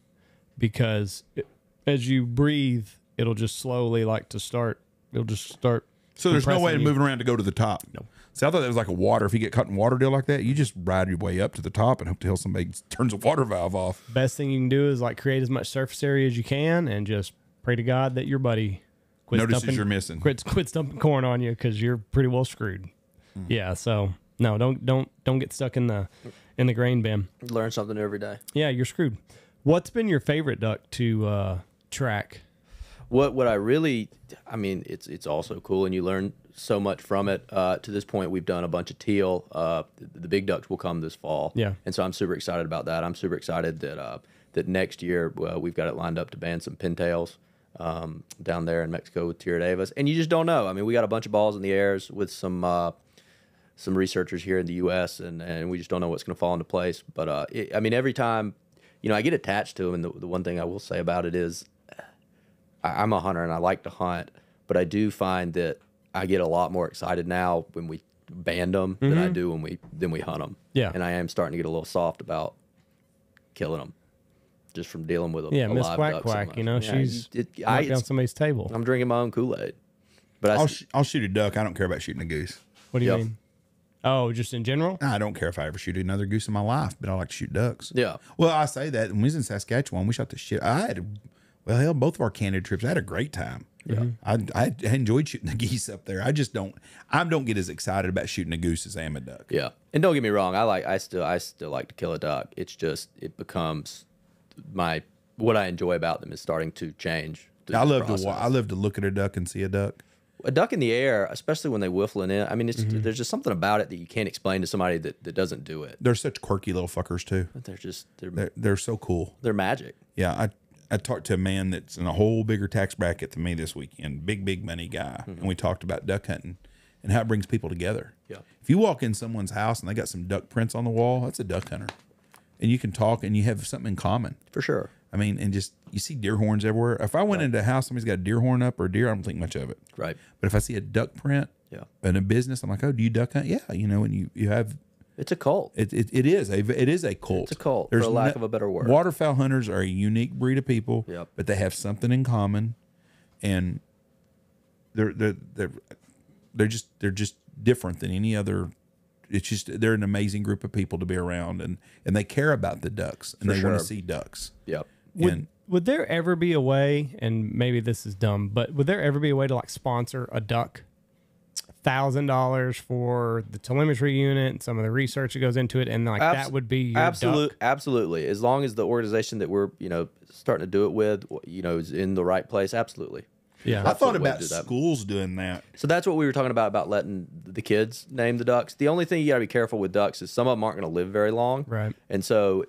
because it, as you breathe, it'll just slowly like to start. It'll just start. So there's no way of moving around to go to the top. No. See, I thought that was like a water. If you get caught in water deal like that, you just ride your way up to the top and hope to hell somebody turns a water valve off. best thing you can do is like create as much surface area as you can and just pray to God that your buddy quits Notices dumping, you're missing. quits quits dumping corn on you because you're pretty well screwed. Hmm. Yeah, so no, don't don't don't get stuck in the in the grain bin. Learn something every day. Yeah, you're screwed. What's been your favorite duck to uh, track? What what I really, I mean, it's it's also cool, and you learn so much from it. Uh, to this point, we've done a bunch of teal. Uh, the, the big ducks will come this fall. Yeah. and so I'm super excited about that. I'm super excited that uh, that next year uh, we've got it lined up to ban some pintails um, down there in Mexico with Tierra de Aves. And you just don't know. I mean, we got a bunch of balls in the airs with some. Some researchers here in the U.S. and, and we just don't know what's going to fall into place. But uh, it, I mean, every time, you know, I get attached to them, and the, the one thing I will say about it is, I, I'm a hunter and I like to hunt, but I do find that I get a lot more excited now when we band them than I do when we then we hunt them. Mm-hmm. Yeah. and I am starting to get a little soft about killing them, just from dealing with a, Yeah, a Miss Quack duck Quack. much. you know, Yeah, she's it, I, down it's- somebody's table. I'm drinking my own Kool Aid, but I, I'll sh- I'll shoot a duck. I don't care about shooting a goose. what do you Yep. mean? Oh, just in general? I don't care if I ever shoot another goose in my life, but I like to shoot ducks. Yeah. Well, I say that when we was in Saskatchewan, we shot the shit. I had, well, hell, both of our Canada trips, I had a great time. Yeah. I, I enjoyed shooting the geese up there. I just don't, I don't get as excited about shooting a goose as I am a duck. Yeah, and don't get me wrong. I like. I still. I still like to kill a duck. It's just. It becomes my. What I enjoy about them is starting to change. I this love to, wa- I love to look at a duck and see a duck. A duck in the air, especially when they whiffling in. I mean, it's Mm-hmm. there's just something about it that you can't explain to somebody that, that doesn't do it. They're such quirky little fuckers too. They're just they're They're, they're so cool. they're magic. Yeah, I I talked to a man that's in a whole bigger tax bracket than me this weekend, big big money guy, and we talked about duck hunting and how it brings people together. Yeah. If you walk in someone's house and they got some duck prints on the wall, that's a duck hunter, and you can talk and you have something in common. For sure. I mean, and just you see deer horns everywhere. If I went into a house, somebody's got a deer horn up or a deer, I don't think much of it. Right. But if I see a duck print Yeah. in a business, I'm like, oh, do you duck hunt? Yeah, you know, and you you have It's a cult. it, it, it is a it is a cult. It's a cult, for lack of a better word. Waterfowl hunters are a unique breed of people, Yep. but they have something in common, and they're they're they're they're just they're just different than any other. It's just they're an amazing group of people to be around, and and they care about the ducks, and For they want to see ducks. Yep. Would, and would there ever be a way, and maybe this is dumb, but would there ever be a way to like sponsor a duck? Thousand dollars for the telemetry unit and some of the research that goes into it, and like Abs- that would be your Absolute, duck. absolutely. As long as the organization that we're you know starting to do it with, you know, is in the right place. Absolutely. Yeah, I thought about do that. schools doing that. So that's what we were talking about about letting the kids name the ducks. The only thing you got to be careful with ducks is some of them aren't going to live very long, Right. And so,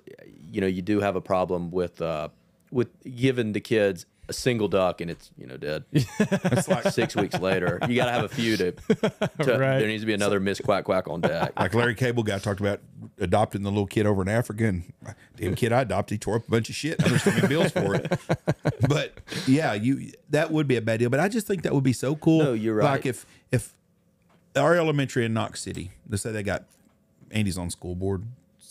you know, you do have a problem with uh, with giving the kids a single duck and it's you know dead. it's like six weeks later. You got to have a few to. to Right. There needs to be another Miss Quack Quack on deck. Like Larry Cable guy talked about adopting the little kid over in Africa, and damn kid I adopted, he tore up a bunch of shit. I'm just getting bills for it. But yeah, you that would be a bad deal. But I just think that would be so cool. No, you're right. Like if if our elementary in Knox City, let's say they got Andy's on school board,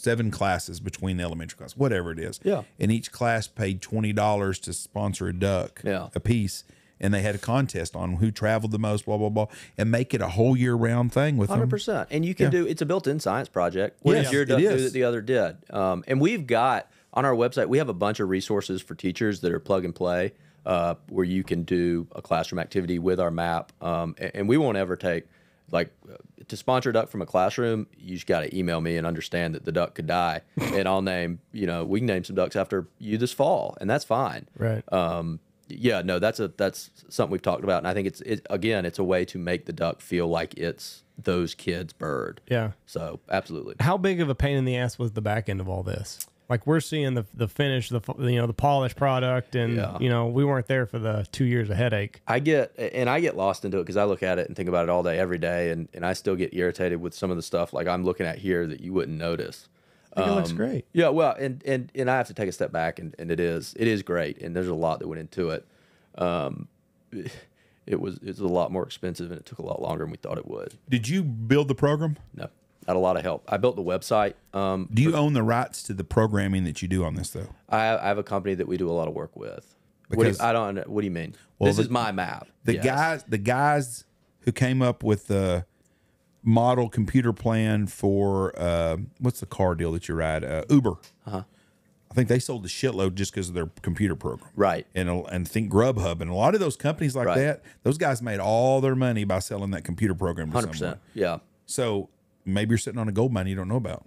seven classes between the elementary class, whatever it is. Yeah. And each class paid twenty dollars to sponsor a duck. Yeah. A piece. And they had a contest on who traveled the most, blah blah blah, and make it a whole year round thing with them. Hundred percent, and you can Yeah. do it's a built-in science project. What Yes, your duck do that the other did? Um, and we've got on our website we have a bunch of resources for teachers that are plug and play. uh, where you can do a classroom activity with our map. Um, and, and we won't ever take like uh, to sponsor a duck from a classroom. You just got to email me and understand that the duck could die, and I'll name you know we can name some ducks after you this fall, and that's fine. Right. Um, yeah, no, that's a that's something we've talked about, and I think it's it, again, it's a way to make the duck feel like it's those kids' bird. yeah. So absolutely. How big of a pain in the ass was the back end of all this? Like we're seeing the the finish, the you know the polished product, and Yeah. you know we weren't there for the two years of headache. I get and I get lost into it because I look at it and think about it all day, every day, and, and I still get irritated with some of the stuff like I'm looking at here that you wouldn't notice. I think it looks Um, great. Yeah, well, and and and I have to take a step back, and, and it is it is great, and there's a lot that went into it. Um, it was it's a lot more expensive, and it took a lot longer than we thought it would. Did you build the program? No, had a lot of help. I built the website. Um, Do you own the rights to the programming that you do on this though? I, I have a company that we do a lot of work with. What do you- I don't. What do you mean? Well, this the- is my map. The Yes. guys, the guys who came up with the model computer plan for uh, what's the car deal that you ride? Uh, Uber. Uh-huh. I think they sold the shitload just because of their computer program. Right. And and think Grubhub and a lot of those companies like Right. that. Those guys made all their money by selling that computer program. To Hundred someone. percent. Yeah. So maybe you're sitting on a gold mine you don't know about.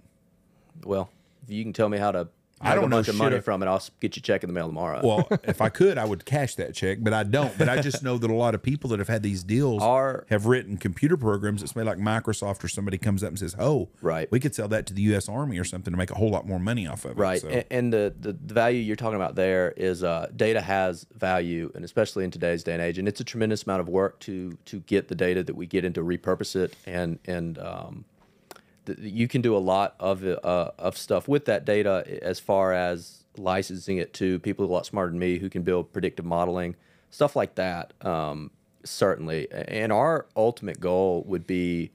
Well, if you can tell me how to I don't a know bunch of shit money of- from it, I'll get you a check in the mail tomorrow. Well, if I could, I would cash that check, but I don't. But I just know that a lot of people that have had these deals Are- have written computer programs that's made like Microsoft or somebody comes up and says, "Oh, Right. we could sell that to the U.S. Army or something to make a whole lot more money off of it." Right. So, And, and the, the, value you're talking about there is uh, data has value, and especially in today's day and age. And it's a tremendous amount of work to to get the data that we get into repurpose it, and and um, you can do a lot of uh, of stuff with that data as far as licensing it to people a lot smarter than me who can build predictive modeling, stuff like that. Um, certainly, and our ultimate goal would be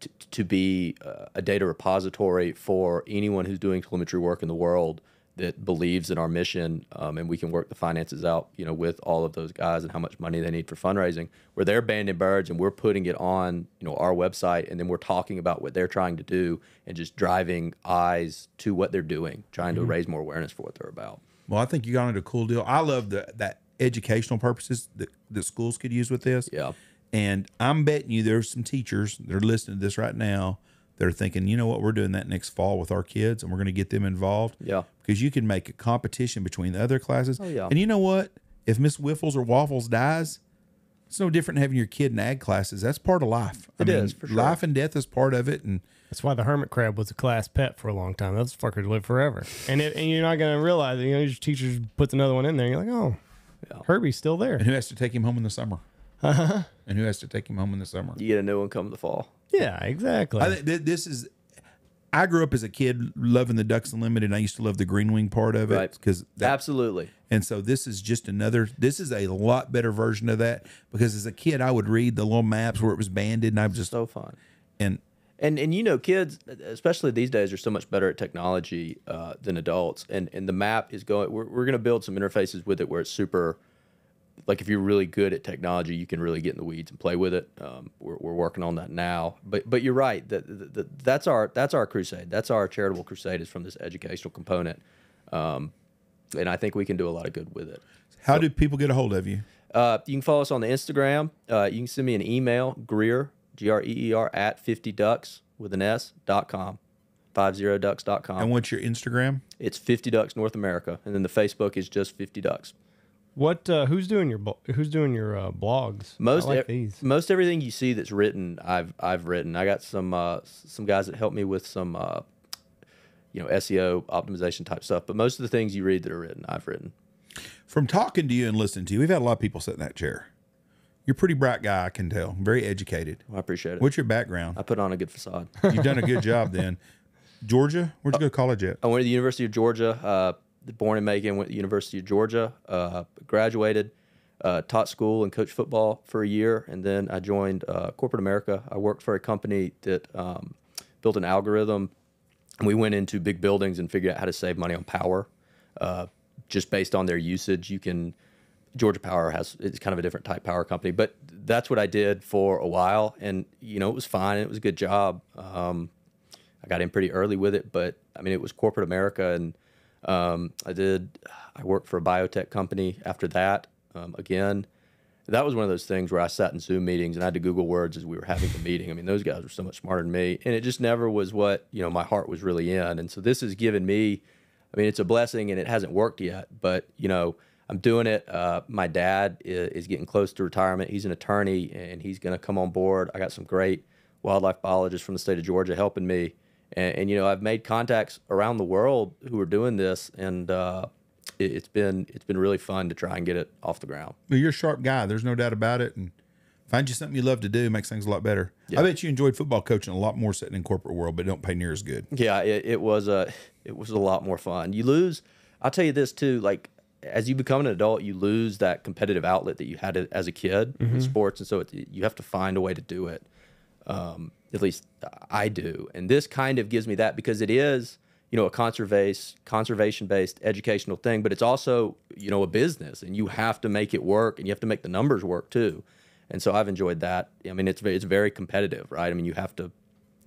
to, to be uh, a data repository for anyone who's doing telemetry work in the world that believes in our mission, um, and we can work the finances out, you know, with all of those guys and how much money they need for fundraising. Where they're banding birds and we're putting it on, you know, our website, and then we're talking about what they're trying to do and just driving eyes to what they're doing, trying to raise more awareness for what they're about. well, I think you got into a cool deal. I love the that educational purposes that, that schools could use with this. Yeah. And I'm betting you there's some teachers that are listening to this right now that are thinking, you know what, we're doing that next fall with our kids and we're going to get them involved. Yeah. Because you can make a competition between the other classes. Oh, yeah. And you know what? If Miss Wiffles or Waffles dies, it's no different than having your kid in ag classes. That's part of life. It is, for sure. Life and death is part of it. And That's why the hermit crab was a class pet for a long time. Those fuckers live forever, and it, and you're not gonna realize it. You know, your teacher puts another one in there. You're like, oh, Herbie's still there. and who has to take him home in the summer? Uh-huh. And who has to take him home in the summer? You get a new one come the fall. Yeah, exactly. I th- this is. I grew up as a kid loving the Ducks Unlimited. And I used to love the green wing part of it Right. because Absolutely. And so this is just another. This is a lot better version of that because as a kid I would read the little maps where it was banded, and I was just So fun. and And and you know, kids, especially these days, are so much better at technology uh, than adults. And and the map is going. We're we're going to build some interfaces with it where it's super. Like if you're really good at technology, you can really get in the weeds and play with it. Um, we're, we're working on that now. But but you're right. That, that, that that's our that's our crusade. That's our charitable crusade is from this educational component. Um, and I think we can do a lot of good with it. how do people get a hold of you? Uh, you can follow us on the Instagram. Uh, you can send me an email, Greer, G R E E R, at 50ducks with an S dot com, 50ducks.com. And what's your Instagram? it's 50 Ducks North America. And then the Facebook is just 50 Ducks. What? Uh, who's doing your Who's doing your uh, blogs? Most I like e- these. most everything you see that's written, I've I've written. I got some uh, some guys that help me with some uh, you know SEO optimization type stuff. But most of the things you read that are written, I've written. From talking to you and listening to you, we've had a lot of people sit in that chair. You're a pretty bright guy, I can tell. Very educated. I appreciate it. What's your background? I put on a good facade. You've done a good job then. Georgia? Where'd you go to college at? I went to the University of Georgia. Born in Macon, went to the University of Georgia. Uh, graduated, uh, taught school and coached football for a year, and then I joined uh, corporate America. I worked for a company that um, built an algorithm. We went into big buildings and figured out how to save money on power, uh, just based on their usage. You can Georgia Power has it's kind of a different type power company, but that's what I did for a while, and you know it was fine. It was a good job. Um, I got in pretty early with it, but I mean, it was corporate America, and um, I did. I worked for a biotech company after that, Um, again, that was one of those things where I sat in Zoom meetings and I had to Google words as we were having the meeting. I mean, those guys were so much smarter than me, and it just never was what you know my heart was really in. And so this has given me, I mean, it's a blessing, and it hasn't worked yet, but you know. I'm doing it. Uh, my dad is, is getting close to retirement. He's an attorney, and he's going to come on board. I got some great wildlife biologists from the state of Georgia helping me, and, and you know I've made contacts around the world who are doing this, and uh, it, it's been it's been really fun to try and get it off the ground. Well, you're a sharp guy. There's no doubt about it. And find you something you love to do makes things a lot better. Yeah. I bet you enjoyed football coaching a lot more sitting in corporate world, but don't pay near as good. Yeah, it, it was a it was a lot more fun. You lose. I'll tell you this too. Like as you become an adult, you lose that competitive outlet that you had as a kid in sports, and so it, you have to find a way to do it. Um, at least I do, and this kind of gives me that because it is you know a conservation conservation based educational thing, but it's also you know a business, and you have to make it work, and you have to make the numbers work too. And so I've enjoyed that. I mean, it's it's very competitive, right? I mean, you have to.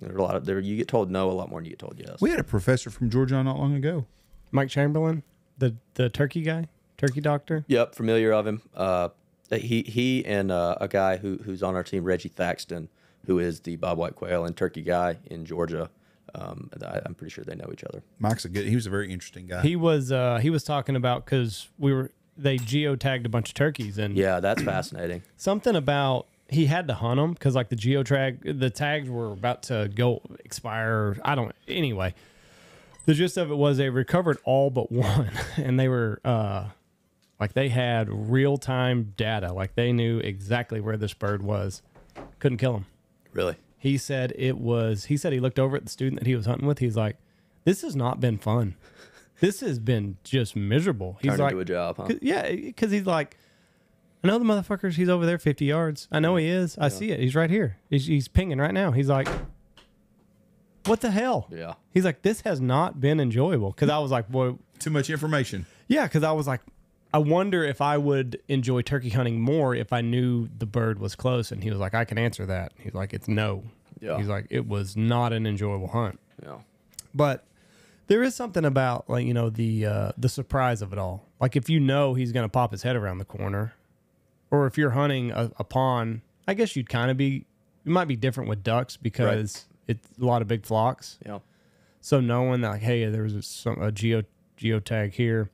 There's a lot of there. You get told no a lot more than you get told yes. We had a professor from Georgia not long ago. Mike Chamberlain, the the turkey guy, turkey doctor. Yep, familiar of him. Uh, he he and uh, a guy who who's on our team, Reggie Thackston, who is the Bob White Quail and Turkey guy in Georgia. Um, I, I'm pretty sure they know each other. Mike's a good. He was a very interesting guy. He was uh he was talking about because we were they geotagged a bunch of turkeys and Yeah, that's fascinating. something about he had to hunt them because like the geotag the tags were about to go expire. I don't anyway. The gist of it was they recovered all but one, and they were uh like they had real time data, like they knew exactly where this bird was. Couldn't kill him. Really? He said it was. He said he looked over at the student that he was hunting with. He's like, "This has not been fun. This has been just miserable." He's Turned like, into a job, huh? 'Cause- yeah, eh, because he's like, I know the motherfuckers. He's over there, fifty yards. I know he is. I see it. He's right here. He's, he's pinging right now. He's like, what the hell? Yeah. He's like, this has not been enjoyable. Because I was like, boy, Too much information. yeah. Because I was like, I wonder if I would enjoy turkey hunting more if I knew the bird was close. And he was like, I can answer that. He's like, it's no. Yeah. He's like, it was not an enjoyable hunt. Yeah. But there is something about like you know the uh, the surprise of it all. Like if you know he's going to pop his head around the corner, or if you're hunting a, a pond, I guess you'd kind of be. It might be different with ducks because it's a lot of big flocks. Yeah. So knowing that, like, hey, there was a, some, a geo geotag here.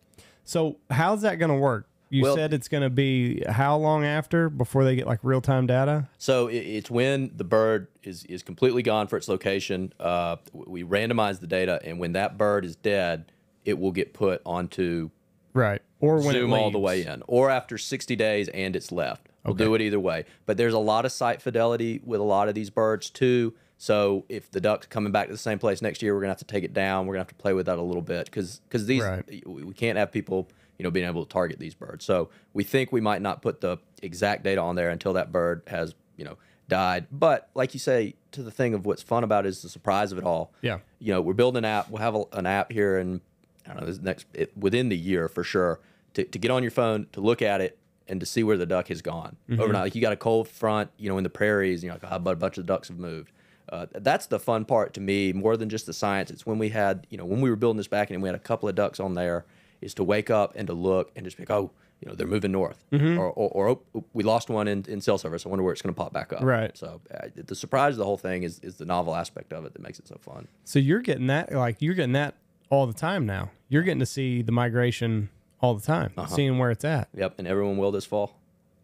So how's that going to work? You Well- said it's going to be how long after before they get like real time data? So it's when the bird is, is completely gone for its location. Uh, we randomize the data, and when that bird is dead, it will get put onto Right. Or when zoom all the way in, or after 60 days and it's left. We'll do it either way. But there's a lot of site fidelity with a lot of these birds too. So if the duck's coming back to the same place next year, we're gonna have to take it down. We're gonna have to play with that a little bit because because these Right. we can't have people you know being able to target these birds. So we think we might not put the exact data on there until that bird has you know died. But like you say, to the thing of what's fun about it is the surprise of it all Yeah. you know, we're building an app. We'll have a, an app here in I don't know this next it, within the year for sure to, to get on your phone to look at it and to see where the duck has gone mm-hmm. overnight. Like you got a cold front, you know, in the prairies, you know, like, oh, but a bunch of ducks have moved. Uh, that's the fun part to me, more than just the science. It's when we had, you know, when we were building this back and we had a couple of ducks on there, is to wake up and to look and just be like, oh, you know, they're moving north, or, or, or oh, we lost one in, in cell service. I wonder where it's going to pop back up. Right. So uh, the surprise of the whole thing is is the novel aspect of it that makes it so fun. So you're getting that like you're getting that all the time now. You're getting to see the migration all the time, Uh-huh. seeing where it's at. Yep, and everyone will this fall.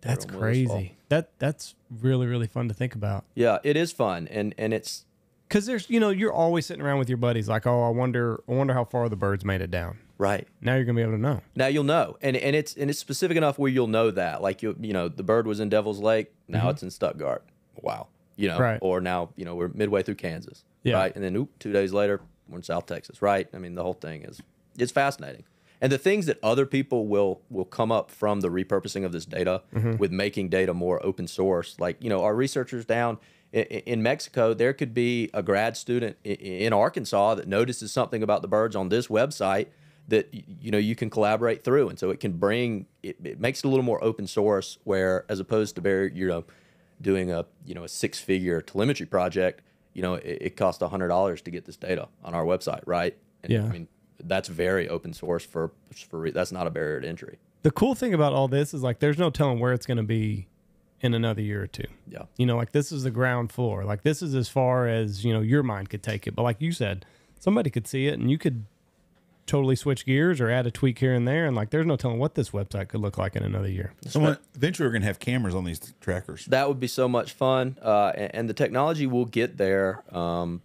That's Everyone will this fall. crazy. That that's really really fun to think about. Yeah, it is fun, and and it's Cuz there's you know, you're always sitting around with your buddies like, "Oh, I wonder I wonder how far the birds made it down." right Now you're going to be able to know. now you'll know, and and it's and it's specific enough where you'll know that, like you you know the bird was in Devil's Lake, now it's in Stuttgart. Wow, you know, Mm-hmm. Right. or now you know we're midway through Kansas, Yeah. right, and then oop, two days later we're in South Texas, right? I mean the whole thing is it's fascinating. And the things that other people will will come up from the repurposing of this data Mm-hmm. with making data more open source, like you know our researchers down in Mexico, there could be a grad student in Arkansas that notices something about the birds on this website that you know you can collaborate through, and so it can bring it, it makes it a little more open source. Where as opposed to bear, you know doing a you know a six figure telemetry project, you know it, it costs a hundred dollars to get this data on our website, right? And, Yeah. I mean that's very open source for for that's not a barrier to entry. The cool thing about all this is like there's no telling where it's going to be in another year or two. Yeah. You know, like this is the ground floor. Like this is as far as, you know, your mind could take it. But like you said, somebody could see it and you could totally switch gears or add a tweak here and there and like there's no telling what this website could look like in another year. Someone, eventually, we're going to have cameras on these trackers. That would be so much fun, uh, and, and the technology will get there. Um,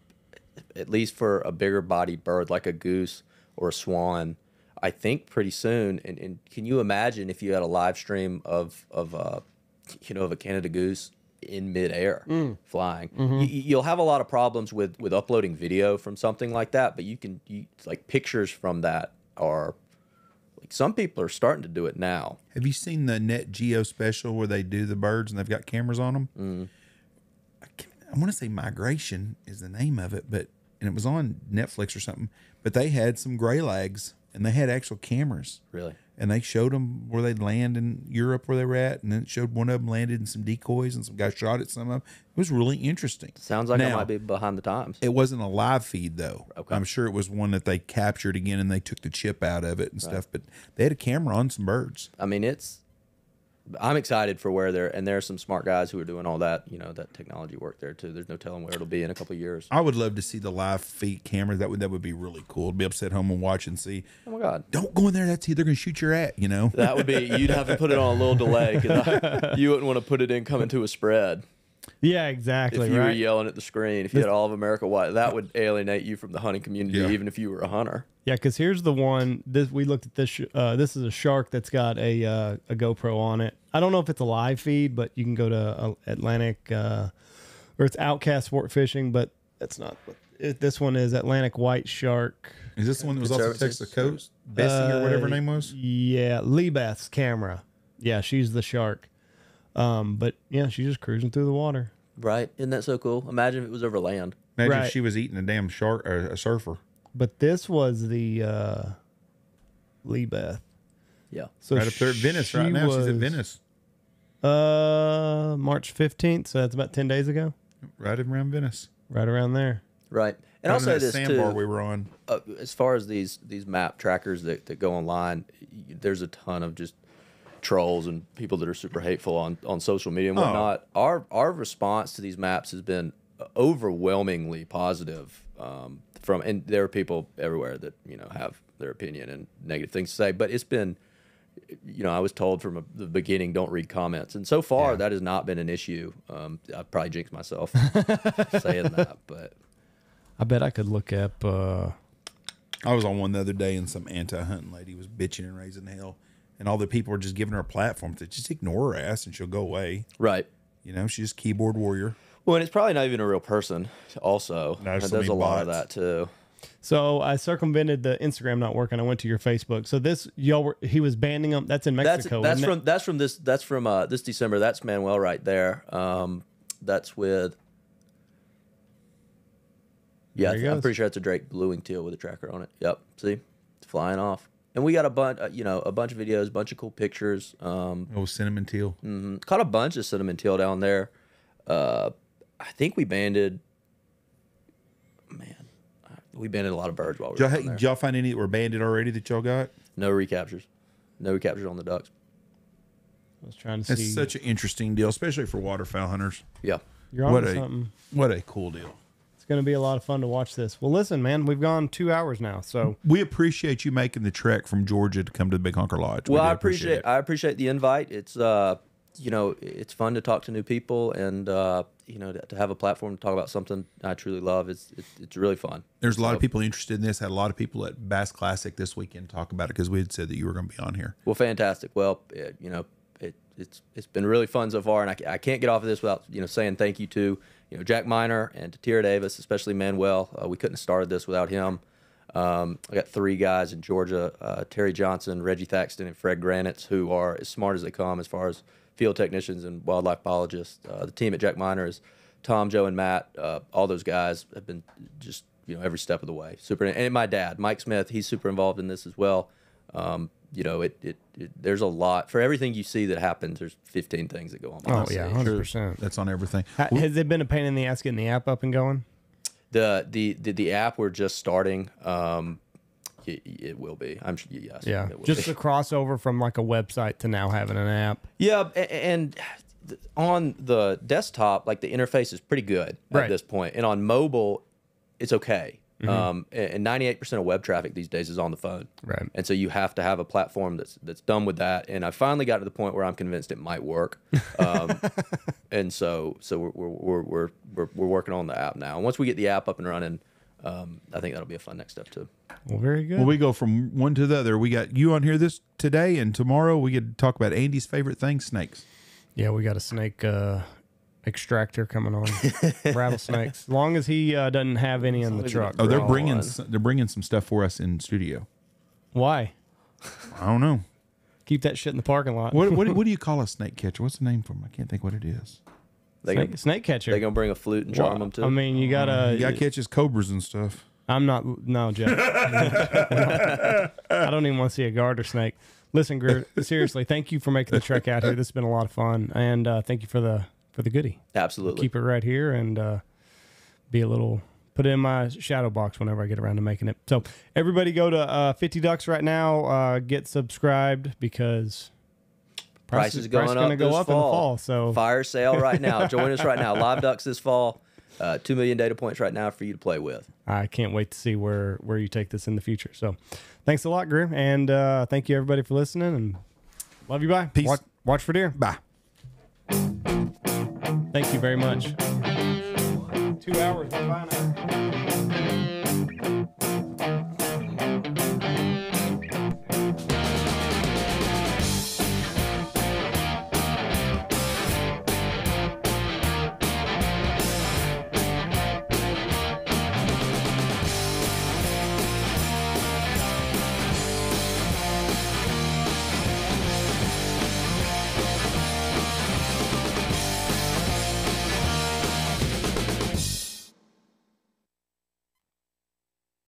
at least for a bigger bodied bird like a goose or a swan, I think pretty soon. And, and can you imagine if you had a live stream of of uh, you know of a Canada goose in midair flying? You, you'll have a lot of problems with with uploading video from something like that, but you can you, like pictures from that are like some people are starting to do it now. Have you seen the Nat Geo special where they do the birds and they've got cameras on them? Mm. I, I want to say Migration is the name of it, but and it was on Netflix or something. But they had some gray lags and they had actual cameras. Really. And they showed them where they'd land in Europe where they were at, and then it showed one of them landed in some decoys, and some guy shot at some of them. It was really interesting. Sounds like I Now, might be behind the times. It wasn't a live feed though. Okay. I'm sure it was one that they captured again and they took the chip out of it and stuff. But they had a camera on some birds. I mean, it's. I'm excited for where they're, and there are some smart guys who are doing all that, you know, that technology work there too. There's no telling where it'll be in a couple of years. I would love to see the live feed camera. That would that would be really cool. To be able to sit home and watch and see. Oh my god, Don't go in there. That's either going to shoot your at. You know. that would be. You'd have to put it on a little delay because you wouldn't want to put it in coming to a spread Yeah, exactly. if exactly. you were yelling at the screen. If you had all of America white, that would alienate you from the hunting community, Yeah. even if you were a hunter. Yeah, because here's the one. This we looked at this. Uh, this is a shark that's got a uh, a GoPro on it. I don't know if it's a live feed, but you can go to uh, Atlantic uh, or it's Outcast Sport Fishing, but that's not. what It, this one is Atlantic White Shark. Is this the one that was off the Texas Coast? Bessie or whatever her Uh, name was. Yeah, Lee Beth's camera. Yeah, she's the shark. Um, but yeah, she's just cruising through the water. Right? Isn't that so cool? Imagine if it was over land. Imagine Right. if she was eating a damn shark or a surfer. But this was the uh, Lee Beth. Yeah. So right up there at Venice right she now. She's at was, Venice. Uh, March fifteenth. So that's about ten days ago. Right around Venice. Right around there. Right. And I'll Right on say that this sandbar too. we were on. uh, as far as these these map trackers that, that go online, y- there's a ton of just trolls and people that are super hateful on, on social media and Oh. whatnot. Our our response to these maps has been overwhelmingly positive. Um, from and there are people everywhere that you know have their opinion and negative things to say, but it's been. You know, I was told from a, the beginning, don't read comments, and so far that has not been an issue. Um, I probably jinxed myself saying that, but I bet I could look up. Uh, I was on one the other day and some anti hunting lady was bitching and raising hell. And all the people are just giving her a platform to just ignore her ass and she'll go away. right. You know, she's just keyboard warrior. Well, and it's probably not even a real person. Also, There's And so there's a many lot of that too. so I circumvented the Instagram not working. I went to your Facebook. So this y'all were he was banning them. That's in Mexico. that's isn't from that's from this that's from uh, this December. That's Manuel right there. Um, that's with. Yeah, I'm pretty sure that's a Drake blue wing teal with a tracker on it. Yep, see, it's flying off. And we got a bunch, uh, you know, a bunch of videos, a bunch of cool pictures. Um, Oh, cinnamon teal. mhm. Caught a bunch of cinnamon teal down there. Uh, I think we banded. Man, we banded a lot of birds while we Did were y'all, down there. did y'all find any that were banded already that y'all got? No recaptures. No recaptures on the ducks. I was trying to That's see. such an interesting deal, especially for waterfowl hunters. Yeah. You're on What a something. what a cool deal. It's going to be a lot of fun to watch this. Well, listen, man, we've gone two hours now. So We appreciate you making the trek from Georgia to come to the Big Honker Lodge. Well, do I appreciate I appreciate the invite. It's uh, you know, it's fun to talk to new people and uh, you know, to, to have a platform to talk about something I truly love. It's it's, it's really fun. There's a lot of people interested in this. Had a lot of people at Bass Classic this weekend talk about it because we had said that you were going to be on here. Well, fantastic. Well, it, you know, it, it's it's been really fun so far, and I, I can't get off of this without you know saying thank you to you know Jack Miner and to Tierra de Aves, especially Manuel. Uh, we couldn't have started this without him. Um, I got three guys in Georgia: uh, Terry Johnson, Reggie Thackston, and Fred Granitz, who are as smart as they come as far as field technicians and wildlife biologists. Uh, the team at Jack Miner is Tom, Joe, and Matt. Uh, all those guys have been just you know every step of the way super. And my dad, Mike Smith, he's super involved in this as well. Um, you know, it, it, it there's a lot for everything you see that happens. There's 15 things that go on. behind Oh yeah, hundred percent. That's on everything. Has it been a pain in the ass getting the app up and going? The, the the the app we're just starting. Um, It, it will be. I'm sure. Yes. Yeah, it will just be. the crossover from like a website to now having an app. Yeah, a- and on the desktop, like the interface is pretty good Right. at this point, and on mobile, it's okay. Um, and ninety-eight percent of web traffic these days is on the phone, Right. And so you have to have a platform that's that's done with that. And I finally got to the point where I'm convinced it might work. Um, and so so we're we're, we're we're we're we're working on the app now. And once we get the app up and running, um, I think that'll be a fun next step too. Well, very good. Well, we go from one to the other. We got you on here this today, and tomorrow we get to talk about Andy's favorite thing, snakes. yeah, we got a snake uh, extractor coming on. Rattlesnakes. As long as he uh, doesn't have any in the truck. Oh, they're bringing on. s- they're bringing some stuff for us in studio. Why? I don't know Keep that shit in the parking lot. what what, what do you call a snake catcher? What's the name for them? I can't think what it is. They snake, gonna, snake catcher. they gonna bring a flute and charm them too. I mean, you gotta. You got catches cobras and stuff. I'm not. No, Jeff. I don't even want to see a garter snake. Listen, Greer, seriously, thank you for making the trek out here. This has been a lot of fun, and uh, thank you for the for the goodie. Absolutely. Keep it right here and uh, be a little. Put it in my shadow box whenever I get around to making it. So everybody, go to uh, 50 Ducks right now. Uh, get subscribed because price is going gonna up go this up fall. in the fall. So fire sale right now. Join us right now. Live ducks this fall. Uh, Two million data points right now for you to play with. I can't wait to see where where you take this in the future. So, thanks a lot, Greer, and uh, thank you everybody for listening. And love you. Bye. Peace. Watch, watch for deer. Bye. Thank you very much. Two hours.